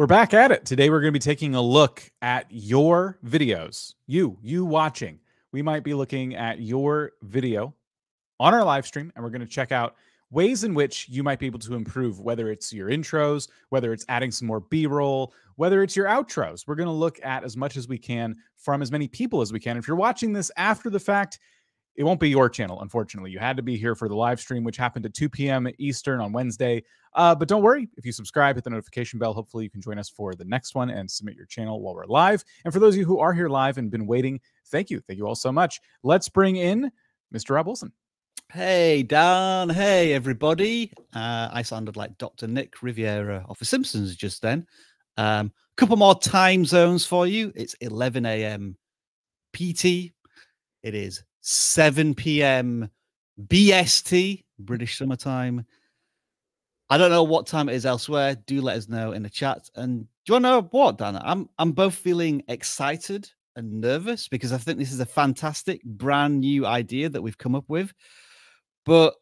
We're back at it. Today, we're going to be taking a look at your videos. You, you watching. We might be looking at your video on our live stream, and we're going to check out ways in which you might be able to improve, whether it's your intros, whether it's adding some more B roll, whether it's your outros. We're going to look at as much as we can from as many people as we can. If you're watching this after the fact, it won't be your channel, unfortunately. You had to be here for the live stream, which happened at 2 p.m. Eastern on Wednesday. Uh, but don't worry, if you subscribe, hit the notification bell. Hopefully, you can join us for the next one and submit your channel while we're live. And for those of you who are here live and been waiting, thank you. Thank you all so much. Let's bring in Mr. Rob Wilson. Hey, Dan. Hey, everybody. Uh, I sounded like Dr. Nick Riviera of The Simpsons just then. A um, couple more time zones for you. It's 11 a.m. PT. It is 7 p.m. BST, British summertime. I don't know what time it is elsewhere. Do let us know in the chat. And do you want to know what, Dan? I'm I'm both feeling excited and nervous because I think this is a fantastic brand new idea that we've come up with. But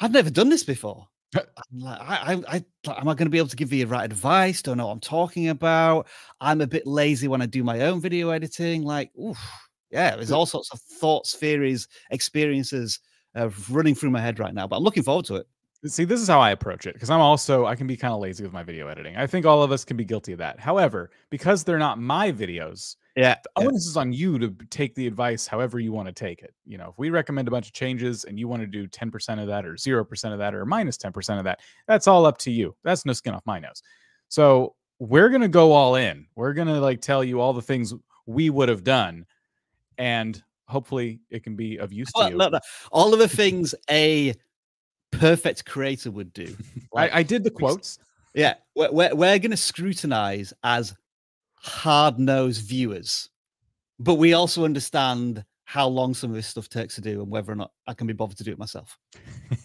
I've never done this before. I'm like, I, I, I, am I going to be able to give you the right advice? Don't know what I'm talking about. I'm a bit lazy when I do my own video editing. Like, oof, yeah, there's all sorts of thoughts, theories, experiences uh, running through my head right now, but I'm looking forward to it. See, this is how I approach it because I'm also I can be kind of lazy with my video editing. I think all of us can be guilty of that. However, because they're not my videos, yeah, the onus is on you to take the advice however you want to take it. You know, if we recommend a bunch of changes and you want to do 10% of that or 0% of that or minus 10% of that, that's all up to you. That's no skin off my nose. So we're gonna go all in. We're gonna like tell you all the things we would have done and hopefully it can be of use to you. No, no. All of the things a perfect creator would do. Like, I, I, did the quotes. Yeah, we're, we're, we're going to scrutinize as hard nosed viewers, but we also understand how long some of this stuff takes to do and whether or not I can be bothered to do it myself.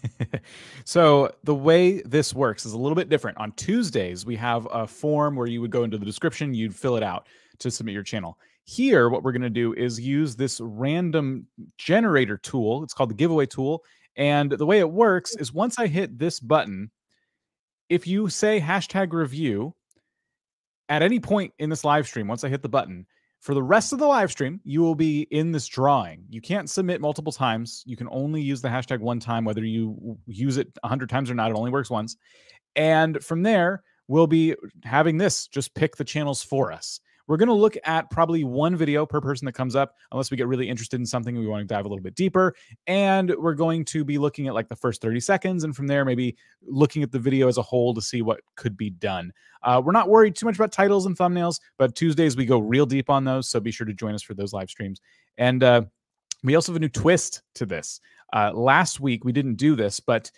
so the way this works is a little bit different. On Tuesdays, we have a form where you would go into the description, you'd fill it out to submit your channel. Here, what we're going to do is use this random generator tool. It's called the giveaway tool. And the way it works mm. is once I hit this button, if you say hashtag review at any point in this live stream, once I hit the button, for the rest of the live stream, you will be in this drawing. You can't submit multiple times. You can only use the hashtag one time, whether you use it 100 times or not. It only works once. And from there, we'll be having this just pick the channels for us. We're going to look at probably one video per person that comes up, unless we get really interested in something we want to dive a little bit deeper. And we're going to be looking at like the first 30 seconds. And from there, maybe looking at the video as a whole to see what could be done. Uh, we're not worried too much about titles and thumbnails, but Tuesdays we go real deep on those. So be sure to join us for those live streams. And uh, we also have a new twist to this. Uh, last week we didn't do this, but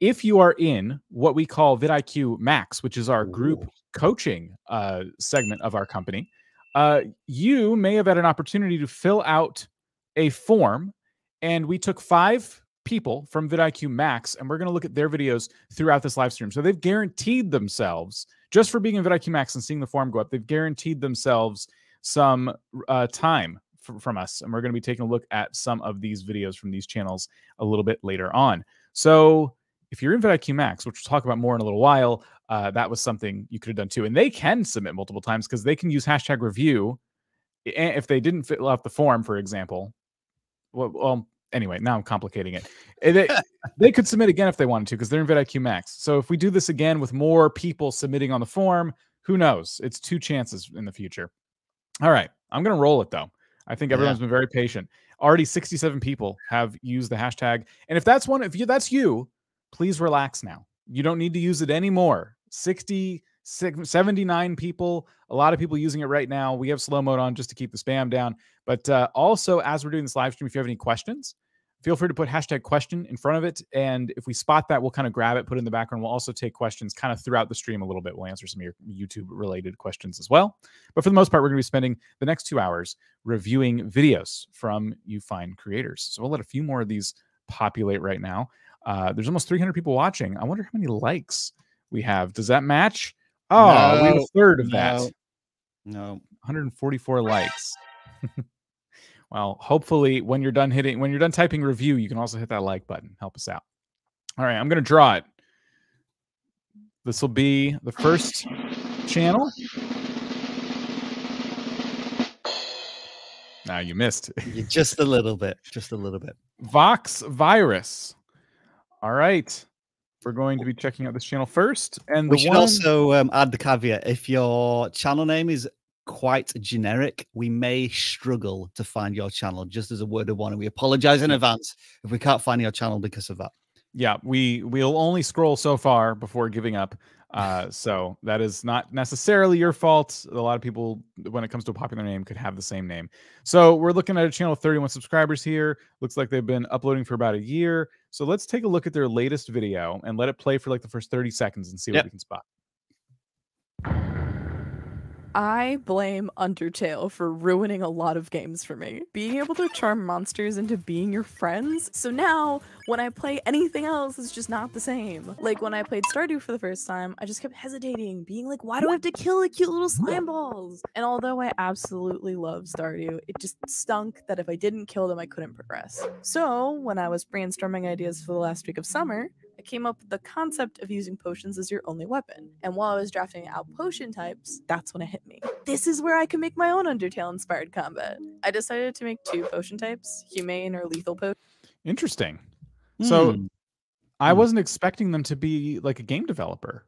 if you are in what we call vidIQ Max, which is our group coaching uh, segment of our company, uh, you may have had an opportunity to fill out a form. And we took five people from vidIQ Max, and we're going to look at their videos throughout this live stream. So they've guaranteed themselves, just for being in vidIQ Max and seeing the form go up, they've guaranteed themselves some uh, time from us. And we're going to be taking a look at some of these videos from these channels a little bit later on. So if you're in vidIQ Max, which we'll talk about more in a little while, uh, that was something you could have done too. And they can submit multiple times because they can use hashtag review. If they didn't fill out the form, for example, well, well anyway, now I'm complicating it. Eh, they, they could submit again if they wanted to because they're in vidIQ Max. So if we do this again with more people submitting on the form, who knows? It's two chances in the future. All right, I'm going to roll it though. I think everyone's yeah. been very patient. Already 67 people have used the hashtag. And if that's one, if you that's you, please relax now. You don't need to use it anymore. 60, 79 people, a lot of people using it right now. We have slow mode on just to keep the spam down. But uh, also, as we're doing this live stream, if you have any questions, feel free to put hashtag question in front of it. And if we spot that, we'll kind of grab it, put it in the background. We'll also take questions kind of throughout the stream a little bit. We'll answer some of your YouTube related questions as well. But for the most part, we're going to be spending the next two hours reviewing videos from you fine creators. So we'll let a few more of these populate right now. Uh, there's almost 300 people watching. I wonder how many likes we have. Does that match? Oh, no, we have a third of no, that. No, 144 likes. well, hopefully, when you're done hitting, when you're done typing review, you can also hit that like button. Help us out. All right, I'm going to draw it. This will be the first channel. Now you missed. just a little bit. Just a little bit. Vox Virus. All right. We're going to be checking out this channel first. And we the should one... also um, add the caveat if your channel name is quite generic, we may struggle to find your channel, just as a word of warning. We apologize in advance if we can't find your channel because of that. Yeah, we we'll only scroll so far before giving up. Uh, so that is not necessarily your fault. A lot of people, when it comes to a popular name, could have the same name. So we're looking at a channel with 31 subscribers here. Looks like they've been uploading for about a year. So let's take a look at their latest video and let it play for like the first 30 seconds and see yep. what we can spot. I blame Undertale for ruining a lot of games for me. Being able to charm monsters into being your friends. So now, when I play anything else, it's just not the same. Like when I played Stardew for the first time, I just kept hesitating, being like, why do I have to kill the cute little slime balls? And although I absolutely love Stardew, it just stunk that if I didn't kill them, I couldn't progress. So when I was brainstorming ideas for the last week of summer, I came up with the concept of using potions as your only weapon. And while I was drafting out potion types, that's when it hit me. This is where I can make my own Undertale inspired combat. I decided to make two potion types, humane or lethal potion. Interesting. So mm. I hmm. wasn't expecting them to be like a game developer.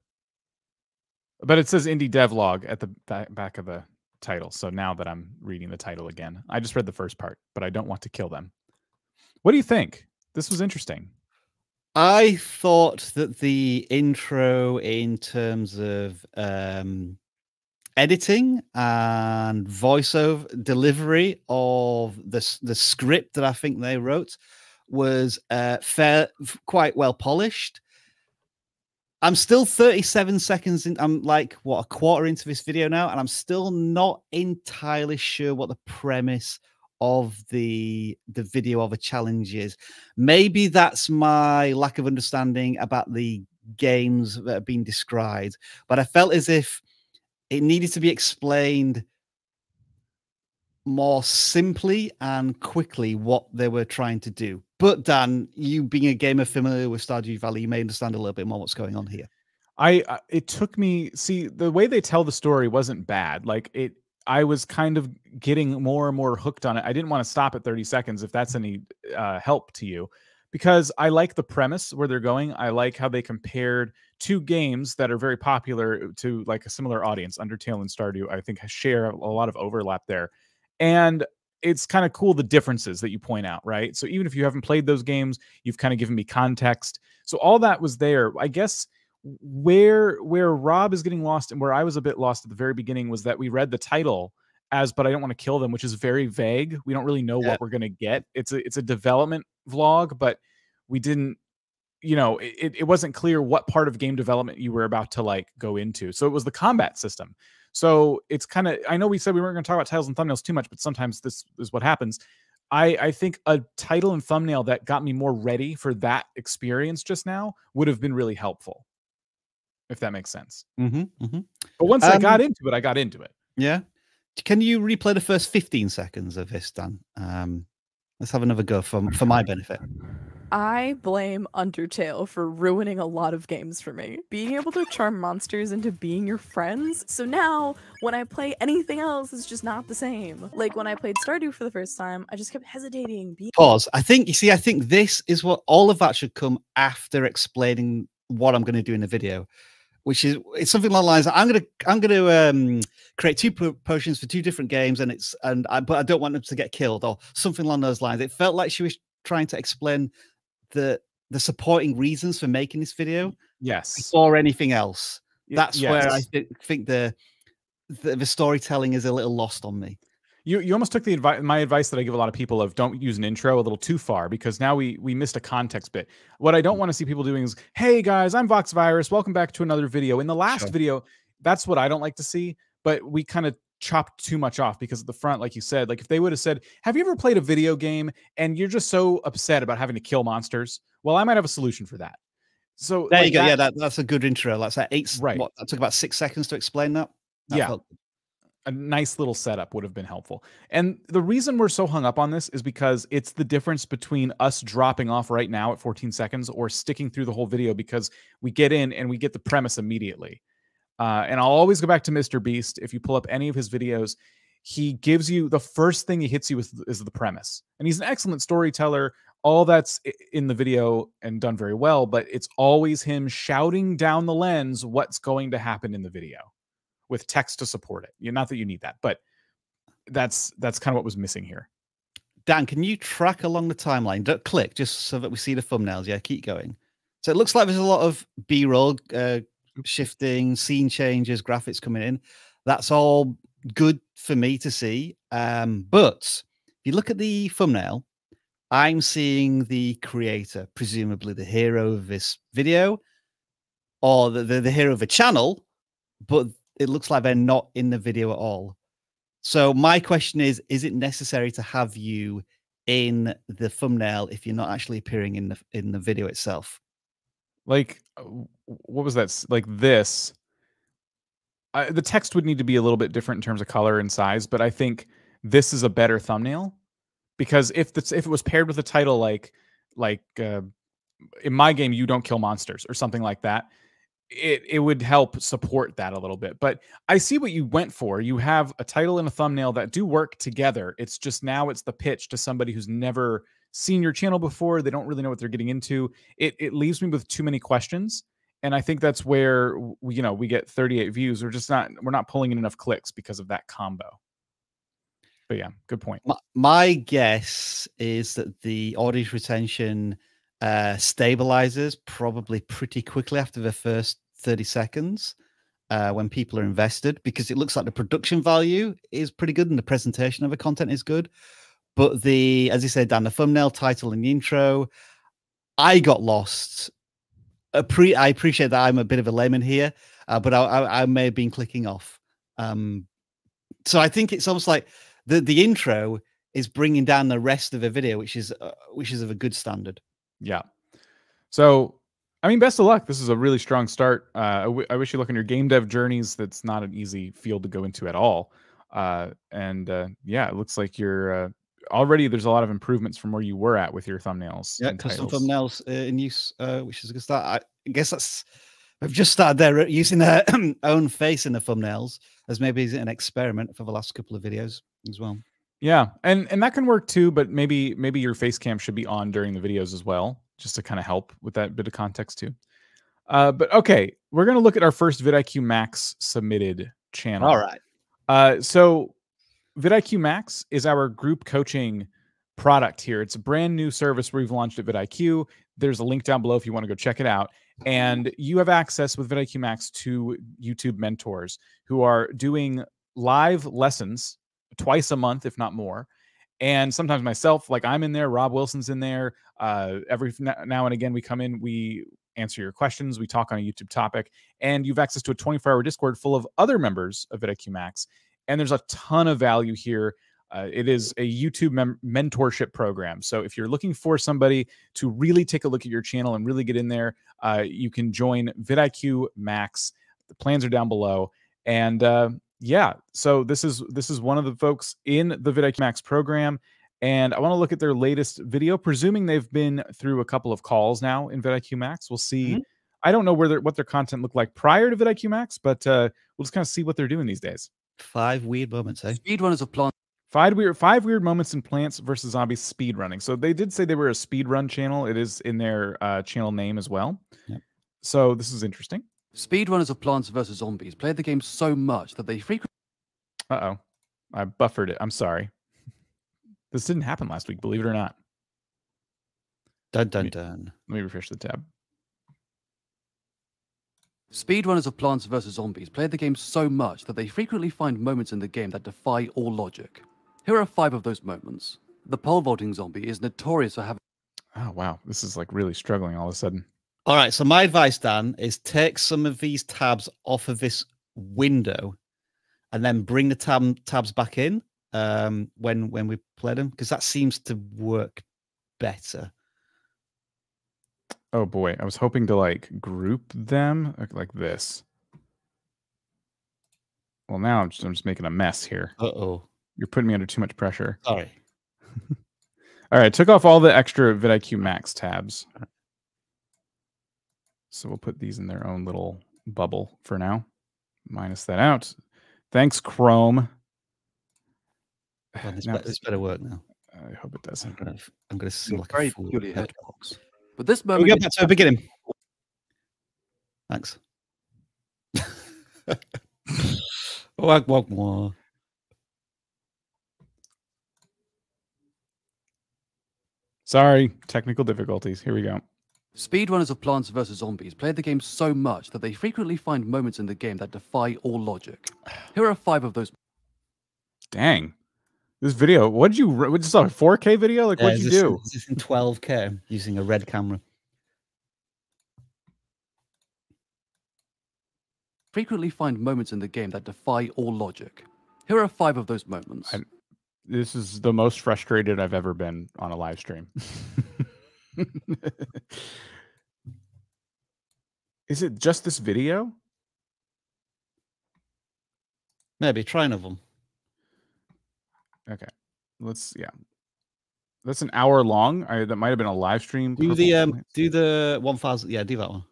But it says indie devlog at the back, back of the title. So now that I'm reading the title again, I just read the first part, but I don't want to kill them. What do you think? This was interesting. I thought that the intro, in terms of um, editing and voiceover delivery of the the script that I think they wrote, was uh, fair, quite well polished. I'm still 37 seconds in. I'm like what a quarter into this video now, and I'm still not entirely sure what the premise of the the video of a challenge is. Maybe that's my lack of understanding about the games that have been described, but I felt as if it needed to be explained more simply and quickly what they were trying to do. But Dan, you being a gamer familiar with Stardew Valley, you may understand a little bit more what's going on here. I it took me see the way they tell the story wasn't bad. Like it I was kind of getting more and more hooked on it. I didn't want to stop at 30 seconds if that's any uh, help to you because I like the premise where they're going. I like how they compared two games that are very popular to like a similar audience, Undertale and Stardew. I think share a lot of overlap there. And it's kind of cool the differences that you point out, right? So even if you haven't played those games, you've kind of given me context. So all that was there. I guess where where Rob is getting lost and where I was a bit lost at the very beginning was that we read the title as but I don't want to kill them, which is very vague. We don't really know yeah. what we're gonna get. It's a it's a development vlog, but we didn't you know it, it wasn't clear what part of game development you were about to like go into so it was the combat system so it's kind of i know we said we weren't going to talk about titles and thumbnails too much but sometimes this is what happens I, I think a title and thumbnail that got me more ready for that experience just now would have been really helpful if that makes sense. Mm-hmm, mm-hmm. But once um, I got um, into it, I got into it. Yeah. Can you replay the first 15 seconds of this, Dan? Um, let's have another go for, for my benefit. I blame Undertale for ruining a lot of games for me. Being able to charm monsters into being your friends. So now, when I play anything else, it's just not the same. Like when I played Stardew for the first time, I just kept hesitating. Being- Pause. I think, you see, I think this is what all of that should come after explaining what I'm going to do in the video which is it's something along the lines. I'm gonna I'm gonna um, create two potions for two different games, and it's and I, but I don't want them to get killed or something along those lines. It felt like she was trying to explain the the supporting reasons for making this video. Yes, or anything else. That's yes. where I th- think the, the the storytelling is a little lost on me you you almost took the advice my advice that I give a lot of people of don't use an intro a little too far because now we we missed a context bit. What I don't want to see people doing is, hey guys, I'm Vox Virus. Welcome back to another video. In the last sure. video, that's what I don't like to see, but we kind of chopped too much off because at the front, like you said, like if they would have said, Have you ever played a video game and you're just so upset about having to kill monsters? Well, I might have a solution for that. So there like you go. That, yeah, that, that's a good intro. That's that eight. Right. What, that took about six seconds to explain that. that yeah. A nice little setup would have been helpful. And the reason we're so hung up on this is because it's the difference between us dropping off right now at 14 seconds or sticking through the whole video because we get in and we get the premise immediately. Uh, and I'll always go back to Mr. Beast. If you pull up any of his videos, he gives you the first thing he hits you with is the premise. And he's an excellent storyteller. All that's in the video and done very well, but it's always him shouting down the lens what's going to happen in the video with text to support it. Not that you need that, but that's that's kind of what was missing here. Dan, can you track along the timeline? Don't click just so that we see the thumbnails. Yeah, keep going. So it looks like there's a lot of B-roll, uh, shifting, scene changes, graphics coming in. That's all good for me to see. Um, but if you look at the thumbnail, I'm seeing the creator, presumably the hero of this video, or the, the, the hero of a channel, but it looks like they're not in the video at all. So my question is: Is it necessary to have you in the thumbnail if you're not actually appearing in the in the video itself? Like, uh, what was that? Like this. I, the text would need to be a little bit different in terms of color and size, but I think this is a better thumbnail because if the, if it was paired with a title like like uh, in my game you don't kill monsters or something like that, it it would help support that a little bit. But I see what you went for. You have a title and a thumbnail that do work together. It's just now it's the pitch to somebody who's never seen your channel before. They don't really know what they're getting into. It it leaves me with too many questions. And I think that's where we, you know we get 38 views. We're just not we're not pulling in enough clicks because of that combo. But yeah, good point. My, my guess is that the audience retention uh, stabilizes probably pretty quickly after the first 30 seconds uh, when people are invested because it looks like the production value is pretty good and the presentation of the content is good. But the, as you said, Dan, the thumbnail, title, and the intro, I got lost. Pre- I appreciate that I'm a bit of a layman here, uh, but I, I, I, may have been clicking off. Um, so I think it's almost like the the intro is bringing down the rest of the video, which is uh, which is of a good standard. Yeah. So, I mean, best of luck. This is a really strong start. Uh, I, w- I wish you luck in your game dev journeys. That's not an easy field to go into at all. Uh, and uh, yeah, it looks like you're uh, already. There's a lot of improvements from where you were at with your thumbnails. Yeah, custom titles. thumbnails uh, in use, uh, which is a good start. I guess that's. I've just started there using their own face in the thumbnails as maybe an experiment for the last couple of videos as well. Yeah, and and that can work too, but maybe maybe your face cam should be on during the videos as well, just to kind of help with that bit of context too. Uh, but okay, we're gonna look at our first vidIQ Max submitted channel. All right. Uh, so vidIQ Max is our group coaching product here. It's a brand new service we've launched at vidIQ. There's a link down below if you want to go check it out. And you have access with vidIQ Max to YouTube mentors who are doing live lessons twice a month, if not more. And sometimes myself, like I'm in there, Rob Wilson's in there. Uh, every now and again, we come in, we answer your questions, we talk on a YouTube topic, and you've access to a 24 hour Discord full of other members of vidIQ Max. And there's a ton of value here. Uh, it is a YouTube mentorship program. So if you're looking for somebody to really take a look at your channel and really get in there, uh, you can join vidIQ Max. The plans are down below. And uh, yeah, so this is this is one of the folks in the vidIQ Max program, and I want to look at their latest video. Presuming they've been through a couple of calls now in vidIQ Max, we'll see. Mm-hmm. I don't know where their, what their content looked like prior to vidIQ Max, but uh, we'll just kind of see what they're doing these days. Five weird moments, eh? Speedrunners of plant. Five weird, five weird moments in Plants vs Zombies speed running. So they did say they were a speed run channel. It is in their uh, channel name as well. Yep. So this is interesting. Speedrunners of Plants vs Zombies play the game so much that they frequently uh oh. I buffered it. I'm sorry. This didn't happen last week, believe it or not. Dun dun dun. Let me refresh the tab. Speedrunners of Plants vs. Zombies play the game so much that they frequently find moments in the game that defy all logic. Here are five of those moments. The pole vaulting zombie is notorious for having. Oh, wow. This is like really struggling all of a sudden. All right. So, my advice, Dan, is take some of these tabs off of this window and then bring the tab, tabs back in um, when when we play them because that seems to work better. Oh boy, I was hoping to like group them like, like this. Well, now I'm just, I'm just making a mess here. Uh oh, you're putting me under too much pressure. Sorry. all right, took off all the extra vidIQ Max tabs. So we'll put these in their own little bubble for now. minus that out. Thanks, Chrome. Well, this, Now- be- this better work now. I hope it I'm doesn't. gonna, I'm gonna seem You're like a very fool. peculiar Yeah. But this Can we moment go in back to the beginning? Thanks. Oh, wag, wag, wag. Sorry, technical difficulties. Here we go. Speedrunners of Plants vs. Zombies play the game so much that they frequently find moments in the game that defy all logic. Here are five of those. Dang. This video, what did you, re- what just a 4K video? Like, Yeah, what'd is you this, do? Is this in 12K using a red camera? Frequently find moments in the game that defy all logic. Here are five of those moments. I- This is the most frustrated I've ever been on a live stream. is it just this video? Maybe try another one. Okay. Let's, yeah. That's an hour long. I, that might have been a live stream. Do the um, Plants. do the 1000. Yeah, do that one.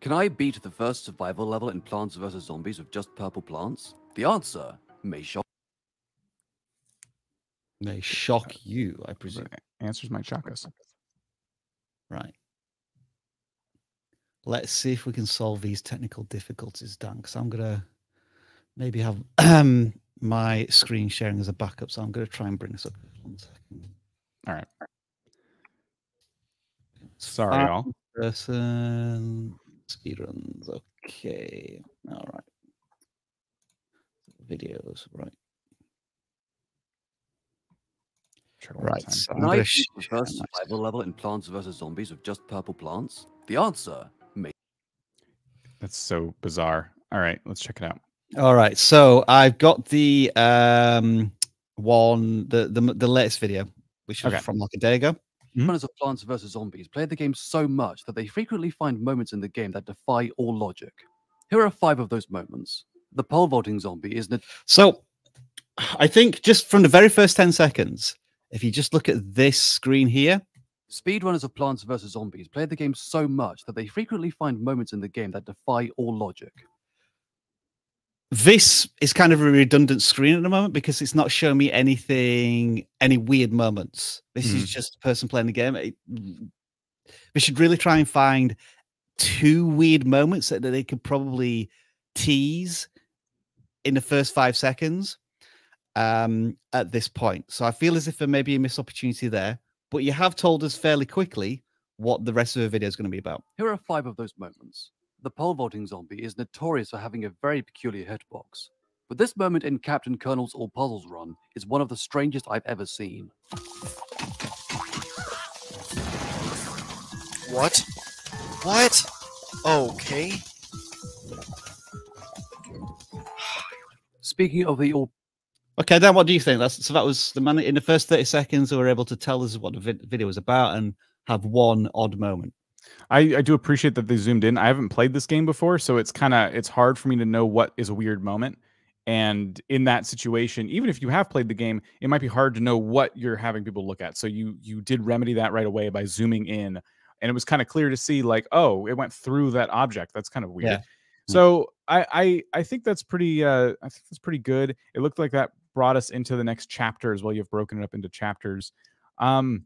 Can I beat the first survival level in Plants vs. Zombies with just purple plants? The answer may shock. May shock you, I presume. Answers might shock us. Right. Let's see if we can solve these technical difficulties, Dan. Because I'm gonna maybe have um, my screen sharing as a backup. So I'm gonna try and bring this up. One second. All right. Sorry, Five y'all. Person speedruns. Okay. All right. Videos. Right. Try one more Right. time. So I'm Can I sh- the first my survival level in Plants vs. Zombies with just purple plants? The answer may. That's so bizarre. All right, let's check it out. All right, so I've got the um one the the the latest video, which was Okay. from like a day ago. Mhm. Runners of Plants vs. Zombies play the game so much that they frequently find moments in the game that defy all logic. Here are five of those moments. The pole vaulting zombie is not it So I think just from the very first 10 seconds, if you just look at this screen here, Speedrunners of Plants vs. Zombies play the game so much that they frequently find moments in the game that defy all logic. this is kind of a redundant screen at the moment because it's not showing me anything, any weird moments. This is hmm. just a person playing the game. It- we should really try and find two weird moments that, that they could probably tease in the first five seconds um, at this point. So I feel as if there may be a missed opportunity there, but you have told us fairly quickly what the rest of the video is going to be about. Here are five of those moments. The pole vaulting zombie is notorious for having a very peculiar hitbox. But this moment in Captain Colonel's All Puzzles run is one of the strangest I've ever seen. What? What? Okay. Speaking of the All Okay, Dan, what do you think? That's so that was the man in the first 30 seconds who were able to tell us what the vid- video was about and have one odd moment. I, I do appreciate that they zoomed in. I haven't played this game before, so it's kind of it's hard for me to know what is a weird moment. And in that situation, even if you have played the game, it might be hard to know what you're having people look at. So you you did remedy that right away by zooming in, and it was kind of clear to see like, oh, it went through that object. That's kind of weird. Yeah. So I, I I think that's pretty uh I think that's pretty good. It looked like that brought us into the next chapter as well. You've broken it up into chapters. Um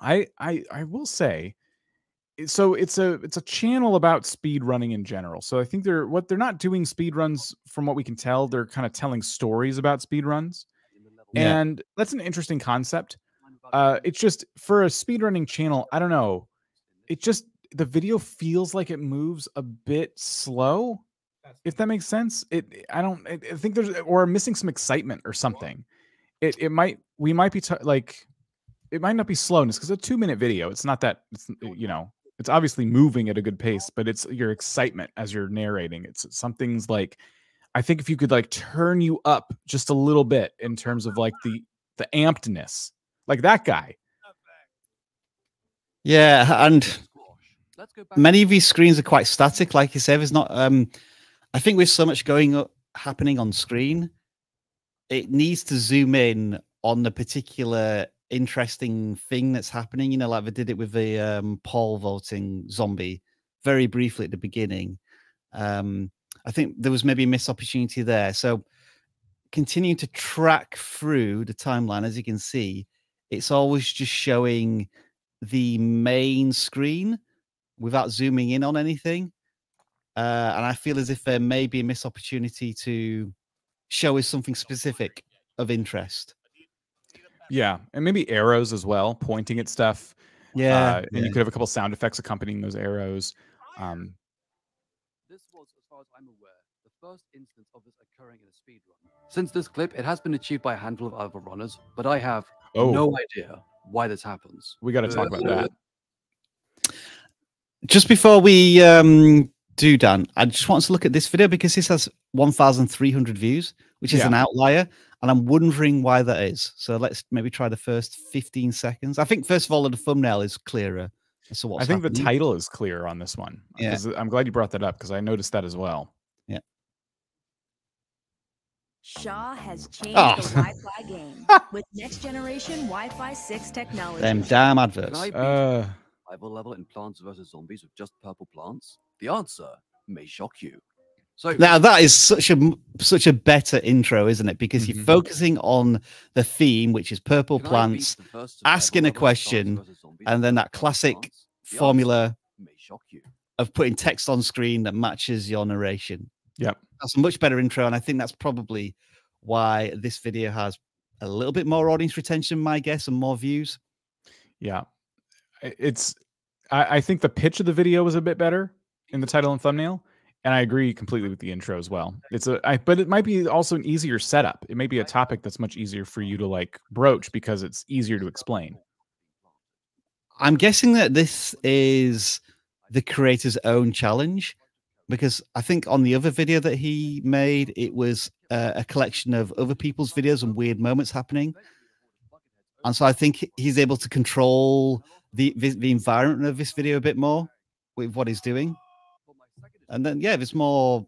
I I I will say so it's a it's a channel about speed running in general. So I think they're what they're not doing speed runs from what we can tell, they're kind of telling stories about speed runs. Yeah. And that's an interesting concept. Uh it's just for a speed running channel, I don't know. It just the video feels like it moves a bit slow. If that makes sense. It I don't I I think there's or I'm missing some excitement or something. It it might we might be t- like it might not be slowness because a two minute video. It's not that it's you know it's obviously moving at a good pace, but it's your excitement as you're narrating. It's something's like I think if you could like turn you up just a little bit in terms of like the the ampedness, like that guy. Yeah, and Let's go back many of these screens are quite static. Like you said, there's not. Um, I think with so much going up, happening on screen, it needs to zoom in on the particular interesting thing that's happening. You know, like they did it with the um, pole vaulting zombie very briefly at the beginning. Um, I think there was maybe a missed opportunity there. So continuing to track through the timeline, as you can see, it's always just showing the main screen without zooming in on anything. Uh, and I feel as if there may be a missed opportunity to show us something specific of interest. Yeah, and maybe arrows as well, pointing at stuff. Yeah, uh, and you could have a couple sound effects accompanying those arrows. Um, This was, as far as I'm aware, the first instance of this occurring in a speedrun. Since this clip, it has been achieved by a handful of other runners, but I have oh, no idea why this happens. we got to talk about that. just before we um, do, Dan, I just want to look at this video because this has 1,300 views, which is Yeah. an outlier. And I'm wondering why that is. So let's maybe try the first 15 seconds. I think, first of all, the thumbnail is clearer. as to what's I think the title is clear on this one. Yeah. 'cause I'm glad you brought that up because I noticed that as well. Yeah. Shaw has changed Ah. the Wi-Fi game with next generation Wi-Fi 6 technology. Them damn Can adverts. Uh, survival level in Plants vs Zombies with just purple plants? The answer may shock you. So Now that is such a such a better intro, isn't it? Because Mhm. you're focusing on the theme, which is purple can plants, asking a survival level of Plants question, and then that classic? The formula may shock you. of putting text on screen that matches your narration. Yeah, That's a much better intro, and I think that's probably why this video has a little bit more audience retention, my guess, and more views. yeah, I- it's. I, I think the pitch of the video was a bit better in the title and thumbnail, and I agree completely with the intro as well. It's a, I, but it might be also an easier setup. It may be a topic that's much easier for you to like broach because it's easier to explain. I'm guessing that this is the creator's own challenge because I think on the other video that he made, it was uh, a collection of other people's videos and weird moments happening. And so I think he's able to control the, the environment of this video a bit more with what he's doing. And then yeah, there's more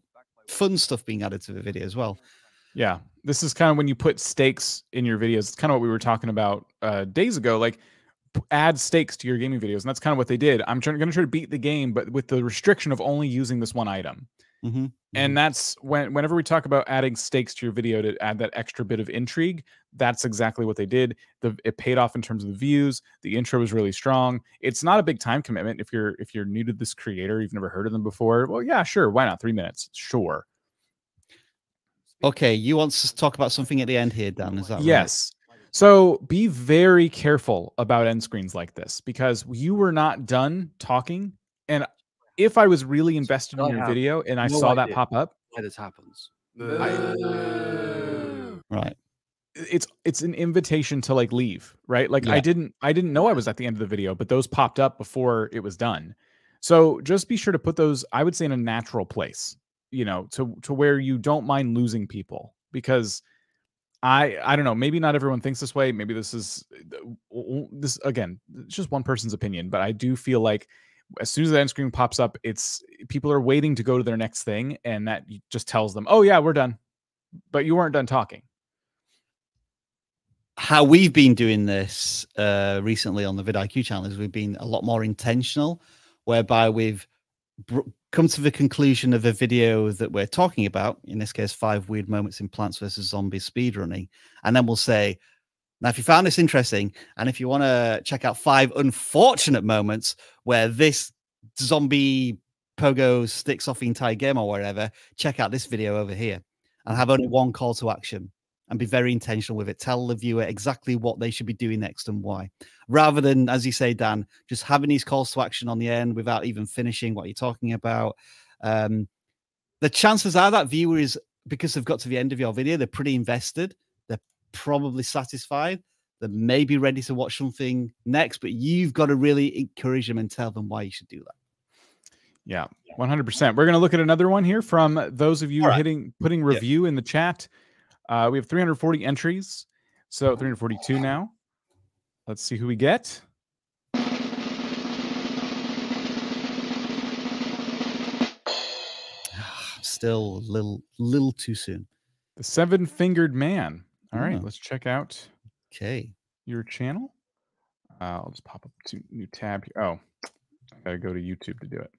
fun stuff being added to the video as well. Yeah, this is kind of when you put stakes in your videos. It's kind of what we were talking about uh, days ago. Like, add stakes to your gaming videos, and that's kind of what they did. I'm trying, going to try to beat the game, but with the restriction of only using this one item. Mhm, And mm. that's when, whenever we talk about adding stakes to your video to add that extra bit of intrigue, that's exactly what they did. The it paid off in terms of the views. The intro was really strong. It's not a big time commitment if you're if you're new to this creator, you've never heard of them before. Well, yeah, sure, why not? Three minutes, sure. Okay, you want to talk about something at the end here, Dan? Is that right? Yes. So be very careful about end screens like this because you were not done talking. And if I was really invested in I your have video and I no saw that pop up, Why this happens? Right. it's it's an invitation to like leave, right? Like I didn't I didn't know I was at the end of the video, but those popped up before it was done. So just be sure to put those I would say in a natural place, you know, to to where you don't mind losing people because I I don't know, maybe not everyone thinks this way, maybe this is uh, w- w- this again, it's just one person's opinion, but I do feel like as soon as the end screen pops up, it's people are waiting to go to their next thing and that just tells them, "Oh yeah, we're done." But you weren't done talking. how we've been doing this uh, recently on the vidIQ channel is we've been a lot more intentional, whereby we've come to the conclusion of a video that we're talking about. In this case, five weird moments in Plants vs Zombies speedrunning, and then we'll say, now if you found this interesting, and if you want to check out five unfortunate moments where this zombie pogo sticks off the entire game or whatever, check out this video over here, and have only one call to action and be very intentional with it. Tell the viewer exactly what they should be doing next and why, rather than, as you say, Dan, just having these calls to action on the end without even finishing what you're talking about. Um, the chances are that viewer is because they've got to the end of your video, they're pretty invested. They're probably satisfied. They may be ready to watch something next, but you've got to really encourage them and tell them why you should do that. Yeah, 100%. We're going to look at another one here from those of you All right. hitting putting review in the chat. Uh, we have 340 entries, so 342 now. Let's see who we get. Still a little, little too soon. The Seven Fingered Man. All right, Oh. let's check out Okay. your channel. Uh, I'll just pop up to new tab here. Oh, I got to go to YouTube to do it.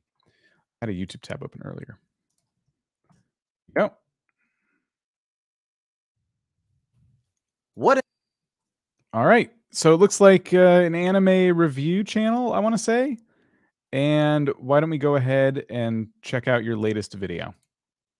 I had a YouTube tab open earlier. Yep. What All right. So it looks like uh, an anime review channel, I want to say. And why don't we go ahead and check out your latest video?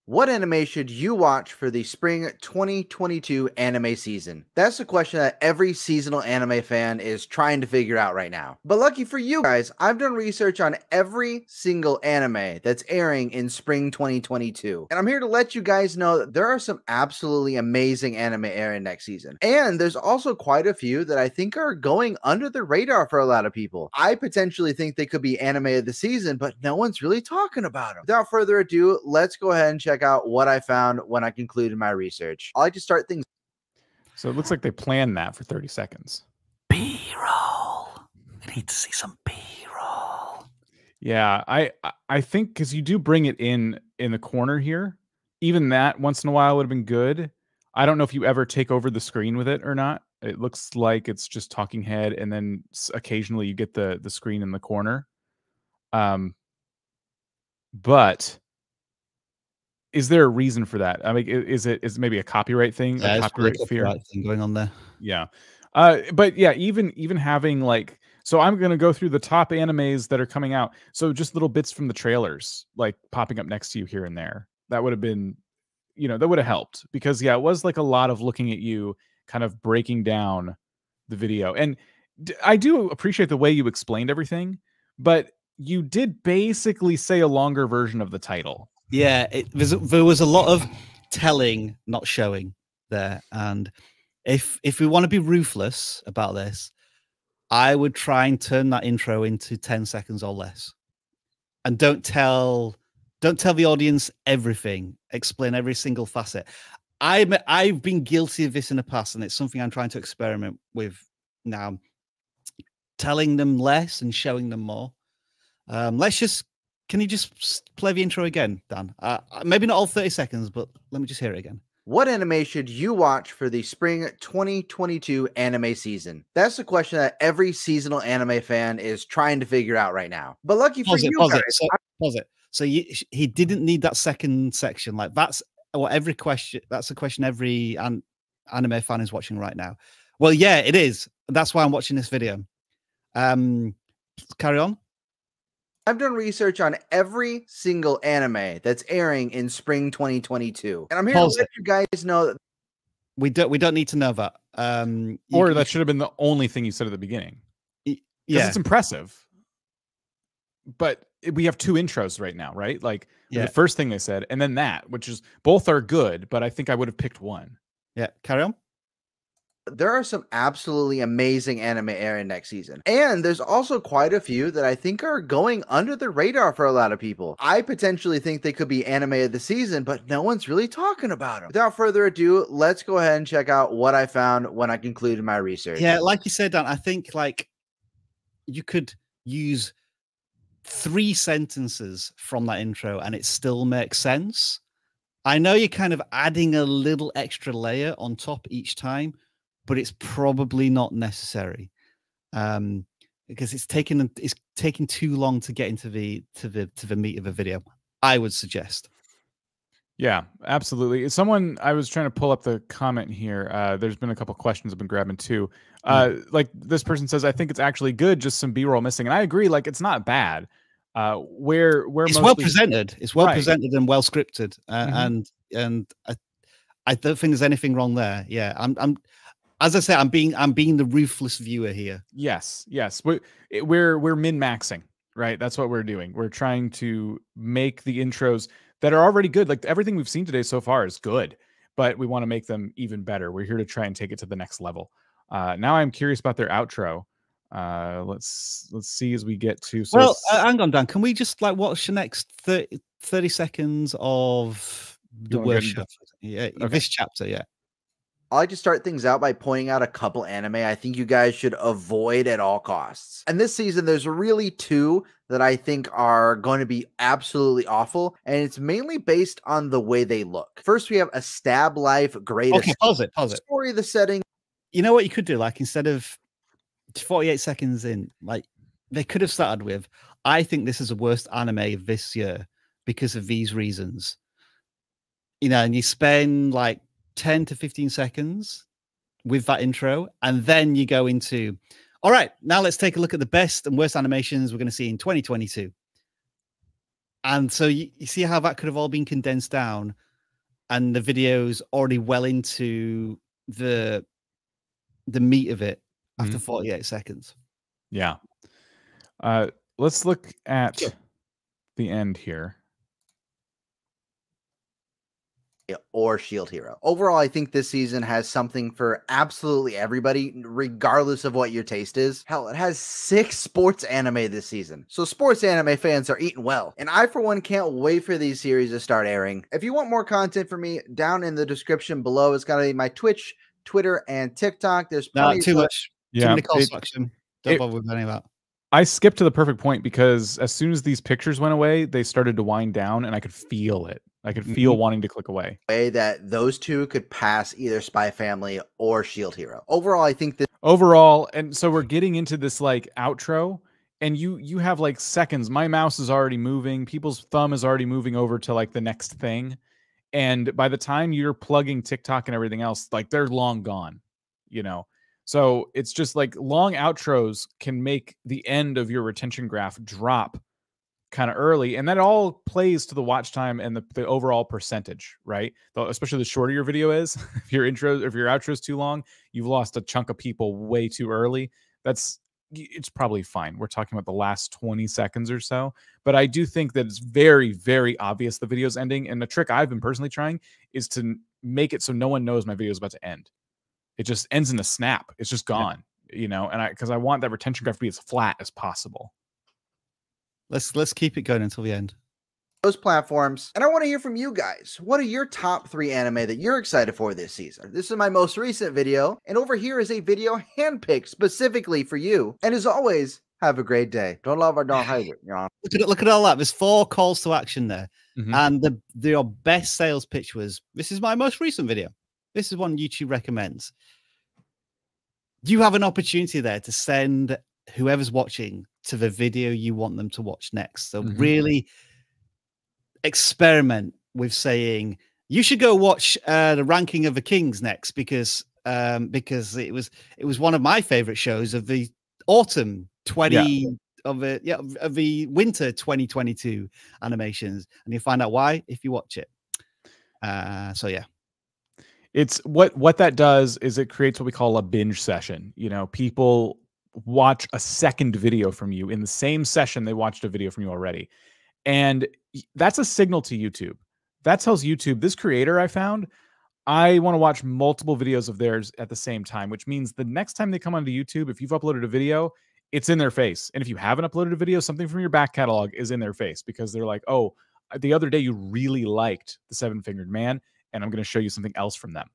What anime should you watch for the spring 2022 anime season? That's the question that every seasonal anime fan is trying to figure out right now. But lucky for you guys, I've done research on every single anime that's airing in spring 2022. And I'm here to let you guys know that there are some absolutely amazing anime airing next season. And there's also quite a few that I think are going under the radar for a lot of people. I potentially think they could be anime of the season, but no one's really talking about them. Without further ado, let's go ahead and check out what I found when I concluded my research. I like to start things So it looks like they planned that for 30 seconds. B roll. We need to see some B roll. Yeah, I I- I think because you do bring it in in the corner here. Even that once in a while would have been good. I don't know if you ever take over the screen with it or not. It looks like it's just talking head, and then occasionally you get the the screen in the corner. Um, but is there a reason for that? I mean, is it is it maybe a copyright thing, Yeah, a copyright fear? thing going on there. Yeah. Uh, but yeah, even even having like so I'm gonna go through the top animes that are coming out. So just little bits from the trailers, like popping up next to you here and there. That would have been, you know, that would have helped because yeah, it was like a lot of looking at you, kind of breaking down the video. And d- I do appreciate the way you explained everything, but you did basically say a longer version of the title. Yeah, it, there was a lot of telling, not showing there. And if if we want to be ruthless about this, I would try and turn that intro into 10 seconds or less. And don't tell don't tell the audience everything. Explain every single facet. I'm I've been guilty of this in the past, and it's something I'm trying to experiment with now. Telling them less and showing them more. Um, let's just can you just play the intro again, Dan? Uh, uh, maybe not all 30 seconds, but let me just hear it again. What anime should you watch for the spring 2022 anime season? That's the question that every seasonal anime fan is trying to figure out right now. But lucky for Pause it, you pause guys, it. So, pause it. So you, he didn't need that second section. Like that's what every question. That's a question every an, anime fan is watching right now. Well, yeah, it is. That's why I'm watching this video. Um, carry on. I've done research on every single anime that's airing in spring 2022. And I'm here Pause to let you guys know that We don't. We don't need to know that. Um, Or can- that should have been the only thing you said at the beginning. because yeah, it's impressive. But we have two intros right now, right? Like Yeah. the first thing they said, and then that, which is both are good, but I think I would have picked one. yeah. Carry on. There are some absolutely amazing anime airing next season. And there's also quite a few that I think are going under the radar for a lot of people. I potentially think they could be anime of the season, but no one's really talking about them. Without further ado, let's go ahead and check out what I found when I concluded my research. Yeah, like you said, Dan, I think like you could use three sentences from that intro and it still makes sense. I know you're kind of adding a little extra layer on top each time, but it's probably not necessary. Um, because it's taken it's taking too long to get into the to the to the meat of a video. I would suggest. Yeah, absolutely. Someone I was trying to pull up the comment here. Uh, there's been a couple questions I've been grabbing too. Uh, like this person says, I think it's actually good, just some B-roll missing, and I agree. Like it's not bad. Uh, where where it's mostly well presented. It's well Right. presented and well scripted, uh, Mhm. and and I, I don't think there's anything wrong there. Yeah, I'm I'm as I say, I'm being I'm being the ruthless viewer here. Yes, yes. We, it- we're we're min maxing, right? That's what we're doing. We're trying to make the intros that are already good. Like everything we've seen today so far is good, but we want to make them even better. We're here to try and take it to the next level. Uh, now I'm curious about their outro. Uh, let's let's see as we get to. So well, uh, hang on, Dan. Can we just like watch the next 30, 30 seconds of the worship? Yeah, Okay. this chapter. Yeah. I like to start things out by pointing out a couple anime I think you guys should avoid at all costs. And this season, there's really two that I think are going to be absolutely awful, and it's mainly based on the way they look. First, we have Estab-Life Greatest Okay, pause it. Pause it. Story, the setting, You know what you could do? Like instead of 48 seconds in, like they could have started with, I think this is the worst anime of this year because of these reasons. you know, and you spend like 10 to 15 seconds with that intro, and then you go into, all right, now let's take a look at the best and worst animations we're going to see in 2022. And so you, you see how that could have all been condensed down, and the video's already well into the the meat of it after 48 seconds. Yeah. Uh, let's look at Sure. the end here. Or Shield Hero. Overall, I think this season has something for absolutely everybody, regardless of what your taste is. Hell, it has six sports anime this season. So sports anime fans are eating well. And I, for one, can't wait for these series to start airing. If you want more content from me, down in the description below is gonna be my Twitch, Twitter, and TikTok. There's No, plenty too of- much. Too Yeah. many calls it- to action. Don't it- bother with any of that. I skipped to the perfect point because as soon as these pictures went away, they started to wind down and I could feel it. I could feel mm-hmm. wanting to click away. way that those two could pass either Spy Family or Shield Hero. Overall, I think this Overall, and so we're getting into this like outro and you you have like seconds. My mouse is already moving, people's thumb is already moving over to like the next thing. And by the time you're plugging TikTok and everything else, like they're long gone, you know. So it's just like long outros can make the end of your retention graph drop kind of early and that all plays to the watch time and the, the overall percentage right? Though especially the shorter your video is if your intro if your outro is too long you've lost a chunk of people way too early. That's it's probably fine. We're talking about the last 20 seconds or so but i do think that it's very very obvious the video's ending and the trick i've been personally trying is to make it so no one knows my video is about to end it just ends in a snap it's just gone you know and i because i want that retention graph to be as flat as possible Let's let's keep it going until the end. those platforms. And I want to hear from you guys. What are your top three anime that you're excited for this season? This is my most recent video, and over here is a video handpicked specifically for you. And as always, have a great day. Don't love or don't hate it. You know? Look at look at all that. There's four calls to action there. Mhm. And the, the your best sales pitch was this is my most recent video. This is one YouTube recommends. You have an opportunity there to send whoever's watching to the video you want them to watch next. So Mhm. really experiment with saying you should go watch uh, the ranking of the kings next because um because it was it was one of my favorite shows of the autumn 20 of the yeah of- of the winter 2022 animations and you'll find out why if you watch it uh so yeah it's what what that does is it creates what we call a binge session. You know people watch a second video from you in the same session they watched a video from you already. And that's a signal to youtube. That tells youtube this creator i found i want to watch multiple videos of theirs at the same time which means the next time they come onto youtube if you've uploaded a video it's in their face. And if you haven't uploaded a video something from your back catalog is in their face because they're like oh uh, the other day you really liked the seven fingered man and I'm going to show you something else from them.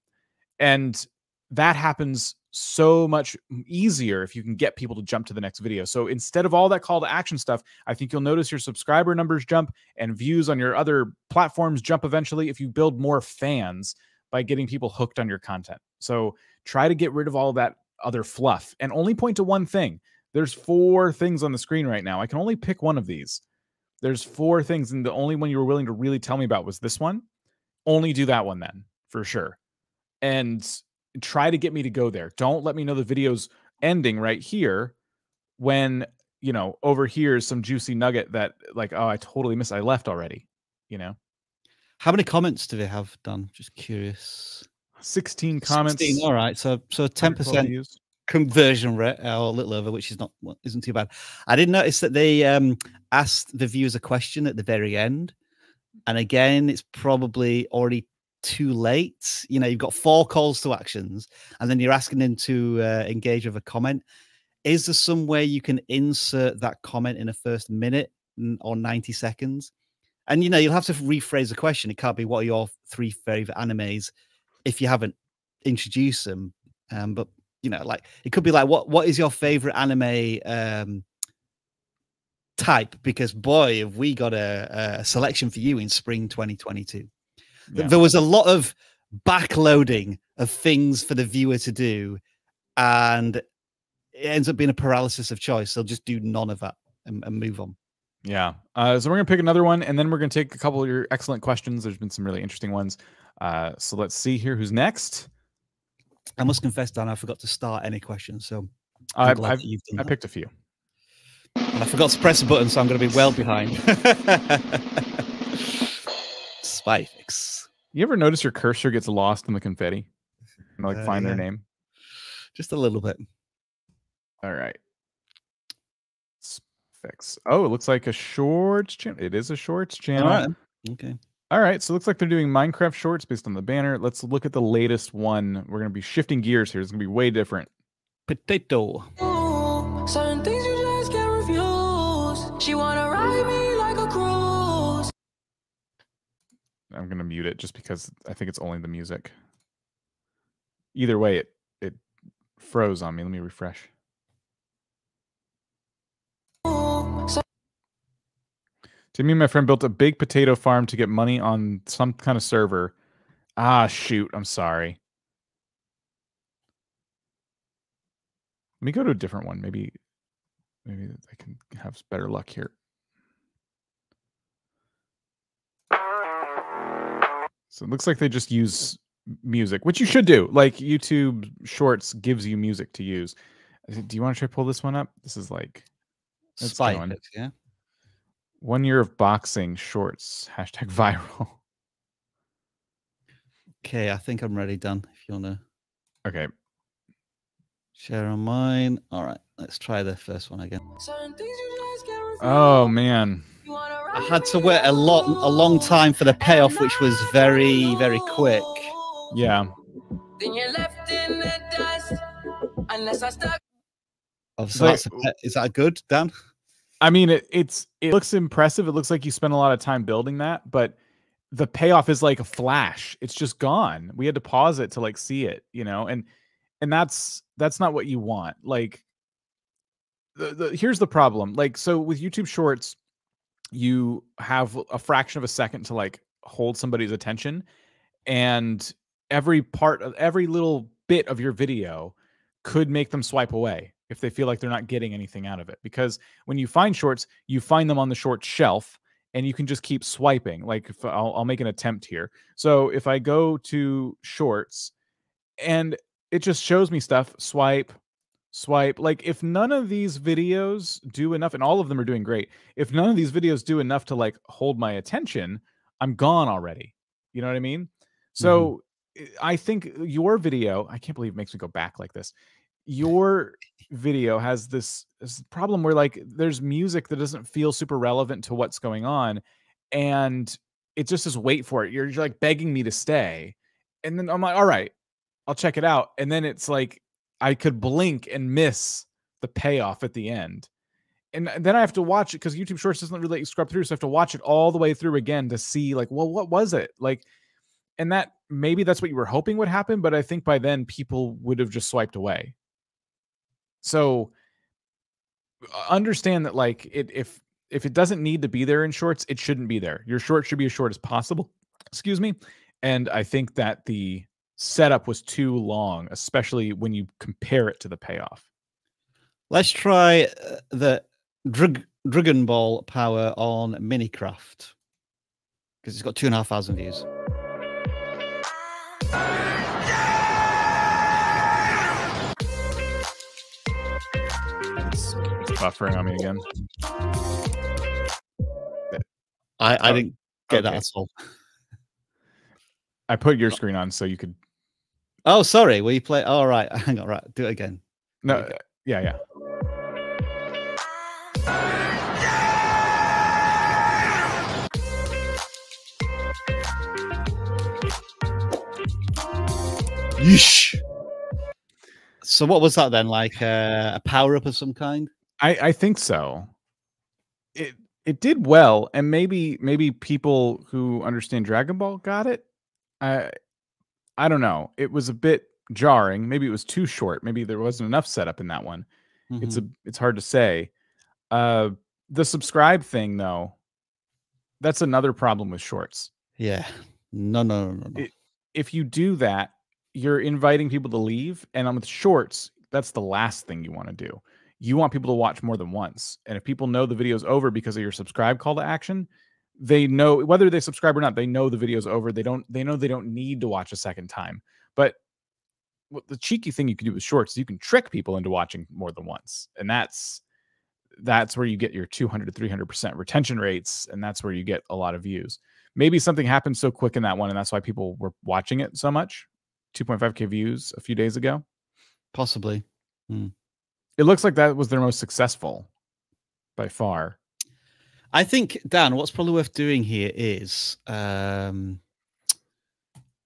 And that happens so much easier if you can get people to jump to the next video. So instead of all that call to action stuff, I think you'll notice your subscriber numbers jump and views on your other platforms jump eventually if you build more fans by getting people hooked on your content. So try to get rid of all that other fluff and only point to one thing. There's four things on the screen right now. I can only pick one of these. There's four things, and the only one you were willing to really tell me about was this one only do that one then for sure and try to get me to go there. Don't let me know the video's ending right here when you know over here is some juicy nugget that like oh i totally missed i left already you know? How many comments do they have done? Just curious. 16 comments. 16, all right so so 10% conversion rate or a little over which is not isn't too bad. I didn't notice that they um asked the viewers a question at the very end and again it's probably already too late. You know you've got four calls to actions and then you're asking them to uh, engage with a comment. Is there some way you can insert that comment in a first minute or 90 seconds? And you know you'll have to rephrase the question. It can't be what are your three favorite animes? if you haven't introduced them. Um but you know like it could be like what what is your favorite anime um type because boy have we got a, a selection for you in spring 2022 Yeah. there was a lot of backloading of things for the viewer to do and it ends up being a paralysis of choice they'll just do none of that and, and move on Yeah. Uh, so we're gonna pick another one, and then we're gonna take a couple of your excellent questions. There's been some really interesting ones. Uh, so let's see here who's next. I must confess, Dan, I forgot to start any questions, so I, I'm glad I've, that you've done I picked a few. And I forgot to press a button, so I'm going to be well behind. Spy fix. You ever notice your cursor gets lost in the confetti? And like Uh, find their name. Just a little bit. All right. S- Fix. Oh, it looks like a shorts channel. It is a shorts channel. All right. Okay. All right, so it looks like they're doing Minecraft shorts based on the banner. Let's look at the latest one. We're going to be shifting gears here. It's going to be way different. Potato. Certain I'm to mute it just because I think it's only the music. Either way, it it froze on me. Let me refresh. Timmy and my friend built a big potato farm to get money on some kind of server. Ah, shoot. I'm sorry. Let me go to a different one. Maybe maybe I can have better luck here. So it looks like they just use music, which you should do. Like YouTube Shorts gives you music to use. Do you want to try pull this one up? This is like It's Spy going. yeah. one year of boxing shorts hashtag viral. Okay, I think I'm ready, done. If you want to Okay, share on mine. All right, let's try the first one again. Certain things you just can't refuse. Oh man. You wanna I had to wait a lot, a long time for the payoff, which was very, very quick. Yeah. Then you're left in the dust. Unless I stuck Oh, so that's a is that good, Dan? I mean, it, it's it looks impressive. It looks like you spent a lot of time building that, but the payoff is like a flash. It's just gone. We had to pause it to like see it, you know, and and that's that's not what you want. Like, the, the here's the problem. Like, so with YouTube Shorts, you have a fraction of a second to like hold somebody's attention, and every part of every little bit of your video could make them swipe away if they feel like they're not getting anything out of it because when you find shorts you find them on the short shelf and you can just keep swiping like I'll, I'll make an attempt here. So if i go to shorts and it just shows me stuff swipe swipe like if none of these videos do enough and all of them are doing great if none of these videos do enough to like hold my attention i'm gone already. You know what i mean? So I- i think uh, your video i can't believe it makes me go back like this. Your video has this, this problem where like there's music that doesn't feel super relevant to what's going on and it just is wait for it. You're, you're like begging me to stay and then i'm like all right i'll check it out. And then it's like i could blink and miss the payoff at the end and then i have to watch it because youtube shorts doesn't really scrub through so i have to watch it all the way through again to see like well what was it like and that maybe that's what you were hoping would happen but i think by then people would have just swiped away so uh, understand that like it if if it doesn't need to be there in shorts, it shouldn't be there. Your short should be as short as possible. Excuse me. And I think that the setup was too long, especially when you compare it to the payoff. Let's try uh, the Drug Dragon Ball power on Minecraft because it's got two and a half thousand views. It's, buffering on me again. I, I Oh, didn't get that at all. I put your screen on so you could Oh, sorry. Will you play? All right. Hang on. Right. Do it again. no uh, yeah, yeah. Yeesh. So what was that then? Like uh, a power up of some kind? I I think so. It it did well, and maybe maybe people who understand Dragon Ball got it. I I don't know. It was a bit jarring. Maybe it was too short. Maybe there wasn't enough setup in that one. It's a Mhm. it's hard to say. Uh, the subscribe thing though, that's another problem with shorts. yeah. No, no, no, no. no. It- If you do that, you're inviting people to leave, and on with shorts, that's the last thing you want to do. you want people to watch more than once. And if people know the video's over because of your subscribe call to action, they know whether they subscribe or not, they know the video's over. They don't they know they don't need to watch a second time. But what the cheeky thing you can do with shorts is you can trick people into watching more than once. And that's that's where you get your 200 to 300% retention rates and that's where you get a lot of views. Maybe something happened so quick in that one and that's why people were watching it so much. 2.5k views a few days ago. Possibly. Hmm. It looks like that was their most successful by far. I think Dan, what's probably worth doing here is, um,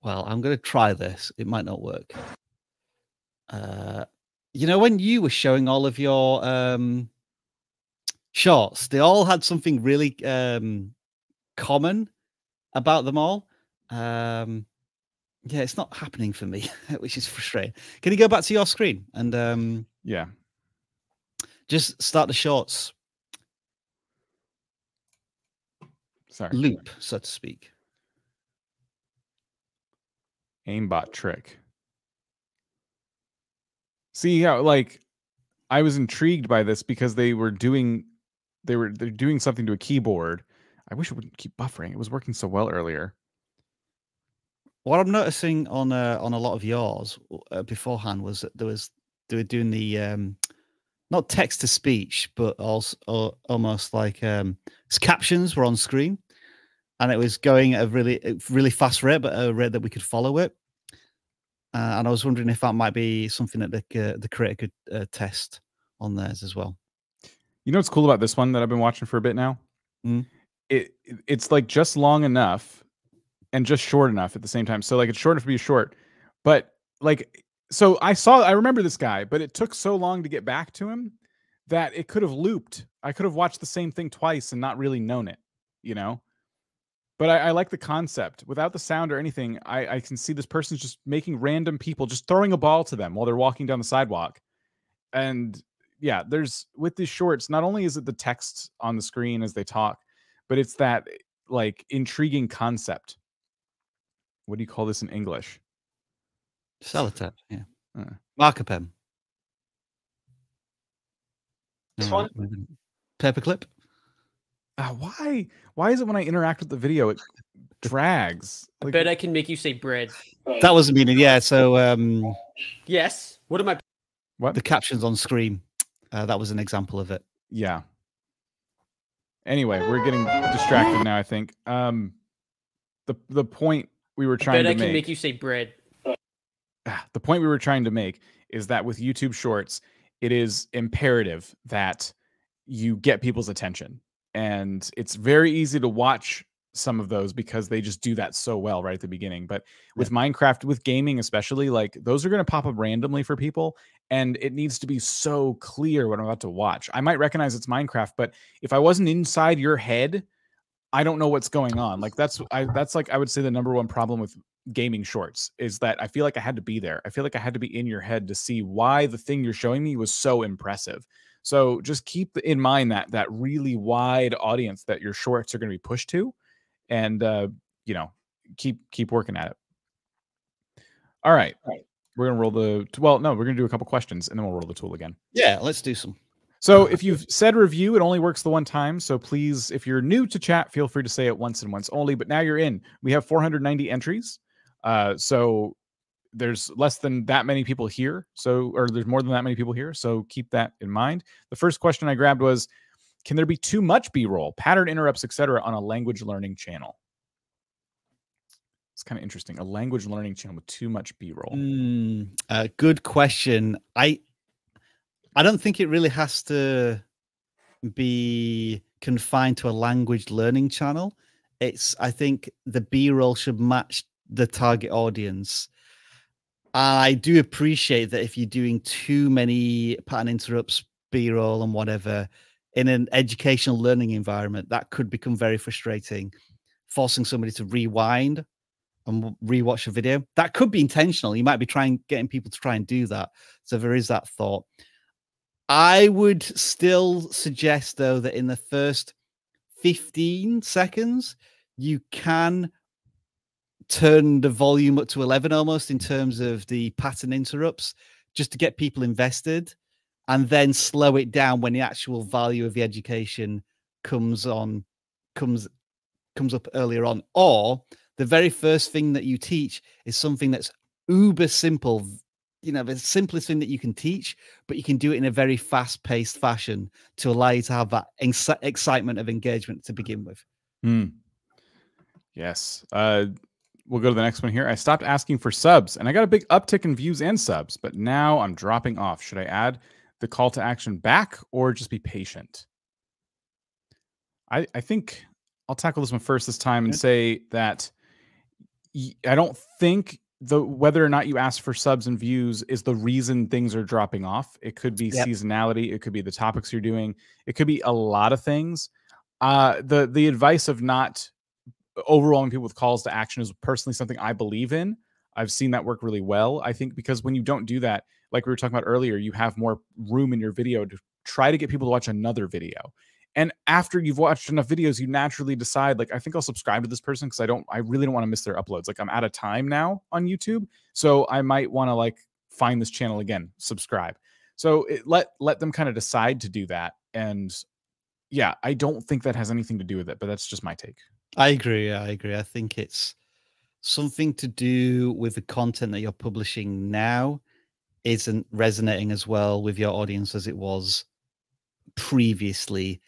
well, I'm going to try this. It might not work. Uh, you know, when you were showing all of your um, shorts, they all had something really um, common about them all. Um, yeah, it's not happening for me, which is frustrating. Can you go back to your screen and um, Yeah. just start the shorts Sorry. loop, so to speak? aimbot trick. See how like I was intrigued by this because they were doing they were they're doing something to a keyboard. I wish it wouldn't keep buffering. It was working so well earlier. What I'm noticing on uh, on a lot of yours uh, beforehand was that there was they were doing the um, not text to speech, but also uh, almost like um, captions were on screen, and it was going at a really really fast rate, but a rate that we could follow it. Uh, and I was wondering if that might be something that the uh, the creator could uh, test on theirs as well. You know what's cool about this one that I've been watching for a bit now? Mm. It it- it's like just long enough and just short enough at the same time. So like it's short enough to be short, but like so I saw I remember this guy, but it took so long to get back to him that it could have looped. I could have watched the same thing twice and not really known it, you know? But I, I like the concept. Without the sound or anything, I, I can see this person's just making random people just throwing a ball to them while they're walking down the sidewalk. And yeah, there's with these shorts, not only is it the text on the screen as they talk, but it's that like intriguing concept. What do you call this in English? Sellotape, yeah, Uh. marker pen. This No, one? maybe- Paperclip. Uh, why? Why is it when I interact with the video, it drags? I bet I can make you say bread. That was the meaning, yeah. So um, Yes. What am I? what? the captions on screen. Uh, that was an example of it. yeah. Anyway, we're getting distracted now. I think. Um, the the point we were trying I trying bet I to can make. make you say bread. ah, the point we were trying to make is that with YouTube Shorts, it is imperative that you get people's attention. And it's very easy to watch some of those because they just do that so well right at the beginning. But with Minecraft, with gaming especially, like those are going to pop up randomly for people. And it needs to be so clear what I'm about to watch. I might recognize it's Minecraft, but if I wasn't inside your head, I don't know what's going on. Like that's I that's like I would say the number one problem with gaming shorts is that I feel like I had to be there. I feel like I had to be in your head to see why the thing you're showing me was so impressive. So just keep in mind that that really wide audience that your shorts are going to be pushed to, and uh, you know keep keep working at it. All right, we're gonna roll the well. No, we're gonna do a couple questions and then we'll roll the tool again. Yeah, let's do some. So if you've said review, it only works the one time. So please, if you're new to chat, feel free to say it once and once only. But now you're in. We have 490 entries. Uh, so there's less than that many people here. So, or there's more than that many people here. So keep that in mind. The first question I grabbed was, can there be too much B-roll, pattern interrupts, etc., on a language learning channel? It's kind of interesting. A language learning channel with too much B-roll. Mm, uh, good question. I I don't think it really has to be confined to a language learning channel. It's I think the B roll should match the target audience. I do appreciate that if you're doing too many pattern interrupts, B roll, and whatever in an educational learning environment, that could become very frustrating. Forcing somebody to rewind and rewatch a video. That could be intentional. You might be trying getting people to try and do that. So there is that thought. I would still suggest though that in the first 15 seconds you can turn the volume up to 11 almost in terms of the pattern interrupts just to get people invested and then slow it down when the actual value of the education comes on comes comes up earlier on or the very first thing that you teach is something that's uber simple you know the simplest thing that you can teach but you can do it in a very fast paced fashion to allow you to have that exci- excitement of engagement to begin with Hmm. Yes. Uh, we'll go to the next one here. I stopped asking for subs and I got a big uptick in views and subs, but now I'm dropping off. Should I add the call to action back or just be patient? I, I think I'll tackle this one first this time and say that I don't think the whether or not you ask for subs and views is the reason things are dropping off. It could be Yep. seasonality, it could be the topics you're doing, it could be a lot of things. Uh, the the advice of not overwhelming people with calls to action is personally something I believe in. I've seen that work really well. I think because when you don't do that, like we were talking about earlier, you have more room in your video to try to get people to watch another video. And after you've watched enough videos, you naturally decide, like, I think I'll subscribe to this person because I don't, I really don't want to miss their uploads. Like, I'm out of time now on YouTube, so I might want to like find this channel again, subscribe. So it, let let them kind of decide to do that. And yeah, I don't think that has anything to do with it, but that's just my take. I agree. I agree. I think it's something to do with the content that you're publishing now isn't resonating as well with your audience as it was previously.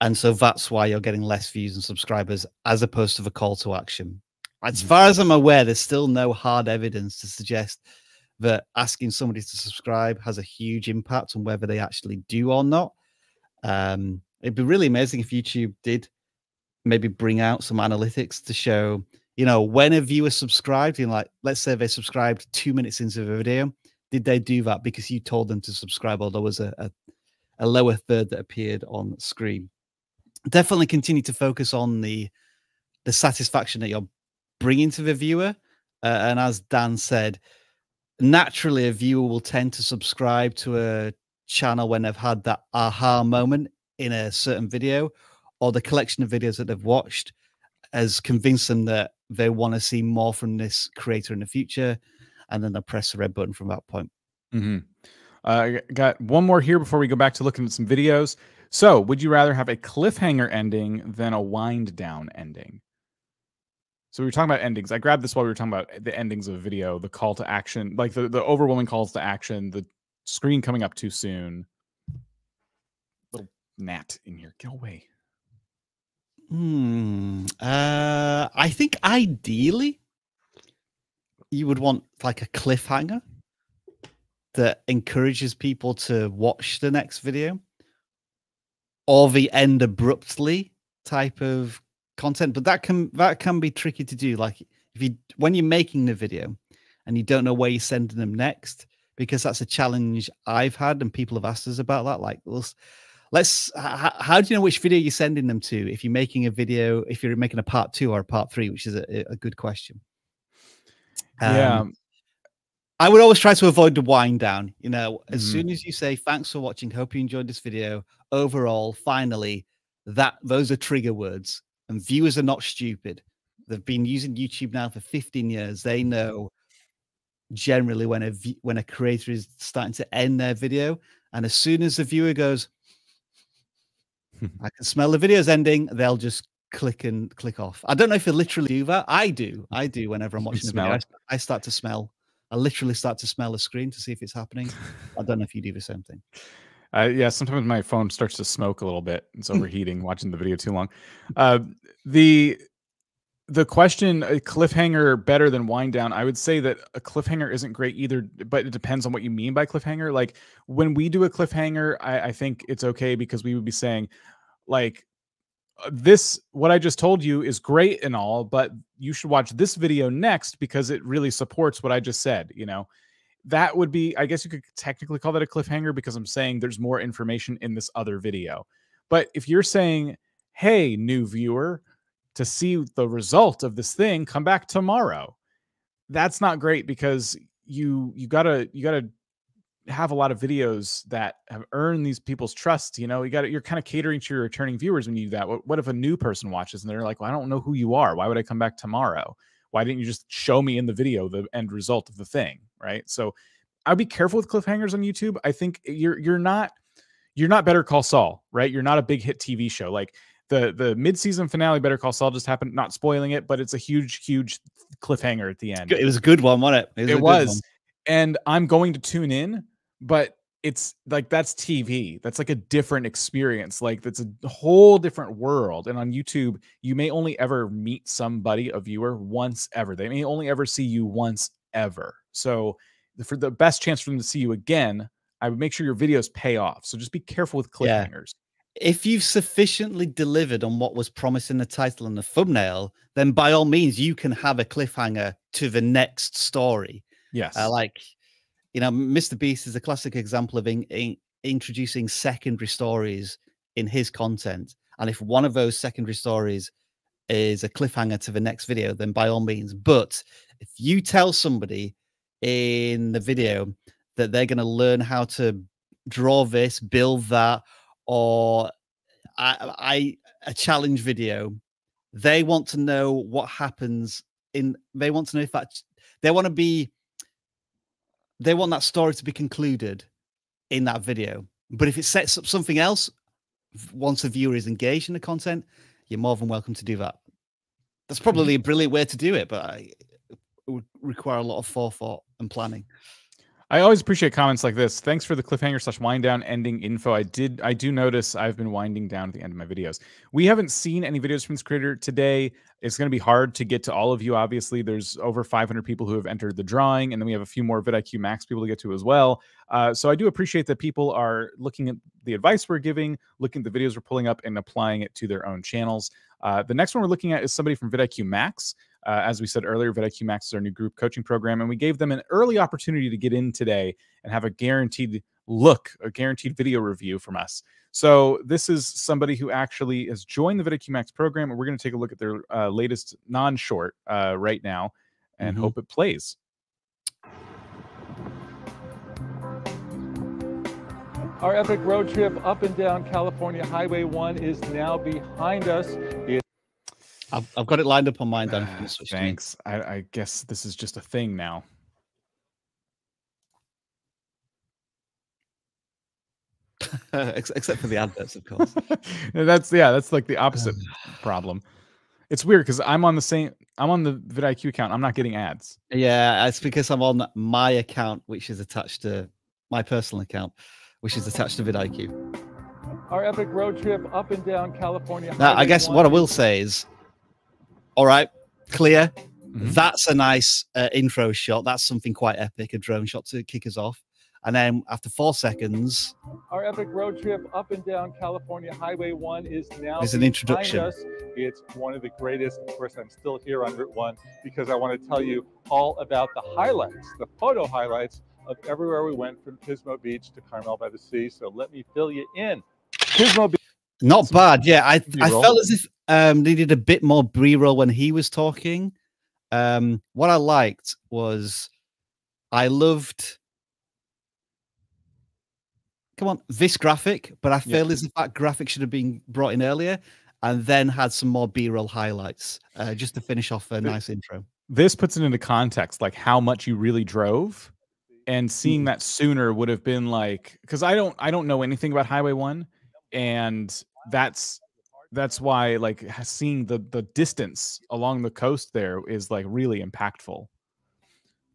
And so that's why you're getting less views and subscribers as opposed to the call to action. As far as I'm aware, there's still no hard evidence to suggest that asking somebody to subscribe has a huge impact on whether they actually do or not. Um, it'd be really amazing if YouTube did maybe bring out some analytics to show, you know, when a viewer subscribed, you know, like let's say they subscribed two minutes into the video, did they do that because you told them to subscribe or there was a, a, a lower third that appeared on screen? Definitely continue to focus on the the satisfaction that you're bringing to the viewer. Uh, and as Dan said, naturally a viewer will tend to subscribe to a channel when they've had that aha moment in a certain video or the collection of videos that they've watched has convinced them that they want to see more from this creator in the future and then they'll press the red button from that point Mm-hmm. Uh, got one more here before we go back to looking at some videos. So, would you rather have a cliffhanger ending than a wind down ending? So we were talking about endings. I grabbed this while we were talking about the endings of a video, the call to action, like the, the overwhelming calls to action, the screen coming up too soon. Little gnat in here, get away. Hmm. Uh, I think ideally you would want like a cliffhanger that encourages people to watch the next video or the end abruptly type of content but that can that can be tricky to do like if you when you're making the video and you don't know where you're sending them next because that's a challenge i've had and people have asked us about that like let's let's h- how do you know which video you're sending them to if you're making a video if you're making a part two or a part three which is a, a good question yeah. Um, I would always try to avoid the wind down. You know, as Mhm. soon as you say thanks for watching, hope you enjoyed this video. Overall, finally, that those are trigger words, and viewers are not stupid. They've been using YouTube now for 15 years. They know generally when a when a creator is starting to end their video, and as soon as the viewer goes, I can smell the video's ending, they'll just click and click off. I don't know if you literally do that. I do. I do whenever I'm watching a smell video. It? I start to smell. I literally start to smell the screen to see if it's happening. I don't know if you do the same thing. Uh, yeah, sometimes my phone starts to smoke a little bit. It's overheating watching the video too long. Uh, the the question a cliffhanger better than wind down i would say that a cliffhanger isn't great either but it depends on what you mean by cliffhanger. Like when we do a cliffhanger i, I think it's okay because we would be saying like uh, this what i just told you is great and all but you should watch this video next because it really supports what i just said you know? That would be i guess you could technically call that a cliffhanger because i'm saying there's more information in this other video. But if you're saying hey new viewer to see the result of this thing come back tomorrow. That's not great because you you gotta you gotta have a lot of videos that have earned these people's trust you know? You got you're kind of catering to your returning viewers when you do that. What, what if a new person watches and they're like well i don't know who you are. Why would i come back tomorrow? Why didn't you just show me in the video the end result of the thing right? So I'd be careful with cliffhangers on YouTube. I think you're you're not you're not Better Call Saul, right? You're not a big hit TV show. Like the the mid season finale. Better Call Saul just happened. Not spoiling it, but it's a huge huge cliffhanger at the end. It was a good one, wasn't it? It a good was, and I'm going to tune in, but it's like that's TV. That's like a different experience. Like that's a whole different world. And on YouTube, you may only ever meet somebody, a viewer, once ever. They may only ever see you once ever. So for the best chance for them to see you again, I would make sure your videos pay off. So just be careful with Yeah. If you've sufficiently delivered on what was promised in the title and the thumbnail, then by all means you can have a cliffhanger to the next story. Yes. Uh, like, you know, Mr. Beast is a classic example of in, in- introducing secondary stories in his content. And if one of those secondary stories is a cliffhanger to the next video, then by all means. But if you tell somebody in the video that they're going to learn how to draw this, build that, or I, I a challenge video, they want to know what happens in. They want to know if that they want to be they want that story to be concluded in that video. But if it sets up something else, once a viewer is engaged in the content, you're more than welcome to do that. That's mm-hmm. probably a brilliant way to do it, but I, it would require a lot of forethought and planning. I always appreciate comments like this. Thanks for the cliffhanger slash wind down ending info. I did I do notice I've been winding down at the end of my videos. We haven't seen any videos from this creator today. It's going to be hard to get to all of you. Obviously, there's over 500 people who have entered the drawing, and then we have a few more vidIQ Max people to get to as well. Uh, so I do appreciate that people are looking at the advice we're giving, looking at the videos we're pulling up, and applying it to their own channels. Uh, the next one we're looking at is somebody from vidIQ Max. Uh, as we said earlier, vidIQ Max is our new group coaching program, and we gave them an early opportunity to get in today and have a guaranteed look, a guaranteed video review from us. So this is somebody who actually has joined the vidIQ Max program, and we're going to take a look at their uh, latest non-short uh, right now, and Mhm. hope it plays. Our epic road trip up and down California Highway 1 is now behind us. It- I've, I've got it lined up on mine, Dan. if you ah, wanna switch to me. Thanks. I, I guess this is just a thing now. Except for the adverts, of course. That's yeah, that's like the opposite problem. It's weird because I'm on the same. I'm on the vidIQ account. I'm not getting ads. Yeah, it's because I'm on my account, which is attached to my personal account, which is attached to vidIQ. Our epic road trip up and down California Now, I guess 1 what I will say is, all right, clear. Mhm. That's a nice uh, intro shot. That's something quite epic, a drone shot to kick us off. And then after four seconds, Our epic road trip up and down California Highway 1 is now There's an introduction. us. It's one of the greatest. Of course, I'm still here on Route 1 because I want to tell you all about the highlights, the photo highlights of everywhere we went from Pismo Beach to Carmel by the Sea. So let me fill you in. Pismo Beach. not bad. Yeah, I, I B-roll. felt as if um, needed a bit more b-roll when he was talking. Um, what I liked was I loved. Come on, this graphic, but I Yeah. feel as if that graphic should have been brought in earlier, and then had some more b-roll highlights, uh, just to finish off a nice intro. This puts it into context, like how much you really drove, and Mm-hmm. seeing that sooner would have been like because I don't I don't know anything about Highway One, and that's that's why like seeing the the distance along the coast there is like really impactful.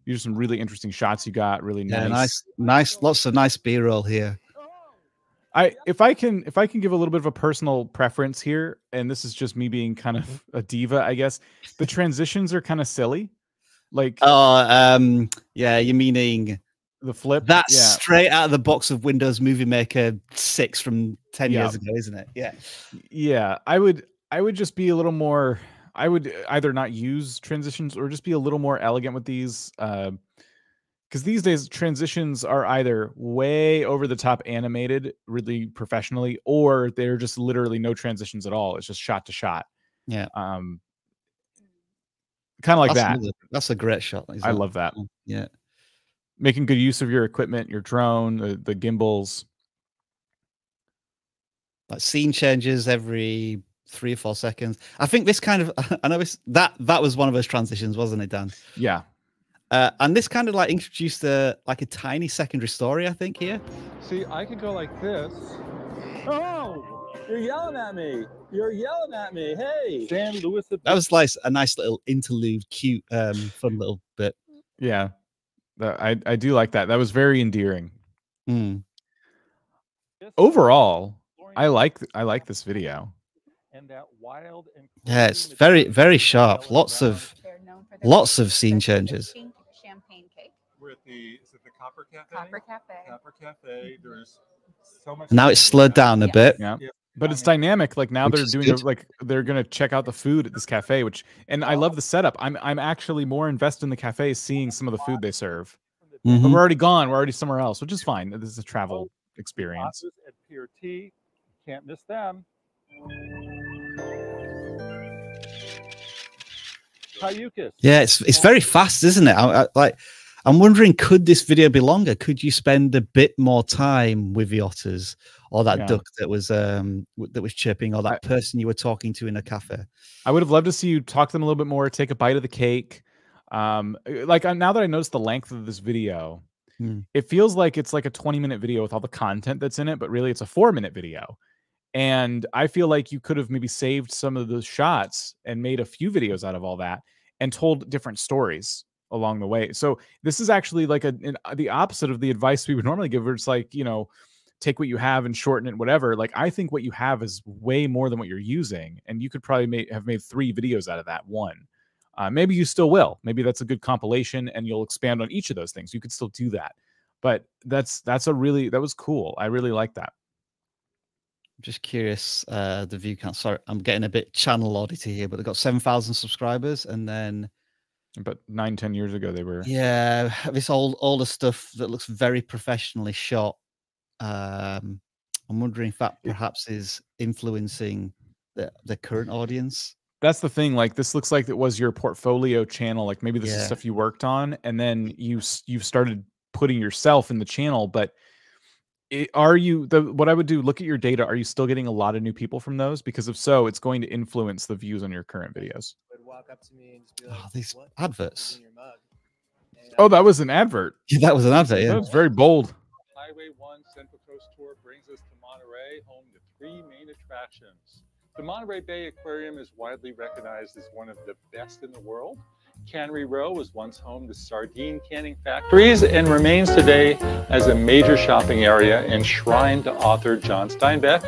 These are some really interesting shots you got. Really Yeah, nice. nice, nice, lots of nice b-roll here. I if I can if I can give a little bit of a personal preference here, and this is just me being kind of a diva, I guess. The transitions are kind of silly, like Oh, um, yeah, you're meaning the flip. that's yeah, straight out of the box of Windows Movie Maker six from ten Yeah. years ago, isn't it? Yeah. yeah. I would I would just be a little more. I would either not use transitions or just be a little more elegant with these. Uh, because these days transitions are either way over the top animated really professionally or they're just literally no transitions at all it's just shot to shot Yeah. um kind of like that's that another- that's a great shot. i love that Yeah. Making good use of your equipment your drone the, the gimbals Like scene changes every three or four seconds. I think this kind of I know it's that that was one of those transitions, wasn't it, Dan? yeah Uh, and this kind of like introduced a like a tiny secondary story, I think here. See, I could go like this. Oh, you're yelling at me. You're yelling at me. Hey. San Luis That was like a nice little interlude, cute, um, fun little bit. Yeah, that, I I do like that. That was very endearing. Mm. Overall, I like I like this video. and that wild and Yeah, it's very very sharp. Lots of lots of scene changes. Champagne cake. We're at the is it the Copper Cafe? Copper Cafe. Copper Cafe. There's so much. Now it's slowed down a bit. Yeah. But it's dynamic. Like now Which they're doing good. like they're gonna check out the food at this cafe, which and I love the setup. I'm I'm actually more invested in the cafe seeing some of the food they serve. But Mhm. we're already gone. We're already somewhere else, which is fine. This is a travel experience. At Pier T, can't miss them. Cayucos. Yeah, it's it's very fast, isn't it? I, I, like, I'm wondering, could this video be longer? Could you spend a bit more time with the otters, or that Yeah. duck that was um that was chirping, or that person you were talking to in a cafe? I would have loved to see you talk to them a little bit more, take a bite of the cake. Um, uh, like uh, now that I noticed the length of this video, Hmm. it feels like it's like a 20 minute video with all the content that's in it, but really it's a four minute video. And I feel like you could have maybe saved some of those shots and made a few videos out of all that and told different stories along the way. So this is actually like a an, uh, the opposite of the advice we would normally give, where it's like you know, take what you have and shorten it, whatever. Like I think what you have is way more than what you're using, and you could probably make, have made three videos out of that one. Uh, maybe you still will. Maybe that's a good compilation, and you'll expand on each of those things. You could still do that, but that's that's a really that was cool. I really like that. I'm just curious, uh, the view count. Sorry, I'm getting a bit channel oddity here, but they've got seven thousand subscribers, and then But nine, ten years ago, they were. yeah, this old older stuff that looks very professionally shot. Um, I'm wondering if that perhaps is influencing the the current audience. that's the thing like this looks like it was your portfolio channel like maybe this is stuff you worked on and then you you've started putting yourself in the channel but it, are you the what i would do look at your data are you still getting a lot of new people from those because if so it's going to influence the views on your current videos Oh, these adverts. oh that was an advert Yeah, that was an advert. Yeah. that was very bold Highway 1 Central Coast Tour brings us to Monterey, home to three main attractions. The Monterey Bay Aquarium is widely recognized as one of the best in the world. Cannery Row was once home to sardine canning factories and remains today as a major shopping area enshrined to author John Steinbeck.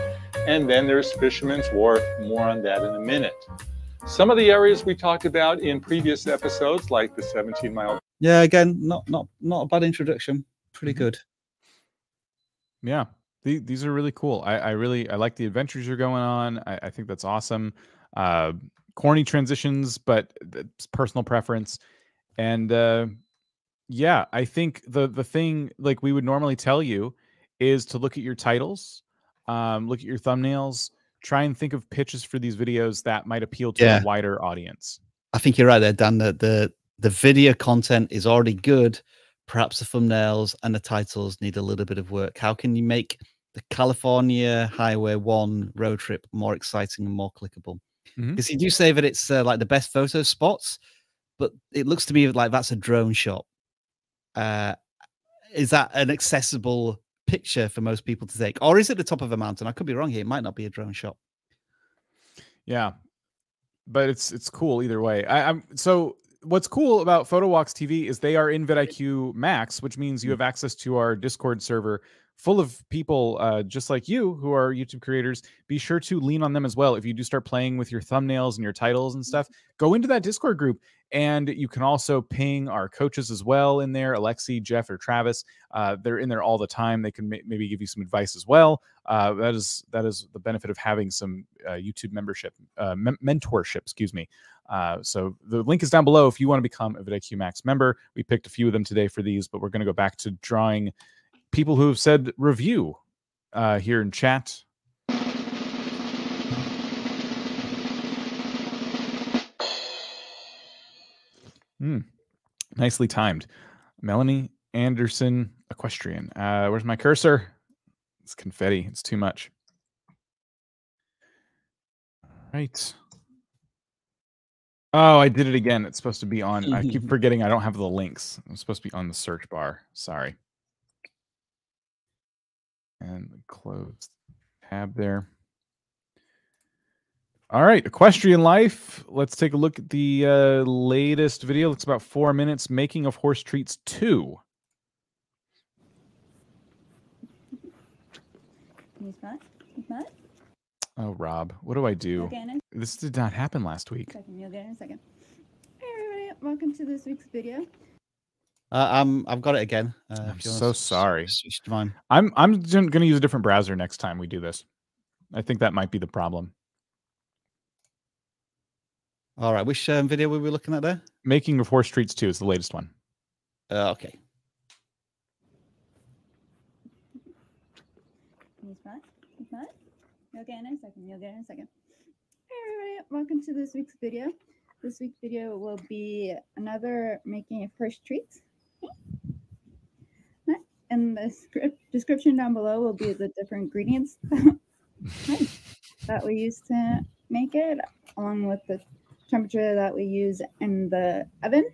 And then there's Fisherman's Wharf. More on that in a minute. Some of the areas we talked about in previous episodes, like the 17 mile. Yeah, again, not not not a bad introduction. Pretty good. yeah. The, these are really cool. I, I really i like the adventures you're going on. I, I think that's awesome. Uh corny transitions but it's personal preference. And uh yeah i think the the thing like we would normally tell you is to look at your titles um look at your thumbnails try and think of pitches for these videos that might appeal to Yeah. a wider audience I think you're right there, Dan. The the the video content is already good. Perhaps the thumbnails and the titles need a little bit of work. How can you make the California Highway One road trip more exciting and more clickable? Because you do say that it's uh, like the best photo spots, but it looks to me like that's a drone shot. Uh, is that an accessible picture for most people to take, or is it the top of a mountain? I could be wrong here. It might not be a drone shot. Yeah, but it's it's cool either way. I, I'm so what's cool about PhotoWalks TV is they are in vidIQ Max, which means you hmm. have access to our Discord server full of people uh, just like you who are YouTube creators. Be sure to lean on them as well. If you do start playing with your thumbnails and your titles and stuff, go into that Discord group. And you can also ping our coaches as well in there, Alexi, Jeff, or Travis. Uh, they're in there all the time. They can ma- maybe give you some advice as well. Uh, that is that is the benefit of having some uh, YouTube membership, uh, mem- mentorship, excuse me. Uh, so the link is down below if you want to become a vidIQ Max member. We picked a few of them today for these, but we're going to go back to drawing people who have said review uh, here in chat. Hmm. Nicely timed. Melanie Anderson Equestrian. Uh, where's my cursor? It's confetti. It's too much. Right. Oh, I did it again. It's supposed to be on. I keep forgetting I don't have the links. I'm supposed to be on the search bar. Sorry. And close tab there. All right, equestrian life. Let's take a look at the uh, latest video. It's about four minutes. Making of horse treats two. He's not. He's not. Oh, Rob, what do I do? Okay, This did not happen last week. Second, you'll get in a second. Hey everybody, welcome to this week's video. Uh, um, I've got it again. Uh, I'm if wanna so sorry. Switch to mine. I'm I'm going to use a different browser next time we do this. I think that might be the problem. All right, which um, video were we looking at there? Making of horse treats two is the latest one. Uh, okay. He's not. He's not. You'll get in a second. You'll get in a second. Hey everybody, welcome to this week's video. This week's video will be another making of horse treats. And the script description down below will be the different ingredients that we use to make it, along with the temperature that we use in the oven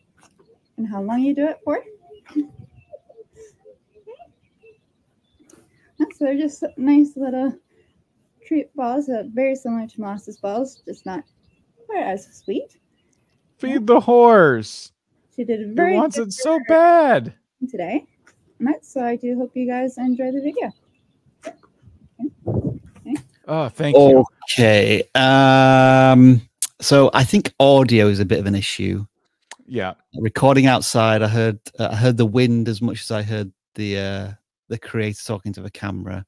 and how long you do it for. So they're just nice little treat balls, uh, very similar to molasses balls, just not quite as sweet. Feed the horse. She did a He very wants good it so bad. today. And that's so I do hope you guys enjoy the video. Oh, thank you. Okay. Um, so I think audio is a bit of an issue. Yeah. Recording outside, I heard uh, I heard the wind as much as I heard the uh, the creator talking to the camera.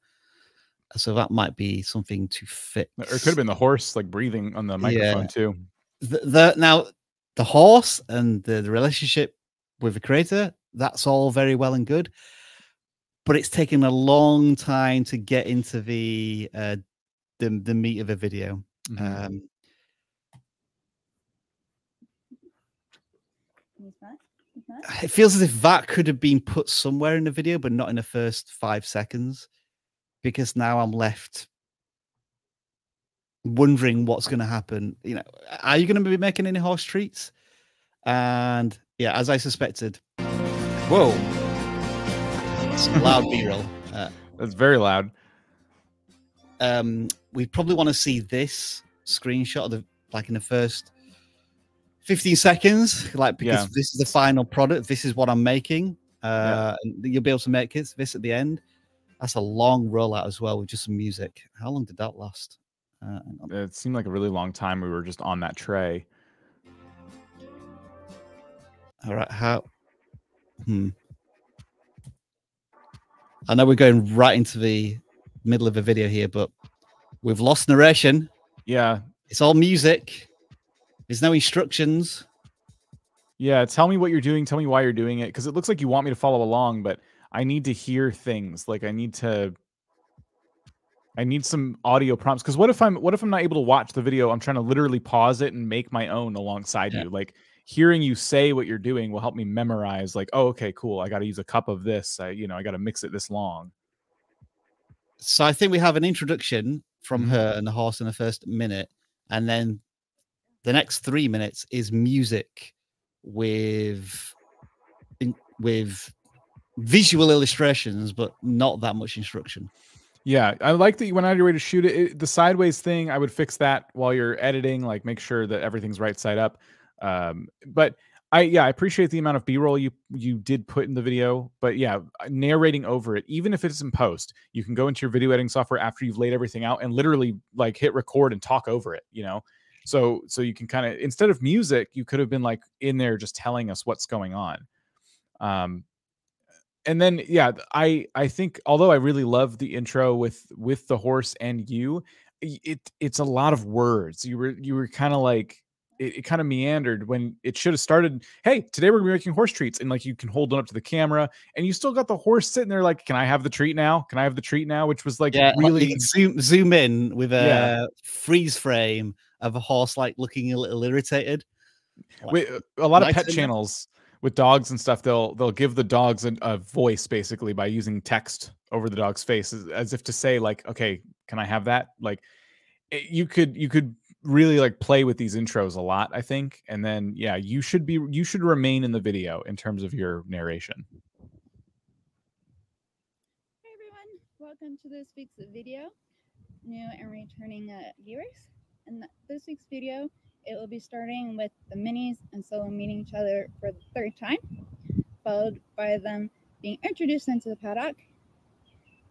So that might be something to fix. Or it could have been the horse like breathing on the microphone Yeah. too. the, the now the horse and the, the relationship with the creator that's all very well and good but it's taken a long time to get into the uh the, the meat of a video um He's not. He's not. it feels as if that could have been put somewhere in the video but not in the first five seconds because now i'm left wondering what's going to happen. You know are you going to be making any horse treats? And yeah as i suspected. Whoa. It's loud b-roll. Uh, That's very loud. um we probably want to see this screenshot of the like in the first 15 seconds like because Yeah. this is the final product. This is what i'm making. Uh and you'll be able to make it this at the end. That's a long rollout as well with just some music. How long did that last uh. It seemed like a really long time we were just on that tray. all right how hmm i know we're going right into the middle of a video here but we've lost narration Yeah. it's all music there's no instructions Yeah. Tell me what you're doing. Tell me why you're doing it. Because it looks like you want me to follow along, but I need to hear things. Like I need to I need some audio prompts. Because what if I'm what if I'm not able to watch the video? I'm trying to literally pause it and make my own alongside Yeah. you. Like hearing you say what you're doing will help me memorize, like, oh, okay, cool. I gotta use a cup of this. I, you know, I gotta mix it this long. so I think we have an introduction from Mhm. her and the horse in the first minute, and then the next three minutes is music with with visual illustrations, but not that much instruction. Yeah, I like that you went out of your way to shoot it. it. The sideways thing, I would fix that while you're editing, like make sure that everything's right side up. Um, but I yeah, I appreciate the amount of B-roll you you did put in the video. But yeah, narrating over it, even if it's in post, you can go into your video editing software after you've laid everything out and literally like hit record and talk over it, you know. So so you can kind of instead of music, you could have been like in there just telling us what's going on. Um and then yeah i i think although i really love the intro with with the horse and you it it's a lot of words you were you were kind of like it, it kind of meandered when it should have started hey today we're gonna be making horse treats and like you can hold it up to the camera and you still got the horse sitting there like can i have the treat now can i have the treat now which was like yeah, really zoom zoom in with a Yeah. freeze frame of a horse like looking a little irritated. Like, Wait, a lot of pet channels with dogs and stuff they'll they'll give the dogs an, a voice basically by using text over the dog's face as, as if to say like okay can i have that like it- you could you could really like play with these intros a lot, I think. And then yeah, you should be you should remain in the video in terms of your narration. Hey everyone, welcome to this week's video. New and returning uh, viewers. Th- this week's video, it will be starting with the minis and solo meeting each other for the third time, followed by them being introduced into the paddock.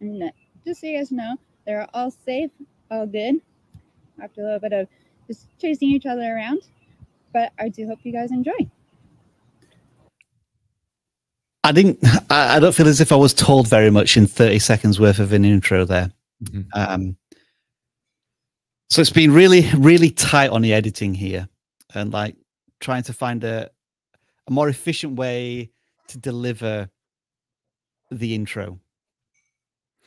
And just so you guys know, they're all safe, all good. After a little bit of just chasing each other around, but I do hope you guys enjoy. I didn't. I, I don't feel as if I was told very much in thirty seconds worth of an intro there. Um, so it's been really, really tight on the editing here, and like trying to find a a more efficient way to deliver the intro.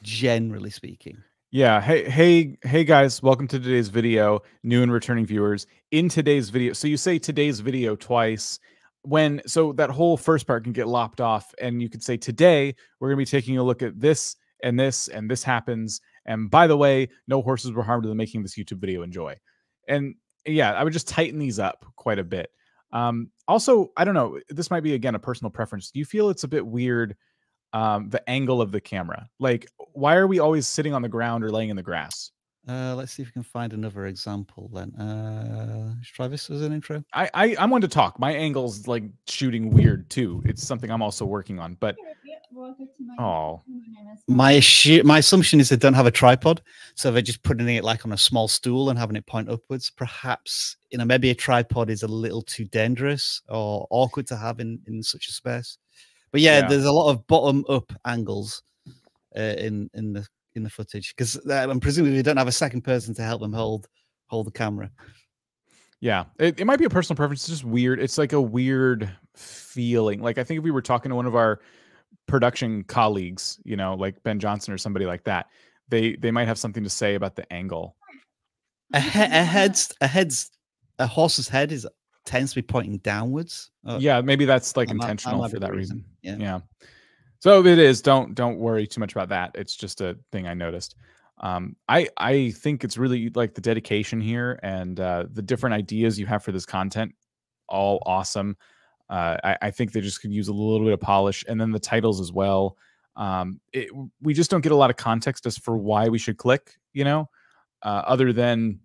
Generally speaking, Yeah. Hey, hey, hey guys, welcome to today's video, new and returning viewers. In today's video, so you say today's video twice when so that whole first part can get lopped off and you could say today we're going to be taking a look at this and this and this happens and by the way no horses were harmed in making this youtube video enjoy. And yeah i would just tighten these up quite a bit. Um also i don't know this might be again a personal preference. Do you feel it's a bit weird um the angle of the camera? Like why are we always sitting on the ground or laying in the grass uh, let's see if we can find another example. Then, uh, let's try this as an intro. I, I I'm one to talk. My angle's like shooting weird too. It's something I'm also working on. But oh, My assu- my assumption is they don't have a tripod, so they're just putting it like on a small stool and having it point upwards. Perhaps you know maybe a tripod is a little too dangerous or awkward to have in in such a space. But yeah, Yeah. there's a lot of bottom up angles uh, in in the in the footage because uh, I'm presuming they don't have a second person to help them hold hold the camera. Yeah, it, it might be a personal preference. It's just weird. It's like a weird feeling. Like I think if we were talking to one of our production colleagues, you know, like Ben Johnson or somebody like that, they they might have something to say about the angle. A, he- a head's a head's a horse's head is tends to be pointing downwards. Uh, yeah, maybe that's like that intentional for that reason. Yeah. Yeah. So it is, don't don't worry too much about that. It's just a thing I noticed. Um, I I think it's really like the dedication here and uh, the different ideas you have for this content, all awesome. Uh, I, I think they just could use a little bit of polish, and then the titles as well. Um, it, we just don't get a lot of context as for why we should click, you know, uh, other than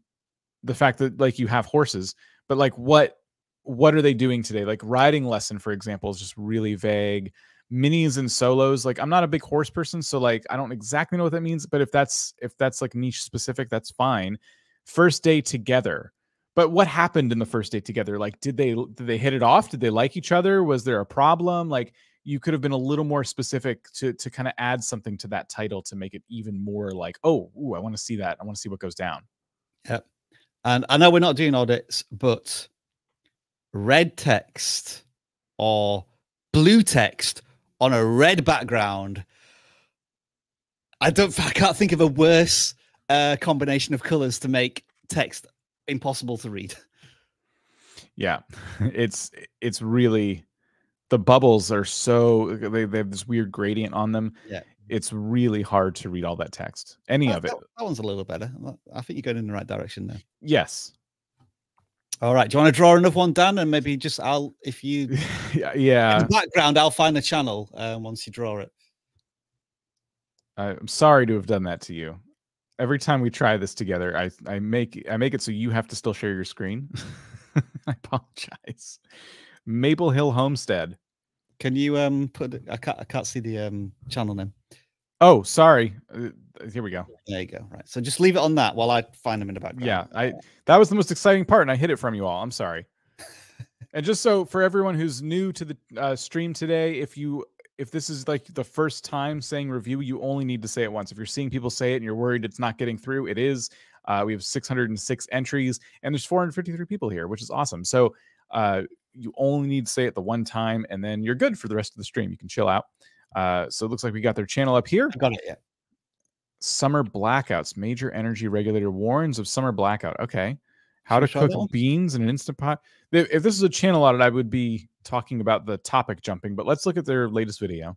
the fact that like you have horses, but like what what are they doing today? Like riding lesson, for example, is just really vague. Minis and solos, like I'm not a big horse person, so like I don't exactly know what that means. But if that's if that's like niche specific, that's fine. First day together, but what happened in the first day together? Like, did they did they hit it off? Did they like each other? Was there a problem? Like, you could have been a little more specific to to kind of add something to that title to make it even more like, oh, ooh, I want to see that. I want to see what goes down. Yep. And I know we're not doing audits, but red text or blue text on a red background. I don't. I can't think of a worse uh, combination of colors to make text impossible to read. Yeah, it's it's really the bubbles are so they, they have this weird gradient on them. Yeah. It's really hard to read all that text. Any Uh, of it. That, that one's a little better. I think you're going in the right direction there. Yes. All right. Do you want to draw another one, Dan? And maybe just I'll if you Yeah. Yeah. in the background, I'll find the channel um, once you draw it. I'm sorry to have done that to you. Every time we try this together, I I make I make it so you have to still share your screen. I apologize. Maple Hill Homestead. Can you um put? I can't. I can't see the um channel name. Oh, sorry. Uh, here we go. There you go. Right. So just leave it on that while I find them in the background. Yeah, I that was the most exciting part, and I hid it from you all. I'm sorry. and just so for everyone who's new to the uh, stream today, if you if this is like the first time saying review, you only need to say it once. If you're seeing people say it and you're worried it's not getting through, it is. Uh, we have 606 entries, and there's 453 people here, which is awesome. So uh, you only need to say it the one time, and then you're good for the rest of the stream. You can chill out. Uh, so it looks like we got their channel up here. I got it. Yeah. Summer blackouts. Major energy regulator warns of summer blackout. Okay. How Should to we cook beans in an instant pot. If if this is a channel audit, I would be talking about the topic jumping, but let's look at their latest video.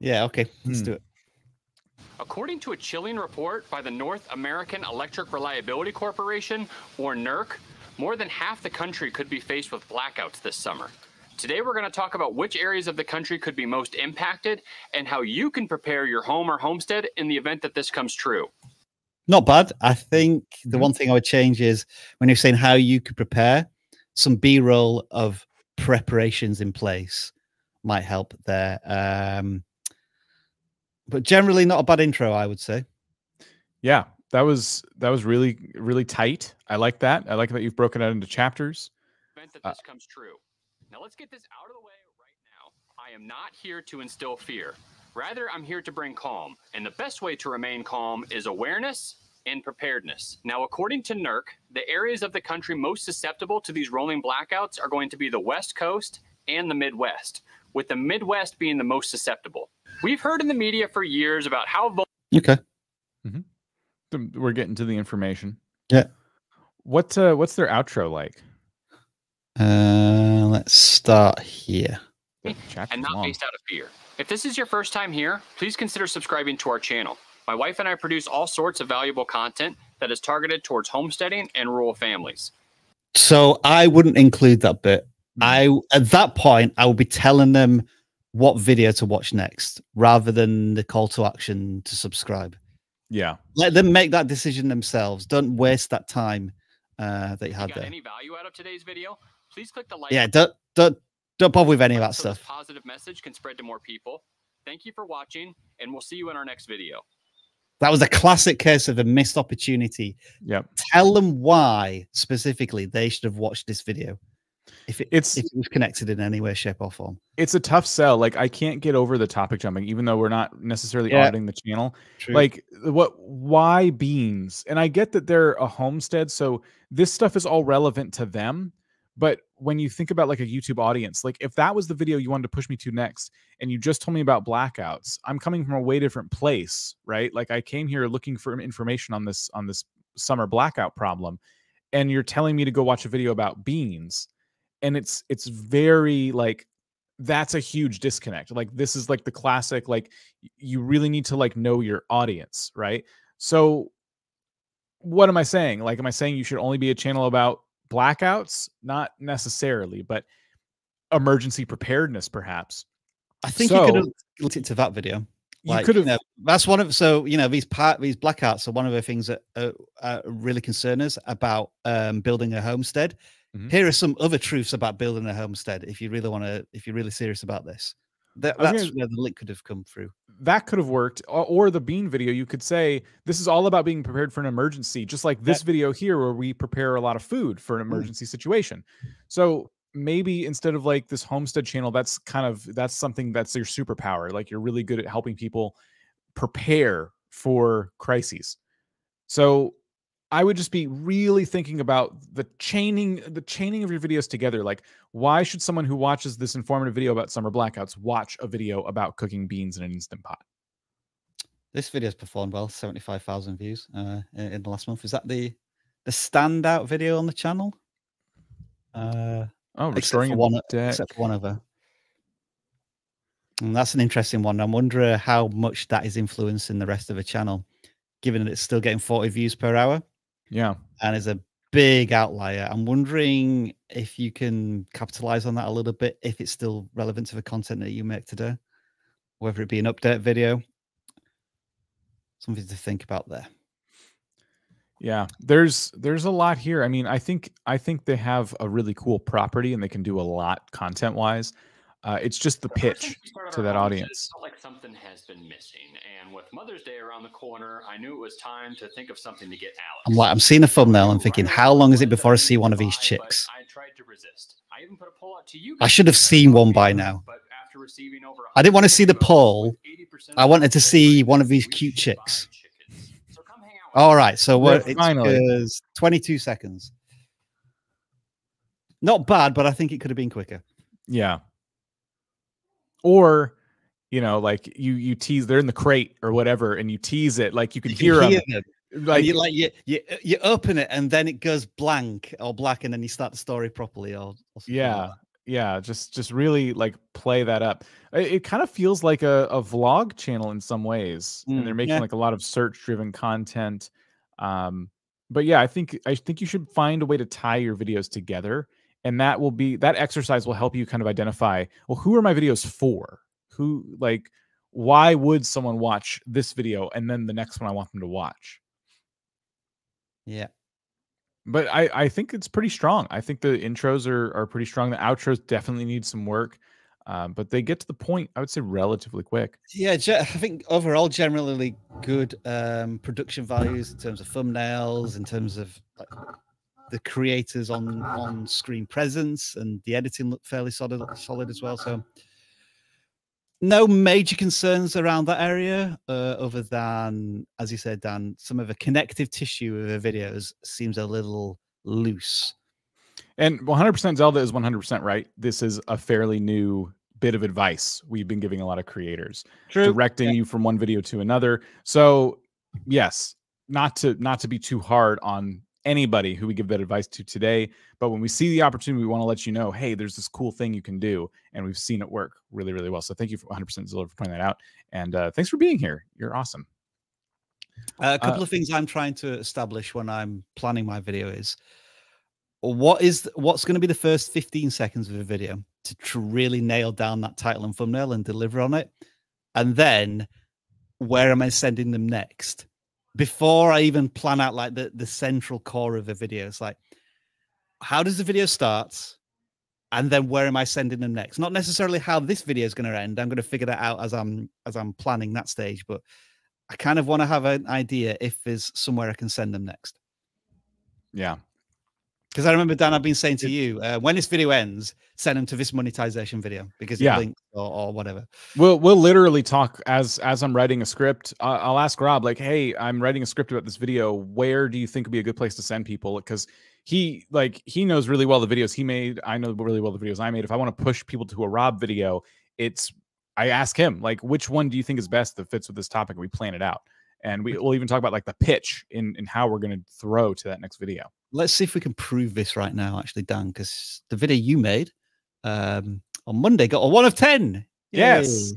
Yeah. Okay. Let's Hmm. do it. According to a chilling report by the North American Electric Reliability Corporation, or NERC, more than half the country could be faced with blackouts this summer. Today, we're going to talk about which areas of the country could be most impacted and how you can prepare your home or homestead in the event that this comes true. Not bad. I think the one thing I would change is when you're saying how you could prepare, some B roll of preparations in place might help there. Um, but generally, not a bad intro, I would say. Yeah, that was that was really really tight. I like that. I like that you've broken it into chapters. Event that this comes true. Now let's get this out of the way right now. I am not here to instill fear. Rather, I'm here to bring calm. And the best way to remain calm is awareness and preparedness. Now, according to NERC, the areas of the country most susceptible to these rolling blackouts are going to be the West Coast and the Midwest, with the Midwest being the most susceptible. We've heard in the media for years about how vul- Okay. Th- We're getting to the information. Yeah. What uh, what's their outro like? Uh, let's start here. Chapter's and not long. based out of fear. If this is your first time here, please consider subscribing to our channel. My wife and I produce all sorts of valuable content that is targeted towards homesteading and rural families. So I wouldn't include that bit. I at that point I would be telling them what video to watch next, rather than the call to action to subscribe. Yeah. Let them make that decision themselves. Don't waste that time uh, that you had you got there. any value out of today's video, please click the like. Yeah, don't don't don't bother with any of that so this stuff. positive message can spread to more people. Thank you for watching, and we'll see you in our next video. That was a classic case of a missed opportunity. Yeah. Tell them why specifically they should have watched this video. If it, It's- if it was connected in any way, shape, or form. It's a tough sell. Like I can't get over the topic jumping, even though we're not necessarily Yeah. auditing the channel. True. Like what? Why beans? And I get that they're a homestead, so this stuff is all relevant to them. But when you think about like a YouTube audience, like if that was the video you wanted to push me to next, and you just told me about blackouts, I'm coming from a way different place, right? Like I came here looking for information on this on this summer blackout problem, and you're telling me to go watch a video about beans, and it's it's very like that's a huge disconnect. Like this is like the classic like you really need to like know your audience, right? So what am I saying? Like am I saying you should only be a channel about blackouts? Not necessarily, but emergency preparedness perhaps. I think you could So- have looked into that video. You could have- know, that's one of so you know these part these blackouts are one of the things that uh, uh, really concern us about um, building a homestead. Mhm. Here are some other truths about building a homestead. If you really want to, if you're really serious about this, that, that's gonna- where the link could have come through. that could have worked or, or the bean video you could say this is all about being prepared for an emergency just like this video here where we prepare a lot of food for an mm. emergency situation. So maybe instead of like this homestead channel that's kind of that's something that's your superpower like you're really good at helping people prepare for crises. So i would just be really thinking about the chaining the chaining of your videos together like why should someone who watches this informative video about summer blackouts watch a video about cooking beans in an instant pot This video's performed well, seventy five thousand views uh, in, the last month. Is that the the standout video on the channel? Uh, Oh, restoring one, deck. except one other. And that's an interesting one. I wonder how much that is influencing the rest of the channel, given that it's still getting 40 views per hour yeah and is a big outlier. I'm wondering if you can capitalize on that a little bit, if it's still relevant to the content that you make today, whether it be an update video. Something to think about there. Yeah, there's there's a lot here. I mean, I think I think they have a really cool property and they can do a lot content wise. Uh, it's just the pitch started to that audience. It felt like something has been missing, and with Mother's Day around the corner, I knew it was time to think of something to get Alex. I'm like, I'm seeing a thumbnail. I'm thinking, how long is it before I see one of these chicks? I tried to resist. I even put a poll out to you. I should have seen one by now. But after receiving over I didn't want to see the poll. I wanted to see one of these cute chicks. All right, so what? It's finally. 22 seconds. Not bad, but I think it could have been quicker. Yeah. Or, you know, like you you tease they're in the crate or whatever, and you tease it like you can You can hear, hear them. them. Like, you like you, you you open it and then it goes blank or black, and then you start the story properly. Or, or something like yeah, yeah, just just really like play that up. It, it kind of feels like a, a vlog channel in some ways, and they're Mm, making yeah. like a lot of search driven content. Um, but yeah, I think I think you should find a way to tie your videos together, and that will be that exercise will help you kind of identify well who are my videos for? Who like why would someone watch this video and then the next one I want them to watch? Yeah. But I, I think it's pretty strong. I think the intros are, are pretty strong. The outros definitely need some work, um, but they get to the point, I would say, relatively quick. Yeah, I think overall generally good um, production values in terms of thumbnails, in terms of like, the creators on on screen presence, and the editing looked fairly solid solid as well. So no major concerns around that area, uh, other than as you said, Dan, some of the connective tissue of the videos seems a little loose. And 100% Zelda is 100% right. This is a fairly new bit of advice we've been giving a lot of creators, True. directing you from one video to another. So, yes, not to not to be too hard on anybody who we give that advice to today, but when we see the opportunity, we want to let you know, hey, there's this cool thing you can do, and we've seen it work really, really well. So, thank you for 100% Zilla for pointing that out, and uh, thanks for being here. You're awesome. Uh, a couple Uh, of things I'm trying to establish when I'm planning my video is what is what's going to be the first 15 seconds of a video to tr- really nail down that title and thumbnail and deliver on it, and then where am I sending them next? Before I even plan out like the the central core of the video, it's like how does the video start, and then where am I sending them next? Not necessarily how this video is going to end. I'm going to figure that out as I'm as I'm planning that stage, but I kind of want to have an idea if there's somewhere I can send them next. Yeah. Because I remember Dan, I've been saying to you, uh, when this video ends, send them to this monetization video because it Yeah. links or, or whatever. We'll we'll literally talk as as I'm writing a script. Uh, I'll ask Rob like, "Hey, I'm writing a script about this video. Where do you think would be a good place to send people?" Because he like he knows really well the videos he made. I know really well the videos I made. If I want to push people to a Rob video, it's I ask him like, which one do you think is best that fits with this topic? We plan it out, and we, we'll even talk about like the pitch in in how we're going to throw to that next video. Let's see if we can prove this right now, actually, Dan, because the video you made um, on Monday got a one of 10. Yes.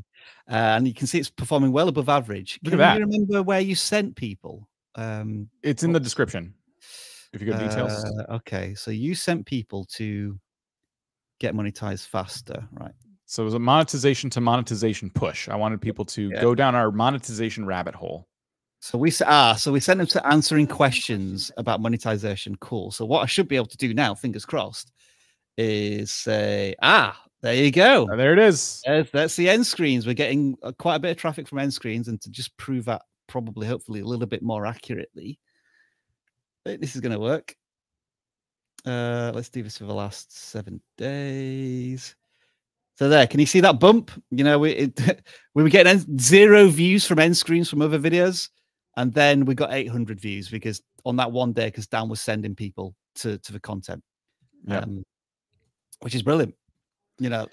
Uh, and you can see it's performing well above average. Look Can at you that. remember where you sent people? Um, It's in the description. If you go to details, Uh, okay, so you sent people to get monetized faster, right? so it was a monetization to monetization push. I wanted people to Yeah. go down our monetization rabbit hole. So we ah, so we sent them to answering questions about monetization. Cool. So what I should be able to do now, fingers crossed, is say, ah, there you go. there it is. There's, that's the end screens. We're getting uh, quite a bit of traffic from end screens, and to just prove that probably, hopefully, a little bit more accurately, eh, this is going to work. Uh, let's do this for the last seven days. So there, can you see that bump? You know, we it, we were getting zero views from end screens from other videos, and then we got 800 views because on that one day, because Dan was sending people to to the content, Yeah. um, which is brilliant. You know,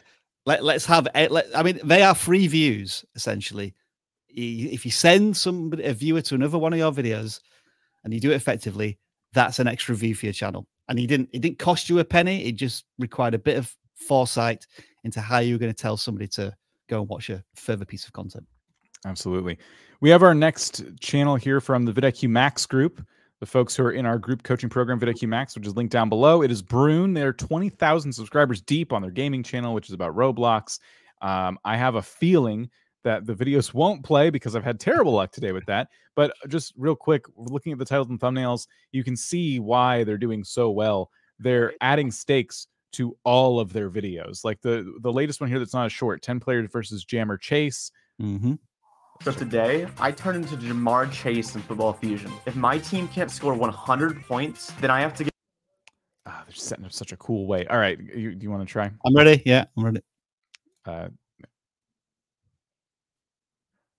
let let's have. Let, I mean, they are free views essentially. If you send somebody a viewer to another one of your videos, and you do it effectively, that's an extra view for your channel. And he didn't. It didn't cost you a penny. It just required a bit of foresight into how you were going to tell somebody to go and watch a further piece of content. Absolutely. We have our next channel here from the VidIQ Max group. The folks who are in our group coaching program, VidIQ Max, which is linked down below. It is Brune. They're 20,000 subscribers deep on their gaming channel, which is about Roblox. Um, I have a feeling that the videos won't play because I've had terrible luck today with that. But just real quick, looking at the titles and thumbnails, you can see why they're doing so well. They're adding stakes to all of their videos. Like the the latest one here that's not a short, 10 players versus Ja'Marr Chase. Mm-hmm. So today, I turn into Ja'Marr Chase in Football Fusion. If my team can't score 100 points, then I have to get. Ah, they're setting up such a cool way. All right, you, do you want to try? I'm ready. Yeah, I'm ready. Uh,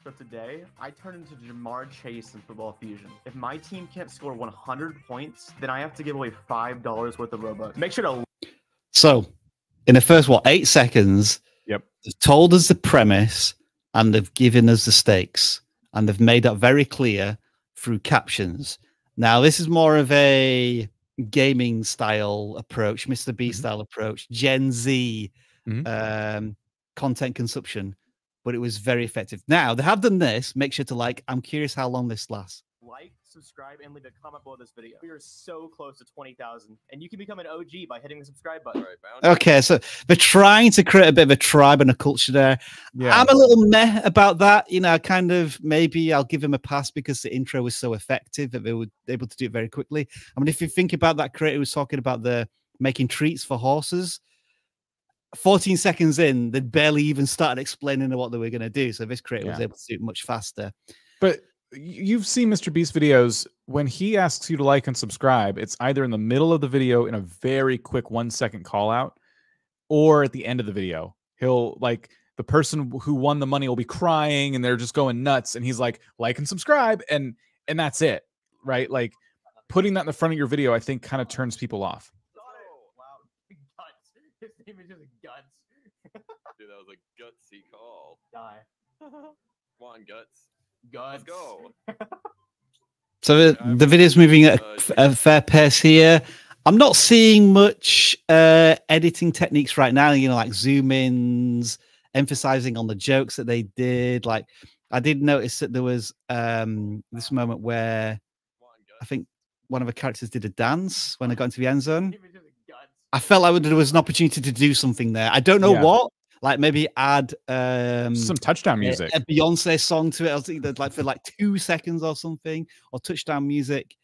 So today, I turned into Ja'Marr Chase in Football Fusion. If my team can't score 100 points, then I have to give away $5 worth of Robux. Make sure to So, in the first what eight seconds, yep, told us the premise and they've given us the stakes, and they've made that very clear through captions. Now, this is more of a gaming style approach, Mr. B Mhm. style approach, Gen Z Mhm. um, content consumption, but it was very effective. Now they have done this. Make sure to like. I'm curious how long this lasts. Like, subscribe, and leave a comment below this video. We are so close to 20,000, and you can become an OG by hitting the subscribe button. Right, Okay, so they're trying to create a bit of a tribe and a culture there. Yeah. I'm a little meh about that. You know, kind of maybe I'll give him a pass because the intro was so effective that they were able to do it very quickly. I mean, if you think about that creator who was talking about the making treats for horses, 14 seconds in, they'd barely even started explaining what they were going to do. So this creator was able to do it much faster. But y- you've seen Mr. Beast videos. When he asks you to like and subscribe, it's either in the middle of the video in a very quick one second call out, or at the end of the video. He'll like the person who won the money will be crying and they're just going nuts, and he's like, like and subscribe, and and that's it, right? Like putting that in the front of your video, I think kind of turns people off. Guts. His name is just Guts. Dude, that was a gutsy call. Die. Come on, guts. Guts. Let's go. So the, the video's moving at a, f- a fair pace here. I'm not seeing much uh, editing techniques right now. You know, like zoom ins, emphasizing on the jokes that they did. Like, I did notice that there was um, this moment where I think one of the characters did a dance when I got into the end zone. I felt like there was an opportunity to do something there. I don't know Yeah. what. Like maybe add um, Some touchdown music. a Beyonce song to it. I thinking that like for like two seconds or something, or touchdown music.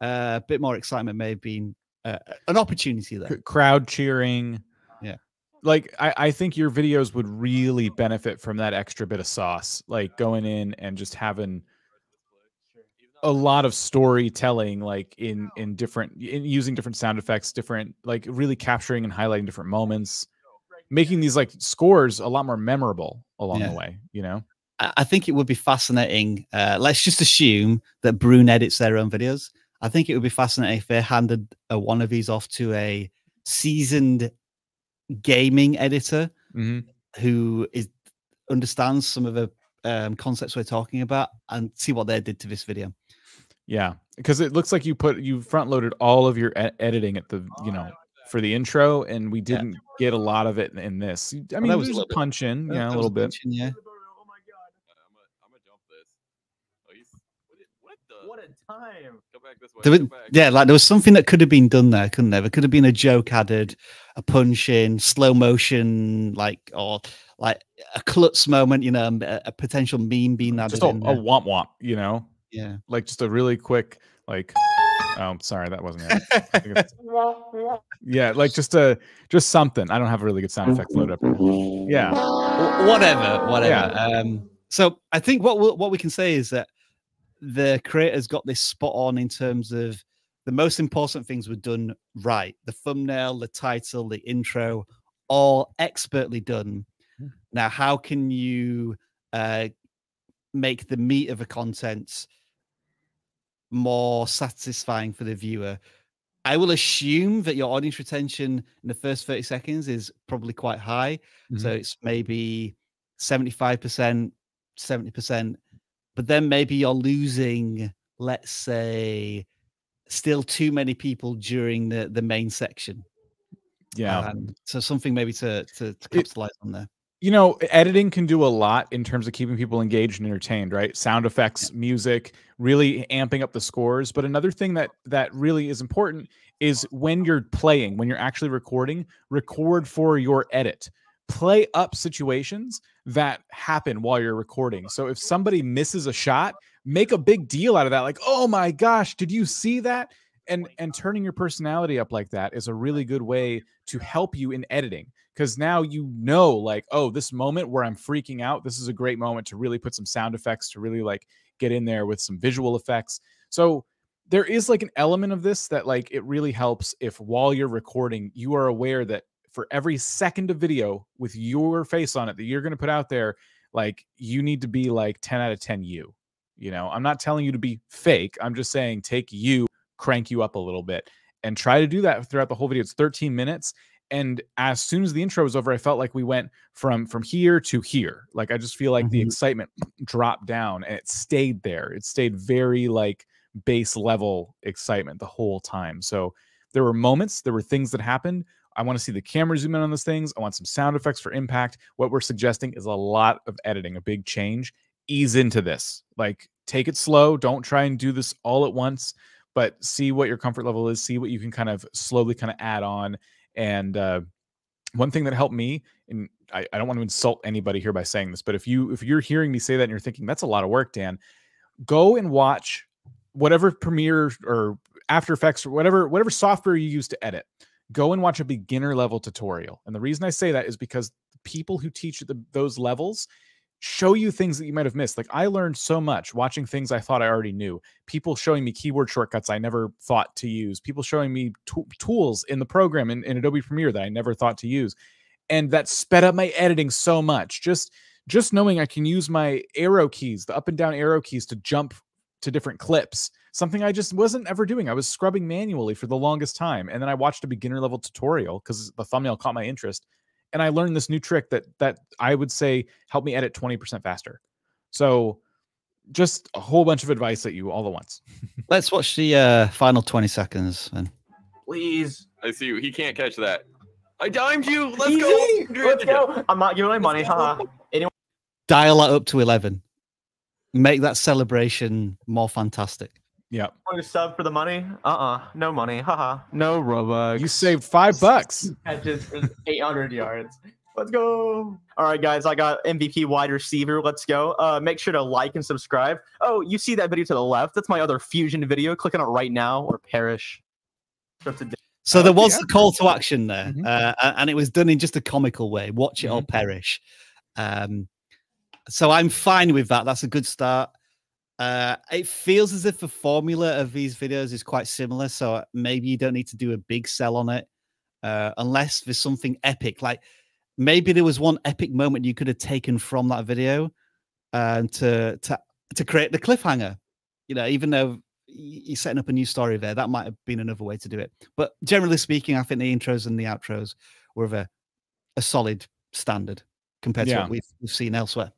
Uh, a bit more excitement may have been uh, an opportunity there. C- crowd cheering. Yeah. Like I, I think your videos would really benefit from that extra bit of sauce, like going in and just having a lot of storytelling, like in in different in using different sound effects, different like really capturing and highlighting different moments, making these like scores a lot more memorable along Yeah. the way. You know, I think it would be fascinating. Uh, let's just assume that Brune edits their own videos. I think it would be fascinating if they handed uh, one of these off to a seasoned gaming editor Mhm. who is understands some of the um, concepts we're talking about and see what they did to this video. Yeah, because it looks like you put you front loaded all of your e- editing at the you know for the intro, and we didn't get a lot of it in, in this. I Well, mean, that was a there's a little bit- punch in, yeah, that a little bit. punch in, yeah. What a time. Go back this way. There was, back. yeah, like there was something that could have been done there, couldn't there? There could have been a joke added, a punch in, slow motion, like or like a klutz moment, you know, um, a, a potential meme being added Just a, in a womp womp, you know. Yeah. like just a really quick like. Oh, sorry, that wasn't it. I think it's- yeah, like just a just something. I don't have a really good sound effect load up. here. Yeah, whatever, whatever. Yeah. Um, so I think what we'll, what we can say is that the creators got this spot on in terms of the most important things were done right. The thumbnail, the title, the intro, all expertly done. Now, how can you uh, make the meat of the content more satisfying for the viewer? I will assume that your audience retention in the first 30 seconds is probably quite high. So Mhm. it's maybe 75%, 70%. But then maybe you're losing, let's say, still too many people during the, the main section. yeah. Um, so something maybe to, to, to capitalize on there. You know editing can do a lot in terms of keeping people engaged and entertained right? Sound effects music really amping up the scores. But another thing that that really is important is when you're playing when you're actually recording record for your edit. Play up situations that happen while you're recording. So if somebody misses a shot make a big deal out of that like oh my gosh did you see that? And and turning your personality up like that is a really good way to help you in editing because now you know like oh this moment where i'm freaking out this is a great moment to really put some sound effects to really like get in there with some visual effects. So there is like an element of this that like it really helps if while you're recording you are aware that for every second of video with your face on it that you're going to put out there like you need to be like 10 out of 10 you you know? I'm not telling you to be fake i'm just saying take you crank you up a little bit and try to do that throughout the whole video. It's 13 minutes and as soon as the intro was over i felt like we went from from here to here like i just feel like the mm-hmm. excitement dropped down and it stayed there it stayed very like base level excitement the whole time so there were moments, there were things that happened. I want to see the camera zoom in on those things. I want some sound effects for impact. What we're suggesting is a lot of editing, a big change. Ease into this. Like take it slow. Don't try and do this all at once, but see what your comfort level is. See what you can kind of slowly kind of add on. And uh, one thing that helped me, and I, I don't want to insult anybody here by saying this, but if you if you're hearing me say that and you're thinking that's a lot of work, Dan, go and watch whatever Premiere or After Effects or whatever whatever software you use to edit. Go and watch a beginner level tutorial. And the reason I say that is because people who teach the, those levels show you things that you might have missed. Like I learned so much watching things I thought I already knew. People showing me keyboard shortcuts I never thought to use. People showing me tools in the program in, in Adobe Premiere that I never thought to use. And that sped up my editing so much. Just just knowing I can use my arrow keys, the up and down arrow keys to jump to different clips, something I just wasn't ever doing. I was scrubbing manually for the longest time. And then I watched a beginner level tutorial because the thumbnail caught my interest. And I learned this new trick that that I would say helped me edit 20% faster. So just a whole bunch of advice at you all at once. Let's watch the uh, final 20 seconds. And Please. I see you. He can't catch that. I dimed you. Let's Easy. go. Let's go. I'm not giving away money. Haha. Anyone? dial that up to 11. Make that celebration more fantastic. Yeah. Want to sub for the money? Uh-uh. No money. Haha. No Robux. You saved five bucks. Catches for 800 yards. Let's go. All right, guys. I got MVP wide receiver. Let's go. Uh, make sure to like and subscribe. Oh, you see that video to the left? That's my other fusion video. Click on it right now or perish. So there was yeah. a call to action there, Mm-hmm. uh, and it was done in just a comical way. Watch it or perish. Um, so I'm fine with that. That's a good start. Uh, it feels as if the formula of these videos is quite similar. So maybe you don't need to do a big sell on it, uh, unless there's something epic. Like maybe there was one epic moment you could have taken from that video and to to to create the cliffhanger. You know, even though you're setting up a new story there, that might have been another way to do it. But generally speaking, I think the intros and the outros were of a, a solid standard compared to what we've, we've seen elsewhere.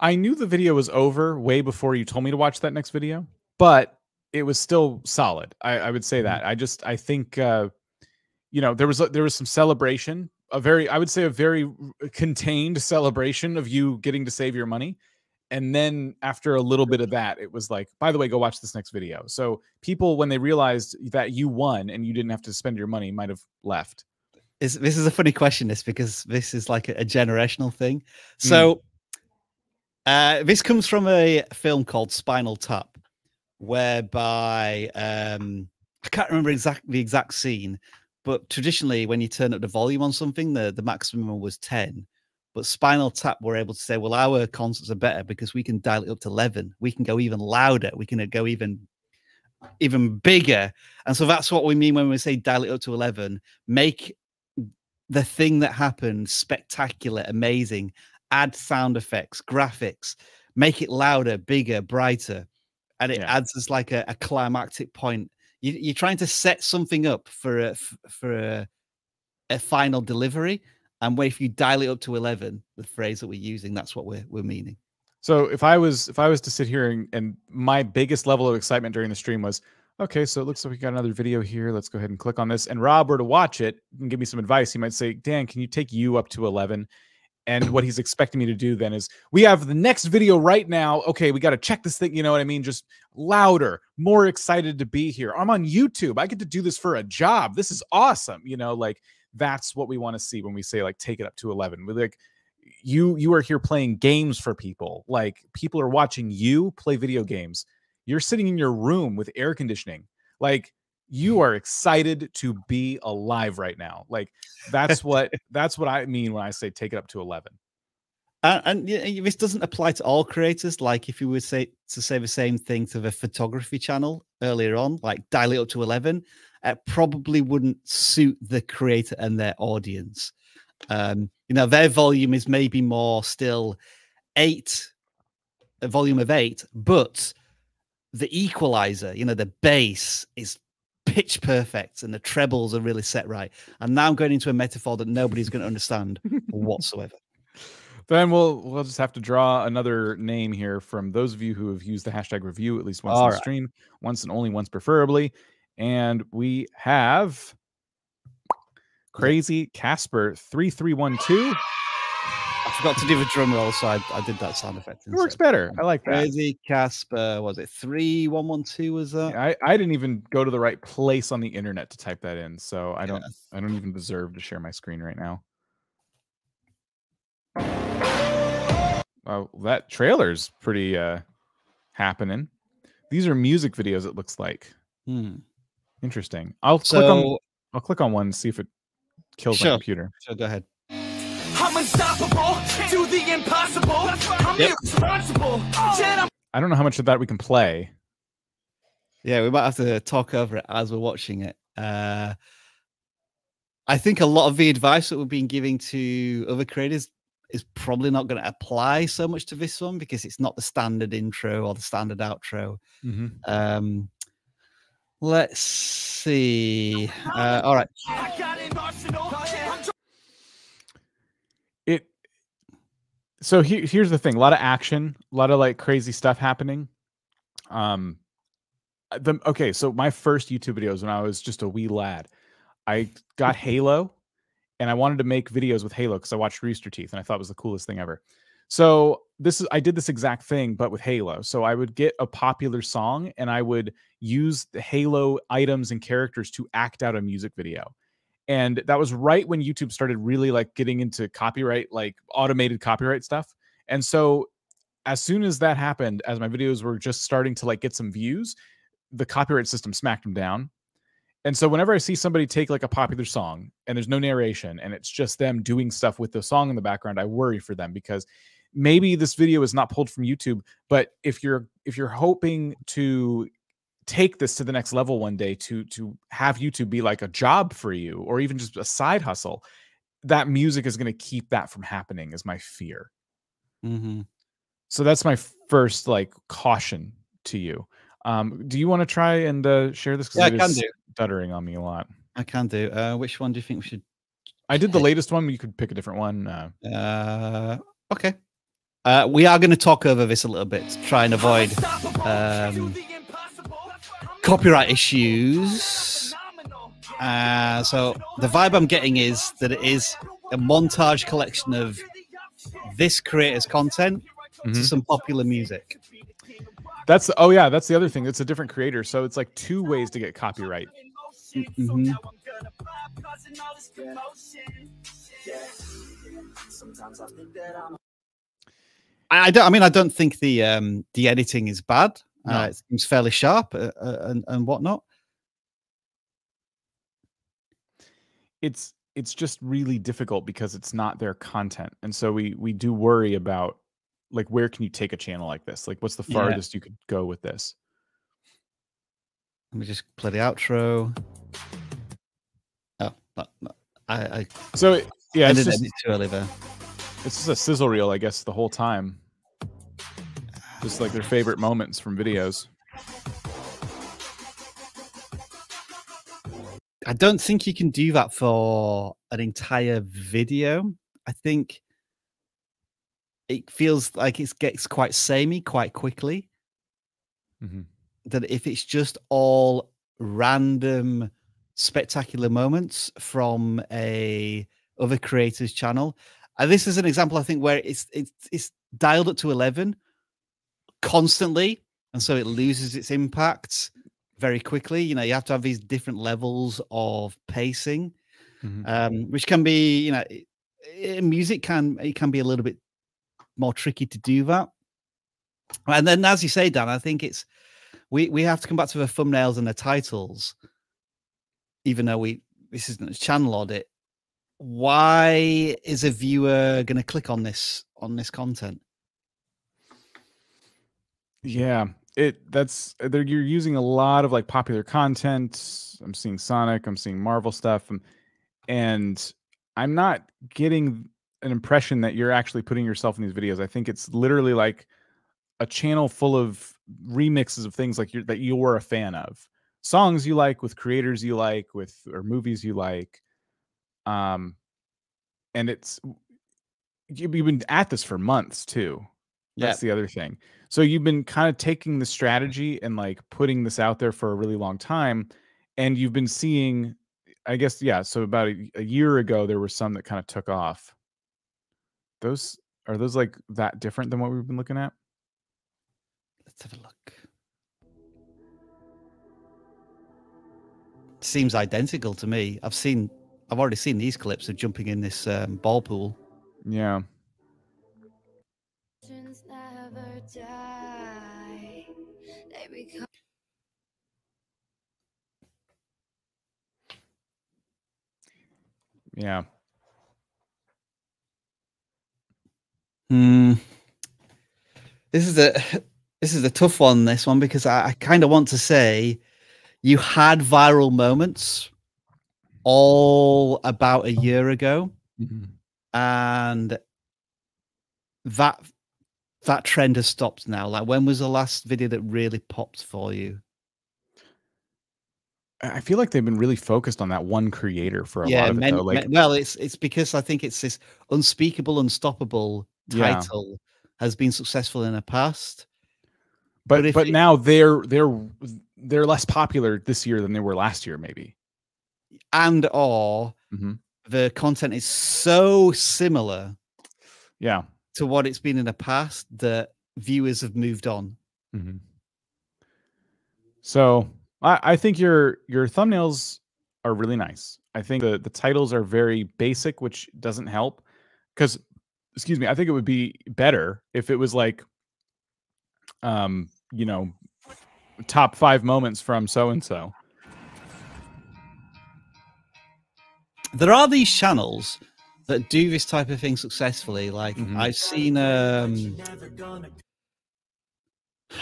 I knew the video was over way before you told me to watch that next video, but it was still solid. I, I would say that. I just I think uh, you know there was a, there was some celebration, a very I would say a very contained celebration of you getting to save your money, and then after a little bit of that, it was like, by the way, go watch this next video. So people when they realized that you won and you didn't have to spend your money, might have left. Is this is a funny question, this because this is like a, generational thing. Mm. Uh, this comes from a film called Spinal Tap, whereby um, I can't remember exact the exact scene, but traditionally when you turn up the volume on something, the the maximum was ten. But Spinal Tap were able to say, well, our concerts are better because we can dial it up to eleven. We can go even louder. We can go even even bigger. And so that's what we mean when we say dial it up to 11. Make the thing that happened spectacular, amazing. Add sound effects, graphics, make it louder, bigger, brighter. And it adds as like a, a climactic point. You, you're trying to set something up for a, for a, a final delivery. And when if you dial it up to 11, the phrase that we're using, that's what we're, we're meaning. So if I was if I was to sit here and, and my biggest level of excitement during the stream was okay, so it looks like we got another video here. Let's go ahead and click on this. And Rob were to watch it and give me some advice. He might say, Dan, can you take you up to 11? And what he's expecting me to do then is we have the next video right now. Okay, we got to check this thing. You know what I mean? Just louder, more excited to be here. I'm on YouTube. I get to do this for a job. This is awesome. You know, like that's what we want to see when we say like take it up to 11. We like you you are here playing games for people like people are watching you play video games you're sitting in your room with air conditioning like you are excited to be alive right now like that's what that's what i mean when i say take it up to 11 And, and this doesn't apply to all creators. Like if you would say to say the same thing to the photography channel earlier on, like dial it up to eleven, it probably wouldn't suit the creator and their audience. Um, you know, their volume is maybe more still eight, a volume of eight, but the equalizer, you know, the bass is pitch perfect and the trebles are really set right. And now I'm going into a metaphor that nobody's going to understand whatsoever. then we'll we'll just have to draw another name here from those of you who have used the hashtag review at least once All in the right. stream once and only once preferably and we have Crazy Casper three three one two. I forgot to do the drum roll, so I, I did that sound effect. It works better. I like that. Crazy Casper, was it three one one two? Was that? I, I didn't even go to the right place on the internet to type that in, so I don't I don't even deserve to share my screen right now. Oh, that trailer's pretty uh happening. These are music videos. It looks like Hmm. interesting. I'll click on I'll click on one and see if it kills my computer. So go ahead. I'm unstoppable, do the impossible. I'm Yep. irresponsible. Yet I'm I don't know how much of that we can play. Yeah, we might have to talk over it as we're watching it. Uh, I think a lot of the advice that we've been giving to other creators is probably not going to apply so much to this one because it's not the standard intro or the standard outro. Mhm. Um, let's see. Uh, all right. I got an arsenal. I'm It so here, here's the thing: a lot of action, a lot of like crazy stuff happening. Um, uh, the okay, so my first YouTube videos when I was just a wee lad, I got Halo, and I wanted to make videos with Halo because I watched Rooster Teeth and I thought it was the coolest thing ever. So this is I did this exact thing but with Halo. So I would get a popular song and I would use the Halo items and characters to act out a music video. And that was right when YouTube started really like getting into copyright, like automated copyright stuff. And so as soon as that happened, as my videos were just starting to like get some views, the copyright system smacked them down. And so whenever I see somebody take like a popular song and there's no narration and it's just them doing stuff with the song in the background, I worry for them because maybe this video is not pulled from YouTube, but if you're if you're hoping to take this to the next level one day to to have YouTube be like a job for you or even just a side hustle, that music is going to keep that from happening is my fear. Mm-hmm. So that's my first like caution to you. Um, do you want to try and uh, share this? Yeah, I can do. Stuttering on me a lot. I can do. Uh, which one do you think we should? I did the latest one. You could pick a different one. Uh, Uh, okay. Uh, we are going to talk over this a little bit to try and avoid um, copyright issues. Uh, so the vibe I'm getting is that it is a montage collection of this creator's content to Mhm. some popular music. that's oh yeah, that's the other thing. It's a different creator, so it's like two ways to get copyright. Mhm. I, I don't. I mean, I don't think the um, the editing is bad. No. Uh, it seems fairly sharp uh, uh, and and whatnot. It's it's just really difficult because it's not their content, and so we we do worry about like where can you take a channel like this? Like, what's the Yeah. farthest you could go with this? Let me just play the outro. Oh, no, no, I, I So yeah, I it's did just too early there. it's just a sizzle reel, I guess, the whole time. Just like their favorite moments from videos. I don't think you can do that for an entire video. I think it feels like it gets quite samey quite quickly. Mhm. That if it's just all random spectacular moments from a other creator's channel, and this is an example I think where it's it's it's dialed up to eleven constantly, and so it loses its impact very quickly. You know, you have to have these different levels of pacing, Mhm. um, which can be, you know, music can it can be a little bit more tricky to do that. And then, as you say, Dan, I think it's we we have to come back to the thumbnails and the titles, even though we this isn't a channel audit. Why is a viewer going to click on this on this content? Yeah, it that's uh, they're you're using a lot of like popular content. I'm seeing Sonic, I'm seeing Marvel stuff, and, and I'm not getting an impression that you're actually putting yourself in these videos. I think it's literally like a channel full of remixes of things like you're that you're a fan of. Songs you like with creators you like with or movies you like. Um and it's you've you've been at this for months too. That's the other thing. So you've been kind of taking the strategy and like putting this out there for a really long time. and you've been seeing, I guess, yeah. So about a, a year ago, there were some that kind of took off. Those are those like that different than what we've been looking at? Let's have a look. Seems identical to me. I've seen, I've already seen these clips of jumping in this um, ball pool. Yeah. They become Yeah. Hmm. This is a this is a tough one. This one because I, I kind of want to say you had viral moments all about a year ago, and that that trend has stopped now. Like, when was the last video that really popped for you? I feel like they've been really focused on that one creator for a lot of it. men- though. Like, men- well, it's it's because I think it's this unspeakable, unstoppable Yeah. title has been successful in the past. but if but it- now they're they're they're less popular this year than they were last year, maybe. and or Mhm. the content is so similar Yeah. To what it's been in the past that viewers have moved on. Mhm. So I, I think your your thumbnails are really nice. I think the the titles are very basic, which doesn't help. Because excuse me, I think it would be better if it was like um, you know, top five moments from so and so. There are these channels that do this type of thing successfully. Like I've seen um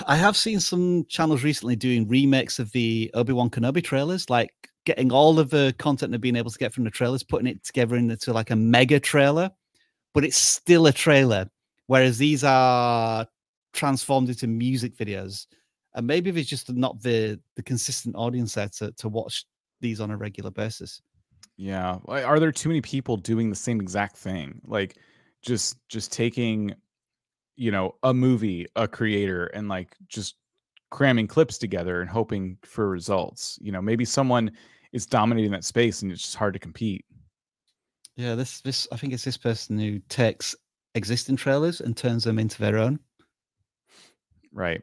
I have seen some channels recently doing remakes of the Obi-Wan Kenobi trailers, like getting all of the content they've been able to get from the trailers, putting it together into like a mega trailer, but it's still a trailer. Whereas these are transformed into music videos. And maybe there's just not the the consistent audience there to, to watch these on a regular basis. Yeah. Are there too many people doing the same exact thing? Like just just taking, you know, a movie, a creator, and like just cramming clips together and hoping for results. You know, maybe someone is dominating that space and it's just hard to compete. Yeah, this this I think it's this person who takes existing trailers and turns them into their own. Right.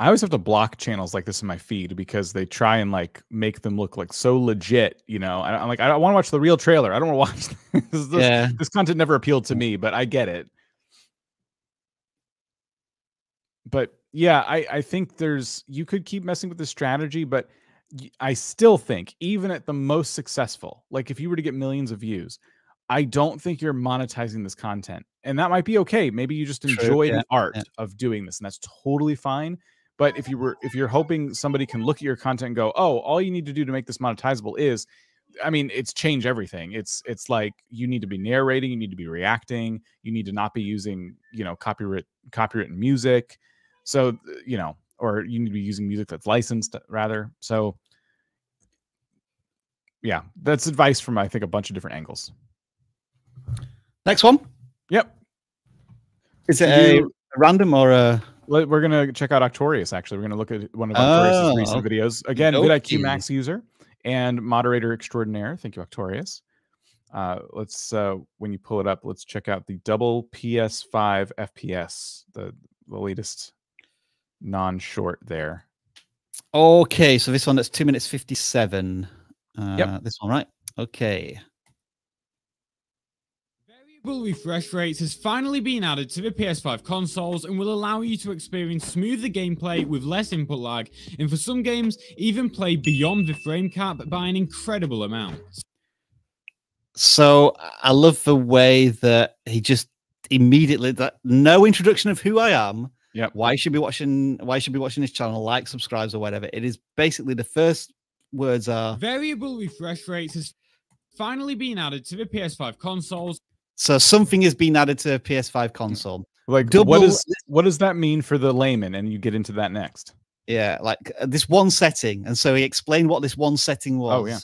I always have to block channels like this in my feed because they try and like make them look like so legit, you know. I, I'm like, I don't want to watch the real trailer. I don't want to watch this, this, Yeah. this content never appealed to me, but I get it. But yeah, I, I think there's you could keep messing with the strategy, but I still think even at the most successful, like if you were to get millions of views, I don't think you're monetizing this content. And that might be okay. Maybe you just True, enjoy yeah, the art yeah. of doing this, and that's totally fine. But if you were if you're hoping somebody can look at your content and go, "Oh, all you need to do to make this monetizable is I mean, it's change everything. It's it's like you need to be narrating, you need to be reacting, you need to not be using, you know, copyright copywritten music. So, you know, or you need to be using music that's licensed uh, rather. So yeah, that's advice from I think a bunch of different angles. Next one. Yep. Is it You a random or a Let- We're gonna check out Octorius. Actually, we're gonna look at one of Octorius's Oh, recent okay. videos. Again, Okey. vidIQ Max user and moderator extraordinaire. Thank you, Octorius. Uh, let's uh, when you pull it up, let's check out the double PS5 FPS, the the latest non-short there. Okay, so this one that's two minutes fifty-seven. Uh, Yep. This one, right? Okay. Variable refresh rates has finally been added to the PS5 consoles and will allow you to experience smoother gameplay with less input lag, and for some games, even play beyond the frame cap by an incredible amount. So I love the way that he just immediately that no introduction of who I am. Yeah. Why you should be watching? Why you should be watching this channel? Like, subscribes, or whatever. It is basically the first words are Variable refresh rates has finally been added to the PS5 consoles. So something has been added to a PS5 console. Like, Double- what is what does that mean for the layman? And you get into that next. Yeah, like uh, this one setting, and so he explained what this one setting was. Oh, yeah.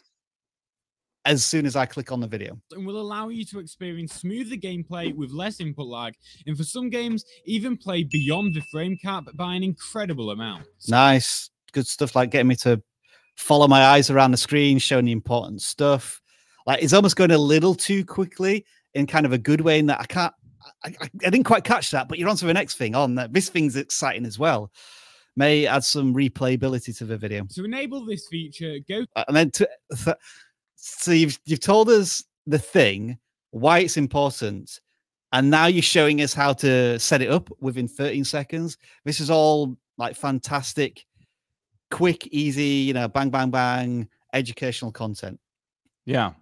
As soon as I click on the video. and will allow you to experience smoother gameplay with less input lag, and for some games, even play beyond the frame cap by an incredible amount. Nice. good stuff like getting me to follow my eyes around the screen, showing the important stuff. Like it's almost going a little too quickly in kind of a good way in that I can't I, I, I didn't quite catch that, but you're on to the next thing on that. This thing's exciting as well. May add some replayability to the video. To enable this feature, go Uh, and then to th- so you've you've told us the thing, why it's important, and now you're showing us how to set it up within 13 seconds. This is all like fantastic, quick, easy, you know, bang, bang, bang, educational content. Yeah.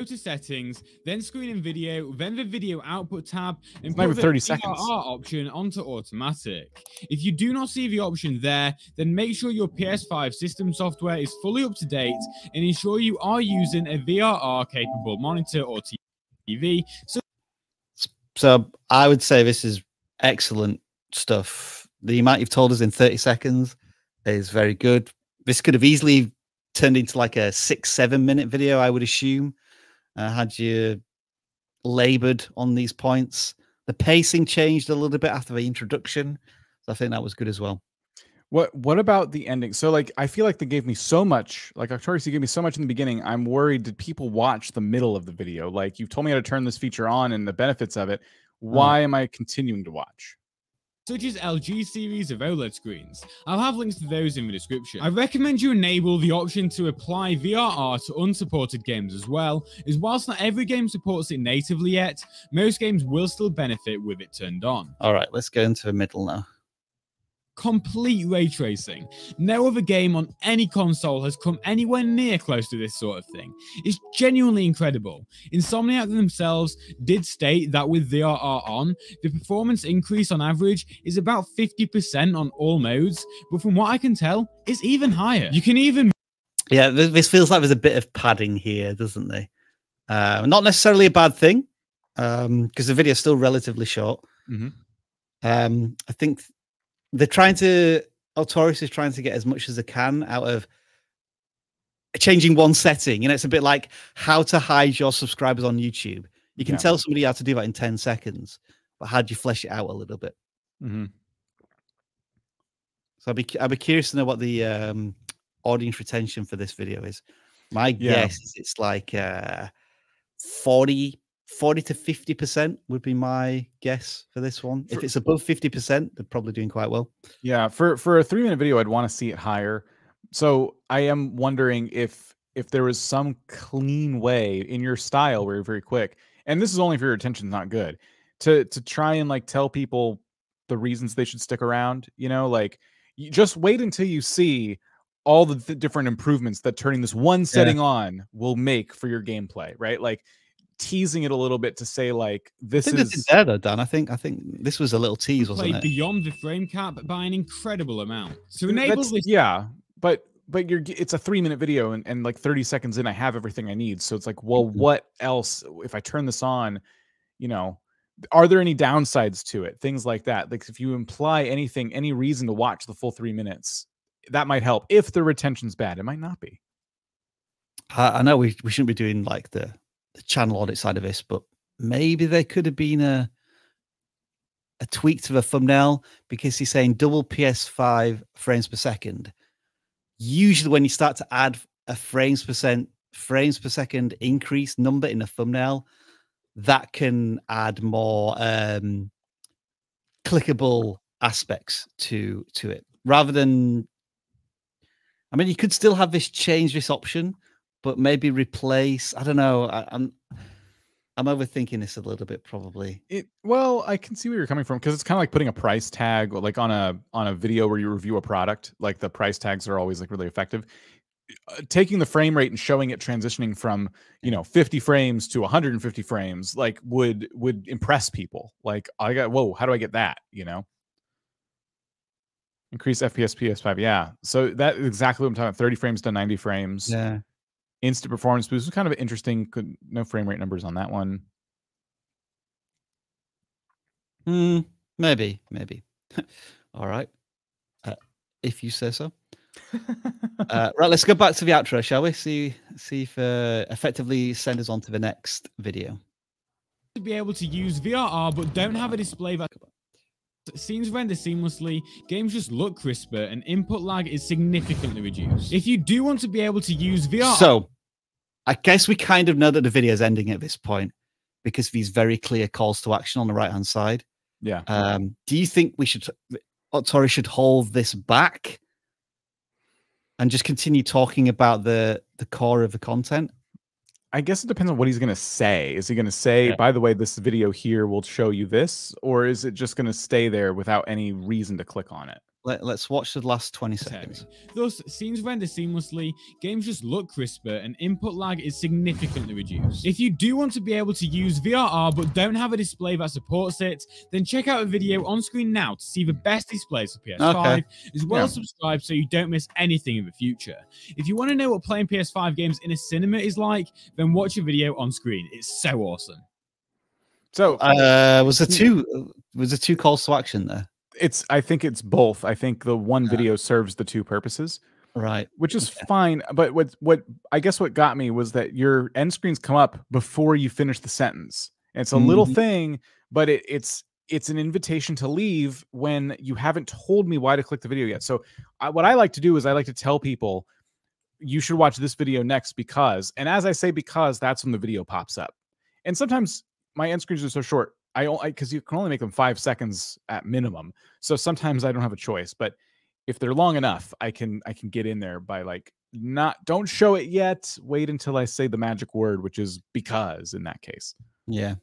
Go to settings, then screen and video, then the video output tab, and It's not even put 30 the seconds. VRR option onto automatic. If you do not see the option there, then make sure your PS5 system software is fully up to date and ensure you are using a VRR capable monitor or TV. So So I would say this is excellent stuff. The amount you've told us in 30 seconds is very good. This could have easily turned into like a six, seven minute video, I would assume, uh, had you labored on these points. The pacing changed a little bit after the introduction. So I think that was good as well. What what about the ending? So like I feel like they gave me so much, like Arcturus, you gave me so much in the beginning. I'm worried did people watch the middle of the video? Like you've told me how to turn this feature on and the benefits of it. Why am I continuing to watch? Such as LG series of OLED screens. I'll have links to those in the description. I recommend you enable the option to apply VRR to unsupported games as well, as whilst not every game supports it natively yet, most games will still benefit with it turned on. All right, let's go into the middle now. Complete ray tracing. No other game on any console has come anywhere near close to this sort of thing. It's genuinely incredible. Insomniac themselves did state that with VRR on, the performance increase on average is about 50% on all modes, but from what I can tell, it's even higher. You can even Yeah, this feels like there's a bit of padding here, doesn't there? Uh, not necessarily a bad thing, because the video's still relatively short. Mhm. Um, I think th- they're trying to. Altoris is trying to get as much as they can out of changing one setting. You know, it's a bit like how to hide your subscribers on YouTube. You can Yeah. tell somebody how to do that in 10 seconds, but how do you flesh it out a little bit? Mm-hmm. So I'd be I'd be curious to know what the um, audience retention for this video is. My Yeah. guess is it's like uh, 40, 40 to 50% would be my guess for this one. If it's above 50%, they're probably doing quite well. Yeah, for for a three minute video, I'd want to see it higher. So I am wondering if if there was some clean way in your style where you're very quick, and this is only if your attention's not good, to to try and like tell people the reasons they should stick around. You know, like you just wait until you see all the th- different improvements that turning this one setting on will make for your gameplay. Right, like teasing it a little bit to say like I this think is this is there though, Dan. I think I think this was a little tease, wasn't it? beyond the frame cap by an incredible amount. To enable That's- this yeah but but you're it's a three minute video and, and like 30 seconds in i have everything i need so it's like well Mm-hmm. what else if i turn this on you know are there any downsides to it things like that like if you imply anything any reason to watch the full three minutes that might help if the retention's bad it might not be I, I know we, we shouldn't be doing like the, the channel audit side of this, but maybe there could have been a a tweak to the thumbnail because he's saying double PS5 frames per second. Usually, when you start to add a frames percent frames per second increase number in a thumbnail, that can add more um, clickable aspects to to it rather than I mean, you could still have this change this option, but maybe replace. I don't know. I, I'm I'm overthinking this a little bit, probably. it well i can see where you're coming from because it's kind of like putting a price tag like on a on a video where you review a product like the price tags are always like really effective uh, taking the frame rate and showing it transitioning from you know 50 frames to 150 frames like would would impress people like i got whoa how do i get that you know increase fps ps5 yeah so that is exactly what i'm talking about 30 frames to 90 frames Yeah. Instant performance boost is kind of interesting could no frame rate numbers on that one Hmm, maybe, maybe. All right. Uh, if you say so. uh, right, let's go back to the outro, shall we? See, see if uh, effectively send us on to the next video. to be able to use VRR but don't have a display that Scenes render seamlessly, games just look crisper, and input lag is significantly reduced. If you do want to be able to use VR, So, I guess we kind of know that the video is ending at this point because of these very clear calls to action on the right hand side. Yeah. Um, do you think we should, Tori should hold this back and just continue talking about the the core of the content? I guess it depends on what he's going to say. Is he going to say, Yeah. by the way, this video here will show you this? Or is it just going to stay there without any reason to click on it? Let, let's watch the last 20 seconds. Thus, scenes render seamlessly, games just look crisper, and input lag is significantly reduced. If you do want to be able to use VRR but don't have a display that supports it, then check out a video on screen now to see the best displays for PS5, Okay. as well Yeah. as subscribe so you don't miss anything in the future. If you want to know what playing PS5 games in a cinema is like, then watch a video on screen. It's so awesome. So, Uh, was there two? Was there two calls to action there? It's I think it's both. I think the one video serves the two purposes. Right. Which is fine. But what what I guess what got me was that your end screens come up before you finish the sentence. And it's a little Mhm. thing, but it, it's it's an invitation to leave when you haven't told me why to click the video yet. So I, what I like to do is I like to tell people you should watch this video next because and as I say because that's when the video pops up. And sometimes my end screens are so short. I only because you can only make them five seconds at minimum. So sometimes I don't have a choice. But if they're long enough, I can I can get in there by like not don't show it yet. Wait until I say the magic word, which is because in that case. Yeah.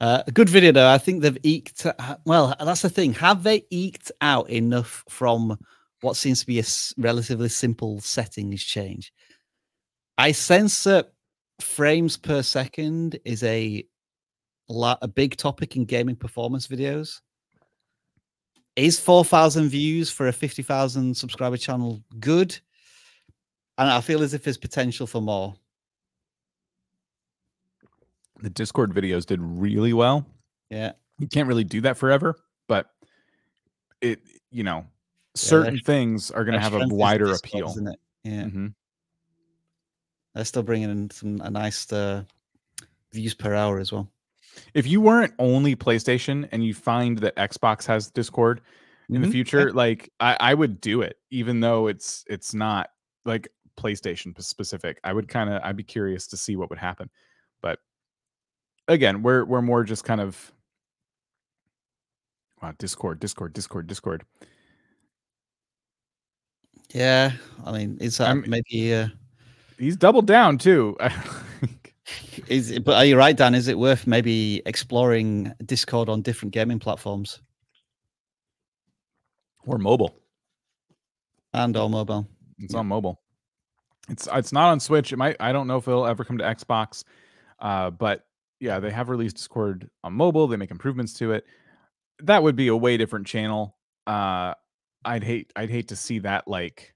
Uh, a good video though. I think they've eked. uh, Well, that's the thing. Have they eked out enough from what seems to be a relatively simple settings change? I sense that frames per second is a a big topic in gaming performance videos. Is four thousand views for a fifty thousand subscriber channel good? And I feel as if there's potential for more. The Discord videos did really well. Yeah. You can't really do that forever, but it you know, certain their- things are going to have a wider Discord, appeal. isn't it? Yeah. Mhm. They're still bringing in some a nice uh, views per hour as well. If you weren't only PlayStation and you find that Xbox has Discord in the Mhm, future, like I, I would do it, even though it's it's not like PlayStation specific. I would kind of I'd be curious to see what would happen. But again, we're we're more just kind of wow, Discord, Discord, Discord, Discord. Yeah, I mean, that I'm- maybe? Uh, He's doubled down too. is it- but are you right, Dan? Is it worth maybe exploring Discord on different gaming platforms or mobile. and or mobile? It's on mobile. It's it's not on Switch. It might. I don't know if it'll ever come to Xbox. Uh, but yeah, they have released Discord on mobile. They make improvements to it. That would be a way different channel. Uh, I'd hate. I'd hate to see that. Like,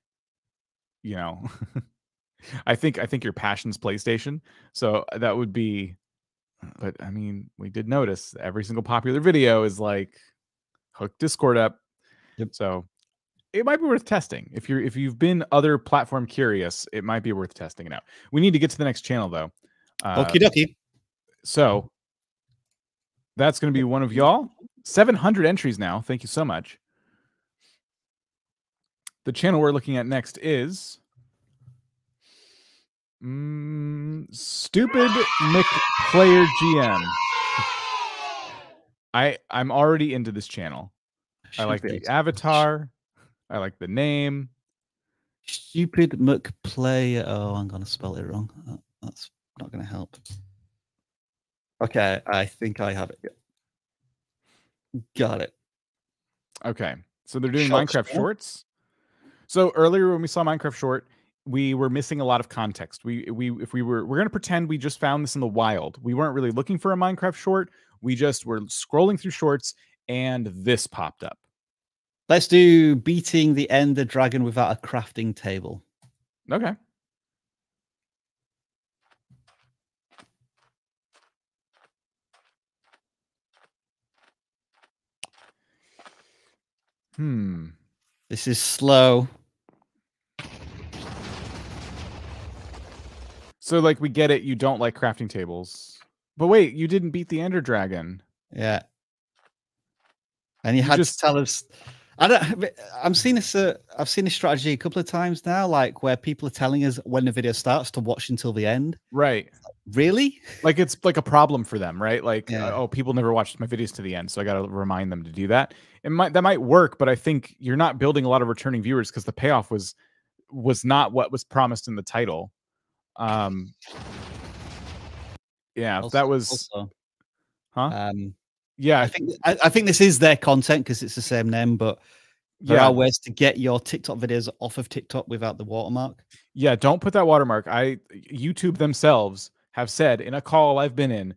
you know, I think I think your passion's PlayStation. So that would be. But I mean, we did notice every single popular video is like hook Discord up. Yep. So it might be worth testing. If you're if you've been other platform curious, it might be worth testing it out. We need to get to the next channel though. Uh, Okie dokie. So that's going to be one of y'all. 700 entries now. Thank you so much. The channel we're looking at next is mm, Stupid McPlayer GM. I I'm already into this channel. I like the avatar. I like the name. Stupid McPlay. Oh, I'm gonna spell it wrong. Uh, That's not gonna help. Okay, I think I have it. Got it. Okay. So they're doing Short Minecraft short? shorts. So earlier when we saw Minecraft short, we were missing a lot of context. We we if we were we're going to pretend we just found this in the wild. We weren't really looking for a Minecraft short. We just were scrolling through shorts and this popped up. Let's do beating the Ender Dragon without a crafting table. Okay. Hmm. This is slow. So like we get it, you don't like crafting tables. But wait, you didn't beat the Ender Dragon. Yeah. and you You had just- to tell us. I don't. I'm seeing this. Uh, I've seen this strategy a couple of times now, like where people are telling us when the video starts to watch until the end. Right. Really? Like it's like a problem for them, right? Like, Yeah. uh, oh, people never watched my videos to the end, so I got to remind them to do that. It might that might work, but I think you're not building a lot of returning viewers because the payoff was was not what was promised in the title. Um, yeah, Also- that was, also, huh? Um, yeah, I think I, I think this is their content because it's the same name, but there Yeah. are ways to get your TikTok videos off of TikTok without the watermark. Yeah, don't put that watermark. I YouTube themselves have said in a call I've been in,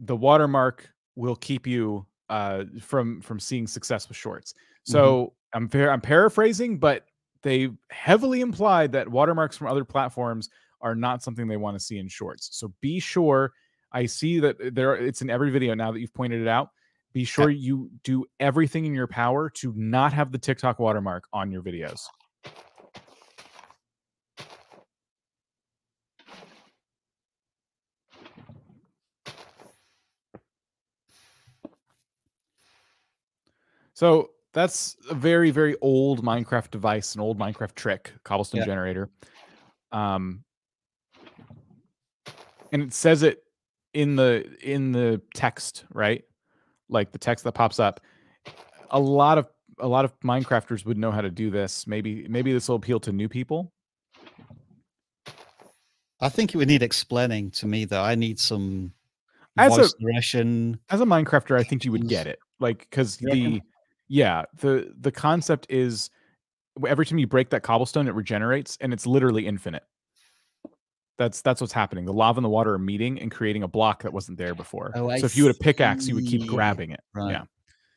the watermark will keep you uh from from seeing success with shorts. So I'm fair I'm paraphrasing, but they heavily implied that watermarks from other platforms are not something they want to see in shorts. So be sure I see that there it's in every video now that you've pointed it out. Be sure you do everything in your power to not have the TikTok watermark on your videos. So that's a very, very old Minecraft device, an old Minecraft trick, cobblestone Yeah. generator. Um, and it says it in the in the text, right? Like the text that pops up. A lot of a lot of Minecrafters would know how to do this. Maybe maybe this will appeal to new people. I think it would need explaining to me though. I need some As voice a- narration. As a Minecrafter, I think you would get it. Like because the yeah the the concept is every time you break that cobblestone, it regenerates, and it's literally infinite. That's that's what's happening. The lava and the water are meeting and creating a block that wasn't there before. Oh, so if you had a pickaxe, you would keep grabbing it. Right. Yeah.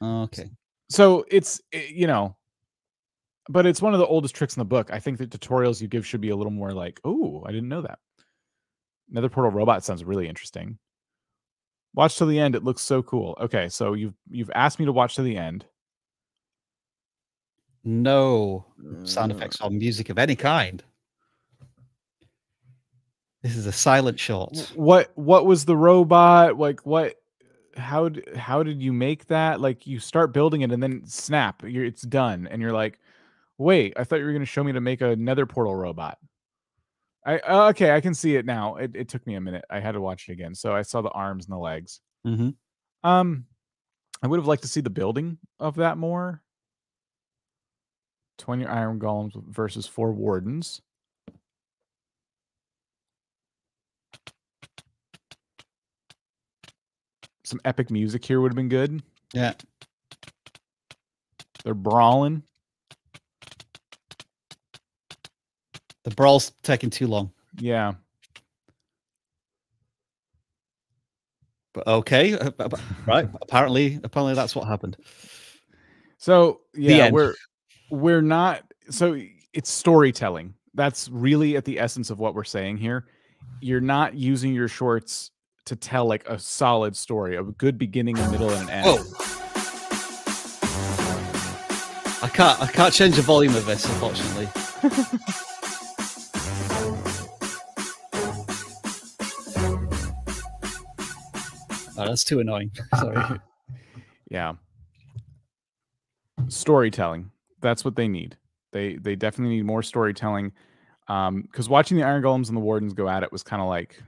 Oh, okay. So it's eh, you know, but it's one of the oldest tricks in the book. I think the tutorials you give should be a little more like, oh, I didn't know that. Nether portal robot sounds really interesting. Watch till the end. It looks so cool. Okay, so you've you've asked me to watch to the end. No sound effects or music of any kind. This is a silent shot. What what was the robot like? What? How how did you make that? Like you start building it and then snap, you're it's done, and you're like, wait, I thought you were going to show me to make a Nether portal robot. I uh, okay, I can see it now. It, it took me a minute. I had to watch it again, so I saw the arms and the legs. Mm-hmm. Um, I would have liked to see the building of that more. Twenty iron golems versus four wardens. Some epic music here would have been good. Yeah. They're brawling. The brawl's taking too long. Yeah. But okay, right. Apparently, apparently that's what happened. So yeah, we're we're not so it's storytelling. That's really at the essence of what we're saying here. You're not using your shorts to tell like a solid story, a good beginning, a middle, and an end. Whoa. I can't. I can't change the volume of this, unfortunately. Oh, that's too annoying. Sorry. yeah. Storytelling. That's what they need. They they definitely need more storytelling. Um, because watching the Iron Golems and the Wardens go at it was kind of like,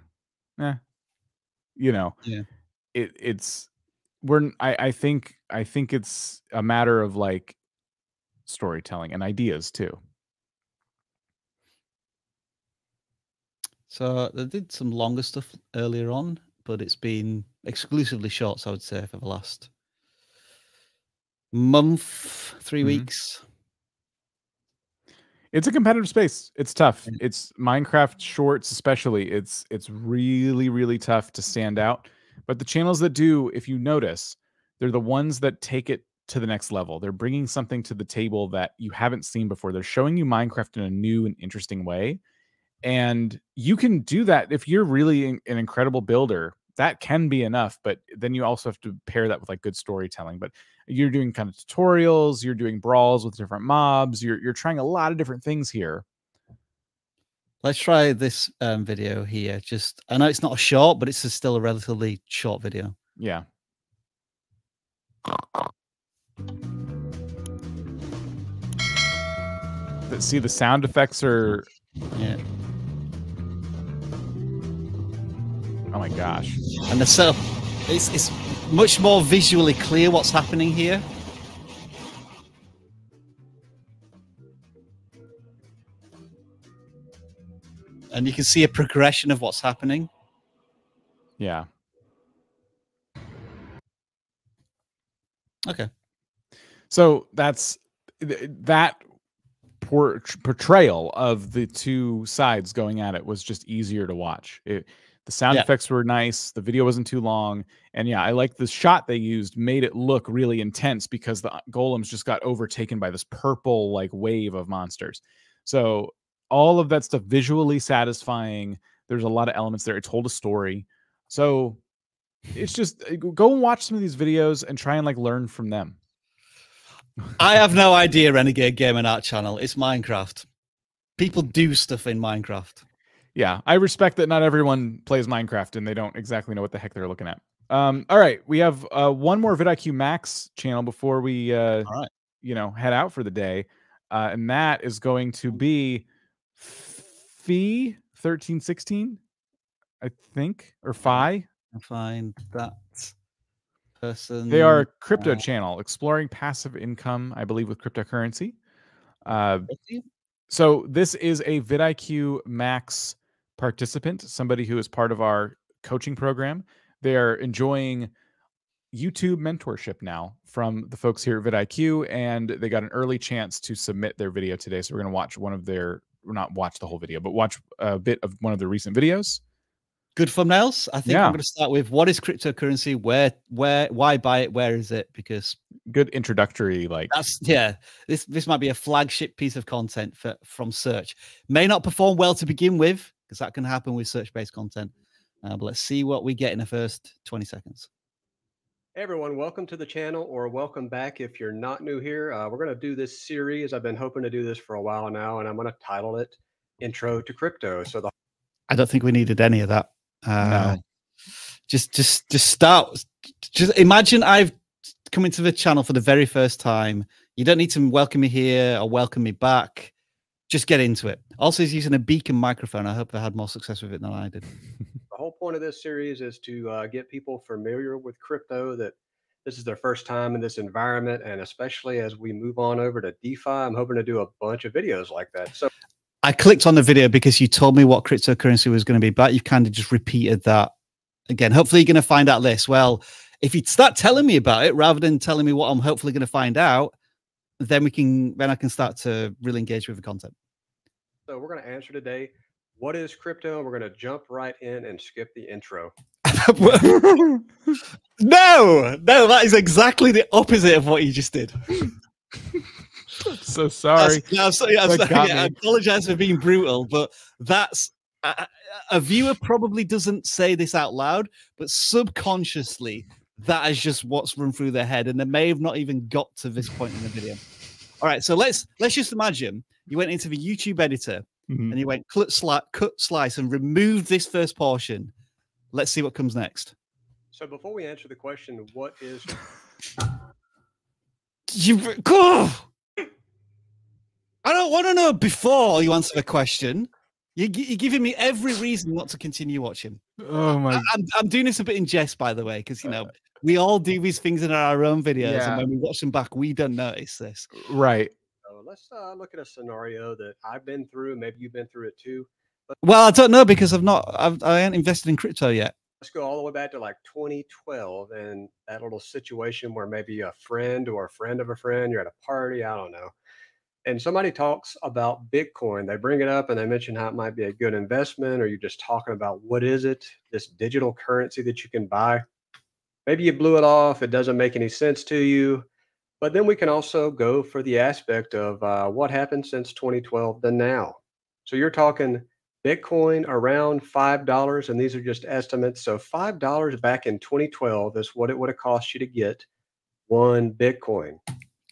eh, you know, Yeah. it it's we're I, I think I think it's a matter of like storytelling and ideas too. So they did some longer stuff earlier on, but it's been exclusively shorts, I would say, for the last month, 3 Mhm. weeks. It's a competitive space. It's tough. It's Minecraft shorts, especially. It's it's really really tough to stand out. But the channels that do, if you notice, they're the ones that take it to the next level. They're bringing something to the table that you haven't seen before. They're showing you Minecraft in a new and interesting way. And you can do that if you're really an an incredible builder. That can be enough, but then you also have to pair that with like good storytelling. But you're doing kind of tutorials, you're doing brawls with different mobs, you're you're trying a lot of different things here. Let's try this um, video here. Just, I know it's not a short, but it's a- still a relatively short video. Yeah. But see, the sound effects are. Yeah. Oh my gosh. And the so it's it's much more visually clear what's happening here. And you can see a progression of what's happening. Yeah. Okay. So that's that portrayal of the two sides going at it was just easier to watch. It, the sound Yeah. effects were nice. The video wasn't too long, and yeah, I like the shot they used. Made it look really intense because the golems just got overtaken by this purple like wave of monsters. So all of that stuff visually satisfying. There's a lot of elements there. It told a story. So it's just uh, go and watch some of these videos and try and like learn from them. I have no idea, Renegade Game and Art channel. It's Minecraft. People do stuff in Minecraft. Yeah, I respect that not everyone plays Minecraft and they don't exactly know what the heck they're looking at. Um, all right, we have uh, one more vidIQ Max channel before we, uh, right. you know, head out for the day, uh, and that is going to be Fee thirteen sixteen, I think, or Phi. I find that person. They are a crypto uh, channel exploring passive income, I believe, with cryptocurrency. Uh, so this is a vidIQ Max participant, somebody who is part of our coaching program. They are enjoying YouTube mentorship now from the folks here at vidIQ, and they got an early chance to submit their video today. So we're going to watch one of their, not watch the whole video, but watch a bit of one of the recent videos. good thumbnails. I think Yeah. I'm going to start with what is cryptocurrency? Where, where, why buy it? Where is it? Because Good introductory, like that's yeah. This this might be a flagship piece of content for from search. May not perform well to begin with because that can happen with search based content. Uh, but let's see what we get in the first 20 seconds. Hey everyone, welcome to the channel or welcome back if you're not new here. Uh, we're going to do this series. I've been hoping to do this for a while now, and I'm going to title it Intro to Crypto. So the I don't think we needed any of that. Uh, No. Just, just, just start. Just imagine I've come into the channel for the very first time. You don't need to welcome me here or welcome me back. Just get into it. Also, he's using a beacon microphone. I hope they had more success with it than I did. the whole point of this series is to uh, get people familiar with crypto that this is their first time in this environment and especially as we move on over to defi i'm hoping to do a bunch of videos like that so I clicked on the video because you told me what cryptocurrency was going to be, but you've kind of just repeated that again. Hopefully, you're going to find out this. Well, if you start telling me about it rather than telling me what I'm hopefully going to find out, then we can then I can start to really engage with the content. So we're going to answer today what is crypto and we're going to jump right in and skip the intro No, no, that is exactly the opposite of what you just did. so sorry. That's- yeah, I'm sorry, I'm sorry, yeah, I apologize for being brutal, but that's a, a- a viewer probably doesn't say this out loud, but subconsciously that is just what's run through their head, and they may have not even got to this point in the video. All right, so let's let's just imagine you went into the YouTube editor Mhm. and you went cut, sli- cut slice and removed this first portion. Let's see what comes next. so before we answer the question what is You, oh! I don't want to know before you answer the question. You, gi- you're giving me every reason not to continue watching. Oh my! I, am I'm doing this a bit in jest, by the way, because you know we all do these things in our own videos, Yeah. and when we watch them back, we don't notice this. Right. so let's uh, look at a scenario that i've been through maybe you've been through it too Well, I don't know because I've not, I've, I ain't invested in crypto yet. let's go all the way back to like 2012 and that little situation where maybe a friend or a friend of a friend you're at a party i don't know and somebody talks about bitcoin they bring it up and they mention how it might be a good investment or you're just talking about what is it this digital currency that you can buy maybe you blew it off it doesn't make any sense to you but then we can also go for the aspect of uh, what happened since 2012 to now so you're talking Bitcoin around five dollars, and these are just estimates. So five dollars back in 2012 is what it would have cost you to get one Bitcoin.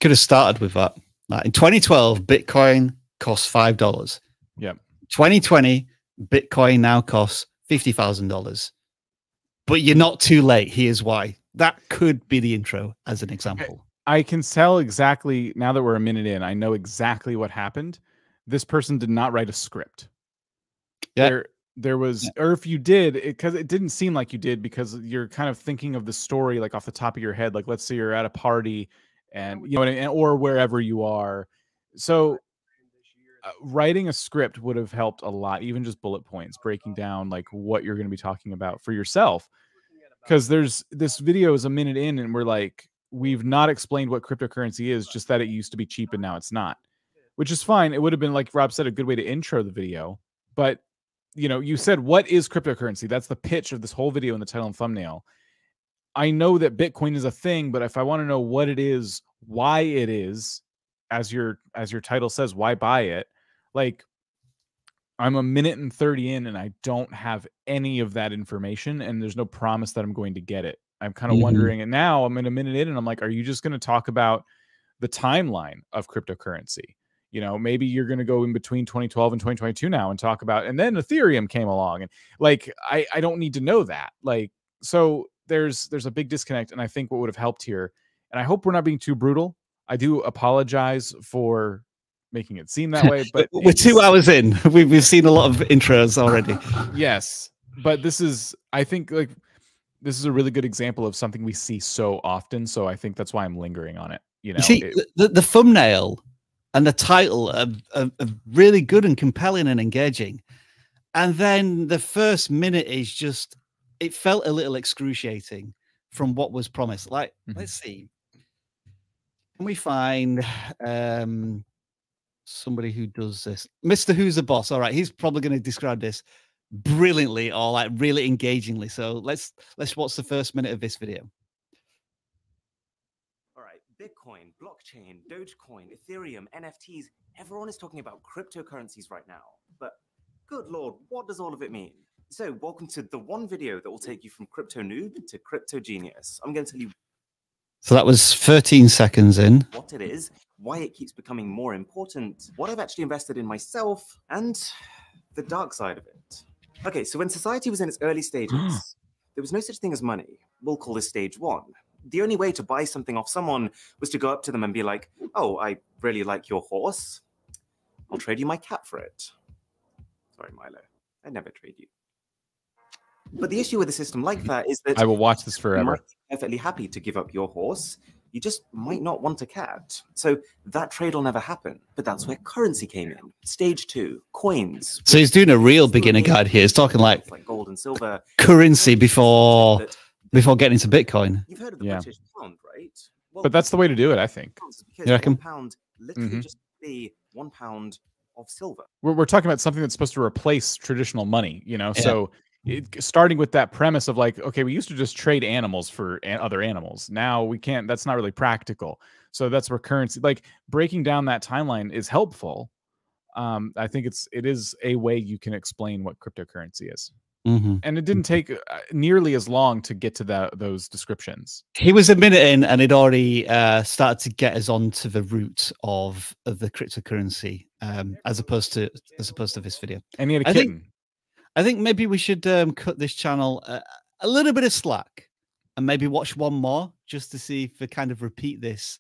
Could have started with that. In 2012, Bitcoin cost five dollars. Yep. 2020, Bitcoin now costs fifty thousand dollars. But you're not too late. Here's why. That could be the intro as an example. I can tell exactly now that we're a minute in. I know exactly what happened. This person did not write a script. Yeah. There, there was, or if you did, because it, didn't seem like you did, because you're kind of thinking of the story like off the top of your head. Like, let's say you're at a party, and you know, mean, or wherever you are. So, uh, writing a script would have helped a lot, even just bullet points, breaking down like what you're going to be talking about for yourself. Because there's this video is a minute in, and we're like, we've not explained what cryptocurrency is, just that it used to be cheap and now it's not, which is fine. It would have been, like Rob said, a good way to intro the video. But, you know, you said, what is cryptocurrency? That's the pitch of this whole video in the title and thumbnail. I know that Bitcoin is a thing, but if I want to know what it is, why it is, as your as your title says, why buy it? Like I'm a minute and 30 in and I don't have any of that information and there's no promise that I'm going to get it. I'm kind of Mhm. wondering and now I'm in a minute in and I'm like are you just going to talk about the timeline of cryptocurrency? You know, maybe you're going to go in between 2012 and 2022 now and talk about and then Ethereum came along and like I I don't need to know that. Like so there's there's a big disconnect and I think what would have helped here and I hope we're not being too brutal. I do apologize for making it seem that way, but we're two hours in. We've we've seen a lot of intros already. yes but this is i think like this is a really good example of something we see so often so i think that's why i'm lingering on it you know You see, it- the, the, thumbnail and the title are, are, are really good and compelling and engaging. And then the first minute is just, it felt a little excruciating from what was promised. Like, mm-hmm. let's see. Can we find um, somebody who does this? Mr. Who's the Boss. All right. He's probably going to describe this brilliantly or like really engagingly. So let's let's watch the first minute of this video. All right, Bitcoin, blockchain, Dogecoin, Ethereum, NFTs, everyone is talking about cryptocurrencies right now. But good lord, what does all of it mean? So, welcome to the one video that will take you from crypto noob to crypto genius. I'm going to tell you So that was 13 seconds in. what it is, why it keeps becoming more important, what I've actually invested in myself, and the dark side of it. Okay, so when society was in its early stages, there was no such thing as money. We'll call this stage one. The only way to buy something off someone was to go up to them and be like, oh, I really like your horse. I'll trade you my cat for it. Sorry, Milo. I never trade you. But the issue with a system like that is that i will watch this you forever might be perfectly happy to give up your horse. You just might not want a cat. So that trade will never happen. But that's where currency came in. Stage two, coins, So he's doing a real beginner guide here. He's talking like like gold and silver. currency before before getting into Bitcoin. You've heard of the Yeah. British pound, right? Well, but that's the way to do it i think because You reckon? one pound literally Mhm. just be one pound of silver. we're, we're talking about something that's supposed to replace traditional money you know Yeah. so it, starting with that premise of like okay we used to just trade animals for other animals. Now we can't that's not really practical. So that's where currency like breaking down that timeline is helpful. Um i think it's it is a way you can explain what cryptocurrency is. Mhm. and it didn't take uh, nearly as long to get to that those descriptions. He was a minute in and he'd already uh, started to get us on to the root of, of the cryptocurrency um, as opposed to as opposed to this video. and he had a I kitten. think I think maybe we should um, cut this channel a, a little bit of slack and maybe watch one more just to see if we kind of repeat this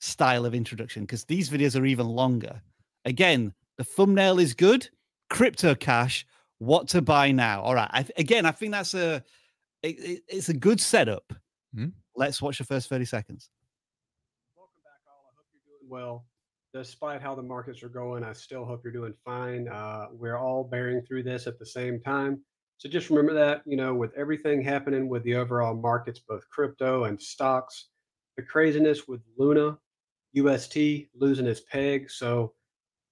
style of introduction because these videos are even longer. Again, the thumbnail is good. Crypto cash, what to buy now? All right. I, th- again, I think that's a it, it- it's a good setup. Mhm. Let's watch the first thirty seconds. Welcome back, all. I hope you're doing well. Despite how the markets are going, I still hope you're doing fine. Uh, we're all bearing through this at the same time. So just remember that, you know, with everything happening with the overall markets, both crypto and stocks, the craziness with Luna, UST losing its peg. So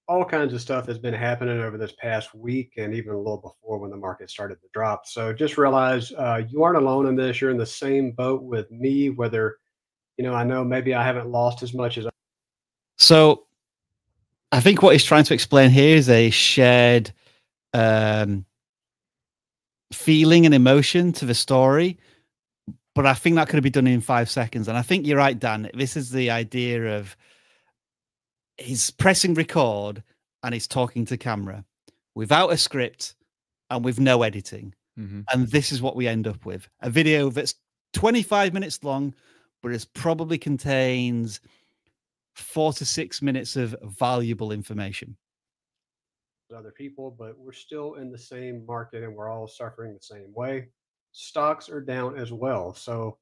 all kinds of stuff has been happening over this past week and even a little before when the market started to drop. So just realize uh, you aren't alone in this. You're in the same boat with me, whether, you know, I know maybe I haven't lost as much as So I think what he's trying to explain here is a shared um, feeling and emotion to the story. But I think that could be done in five seconds. And I think you're right, Dan. This is the idea of he's pressing record and he's talking to camera without a script and with no editing. Mhm. And this is what we end up with a video that's 25 minutes long, but it probably contains four to six minutes of valuable information. other people, but we're still in the same market and we're all suffering the same way. Stocks are down as well. So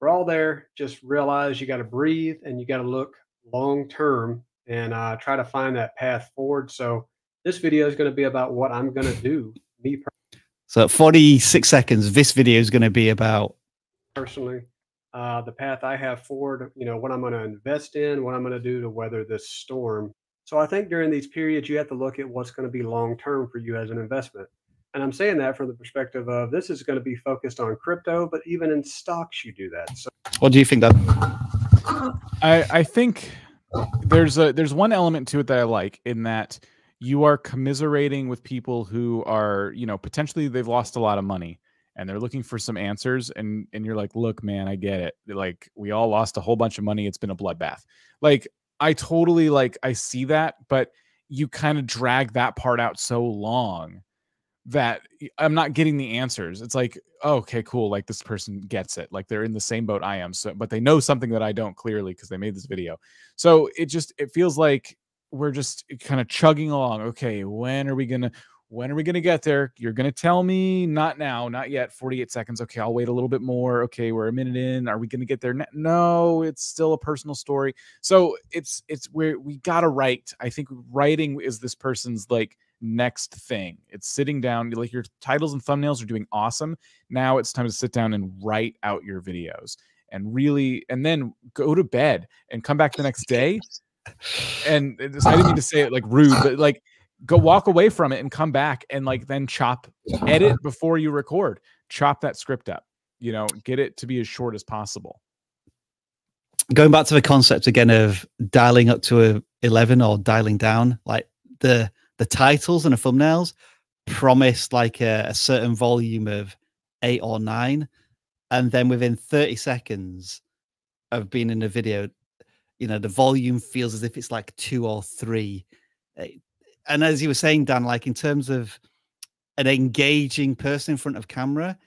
we're all there. Just realize you got to breathe and you got to look long term and uh, try to find that path forward. So this video is going to be about what I'm going to do, me So, 46 seconds, this video is going to be about personally, uh, the path I have forward, you know, what I'm going to invest in, what I'm going to do to weather this storm. So I think during these periods, you have to look at what's going to be long term for you as an investment. And I'm saying that from the perspective of this is going to be focused on crypto, but even in stocks, you do that. So what do you think that? I I think there's a there's one element to it that I like in that you are commiserating with people who are you know potentially they've lost a lot of money and they're looking for some answers and and you're like look man i get it. Like we all lost a whole bunch of money it's been a bloodbath. Like i totally like i see that but you kind of drag that part out so long that i'm not getting the answers. It's like oh, okay cool like this person gets it. Like they're in the same boat i am so but they know something that i don't clearly because they made this video. So it just it feels like we're just kind of chugging along. Okay when are we gonna when are we going to get there? You're going to tell me not now, not yet. 48 seconds. Okay, I'll wait a little bit more. Okay, we're a minute in. Are we going to get there? No, it's still a personal story. So it's it's where we got to write. I think writing is this person's like next thing. It's sitting down. Like your titles and thumbnails are doing awesome. Now it's time to sit down and write out your videos and really, and then go to bed and come back the next day. And I didn't mean to say it like rude, but like go walk away from it and come back and like then chop edit before you record chop that script up you know get it to be as short as possible Going back to the concept again of dialing up to a 11 or dialing down, like the the titles and the thumbnails promised like a, a certain volume of eight or nine, and then within 30 seconds of being in a video, you know, the volume feels as if it's like two or three. Eh, And as you were saying, Dan, like in terms of an engaging person in front of camera,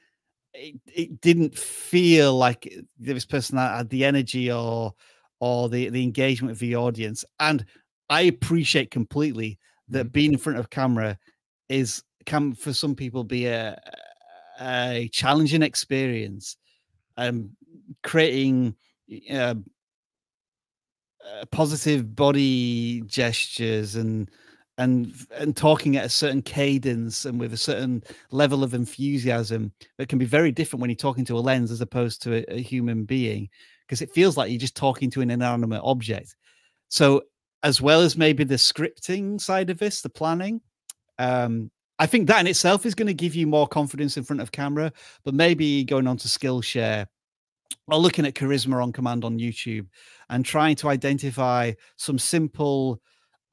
it, it didn't feel like this person that had the energy or or the the engagement with the audience. And I appreciate completely that being in front of camera is can for some people be a a challenging experience. Um, creating uh, uh, positive body gestures and and and talking at a certain cadence and with a certain level of enthusiasm that can be very different when you're talking to a lens as opposed to a, a human being because it feels like you're just talking to an inanimate object. So as well as maybe the scripting side of this the planning um i think that in itself is going to give you more confidence in front of camera but maybe going on to skillshare or looking at charisma on command on youtube and trying to identify some simple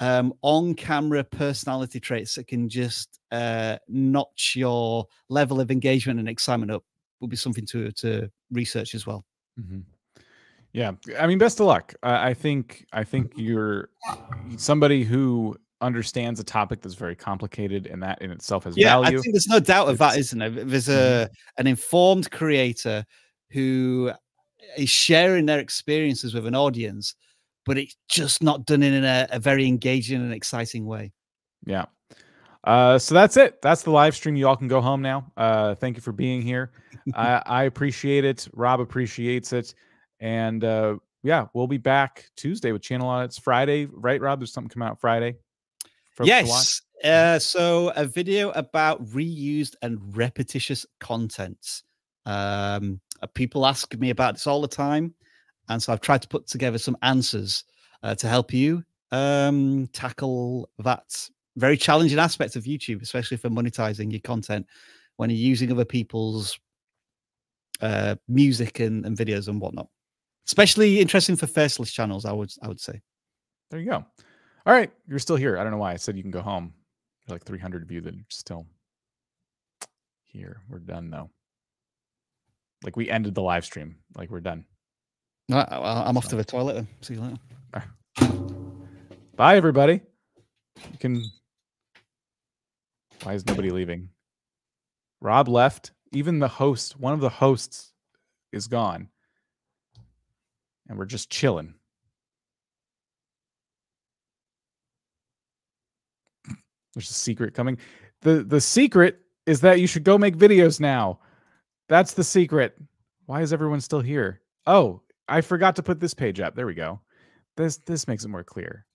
um, on-camera personality traits that can just uh, notch your level of engagement and excitement up would be something to to research as well. Mhm. yeah i mean best of luck I, I think i think you're somebody who understands a topic that's very complicated and that in itself has Yeah, value I think there's no doubt of that, isn't there? There's a Mm-hmm. an informed creator who is sharing their experiences with an audience, but it's just not done in a, a very engaging and exciting way. Yeah. Uh, so that's it. That's the live stream. You all can go home now. Uh, thank you for being here. I, I appreciate it. Rob appreciates it. And uh, yeah, we'll be back Tuesday with channel audits. Friday, right, Rob? There's something coming out Friday. yes. Uh, so a video about reused and repetitious content. Um, uh, people ask me about this all the time, and so I've tried to put together some answers uh, to help you um, tackle that very challenging aspect of YouTube, especially for monetizing your content when you're using other people's uh, music and, and videos and whatnot. Especially interesting for faceless channels, I would I would say. There you go. All right. You're still here. I don't know why I said you can go home. There are like 300 of you that are still here. We're done though. Like we ended the live stream. Like we're done. Right, well, I'm off to the toilet. Then. See you later. Bye, everybody. You can. Why is nobody leaving? Rob left. Even the host, one of the hosts, is gone. and we're just chilling. There's a secret coming. The the secret is that you should go make videos now. That's the secret. Why is everyone still here? Oh, I forgot to put this page up. There we go. This this makes it more clear.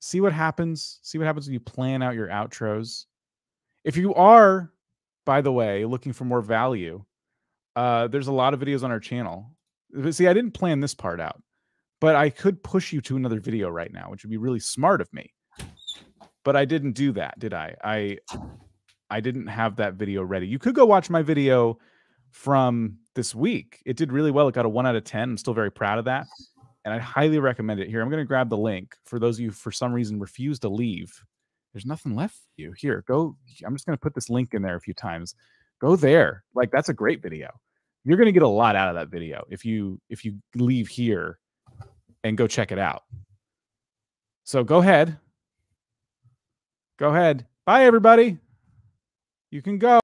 See what happens. See what happens when you plan out your outros. If you are, by the way, looking for more value, uh, there's a lot of videos on our channel. See, I didn't plan this part out, but I could push you to another video right now, which would be really smart of me. But I didn't do that, did I? I I didn't have that video ready. You could go watch my video from this week. It did really well. It got a one out of 10. I'm still very proud of that. And I highly recommend it. Here, I'm going to grab the link for those of you for some reason refuse to leave. There's nothing left for you. Here, go. I'm just going to put this link in there a few times. Go there. Like that's a great video. You're going to get a lot out of that video if you if you leave here and go check it out. So go ahead. Go ahead. Bye everybody. You can go.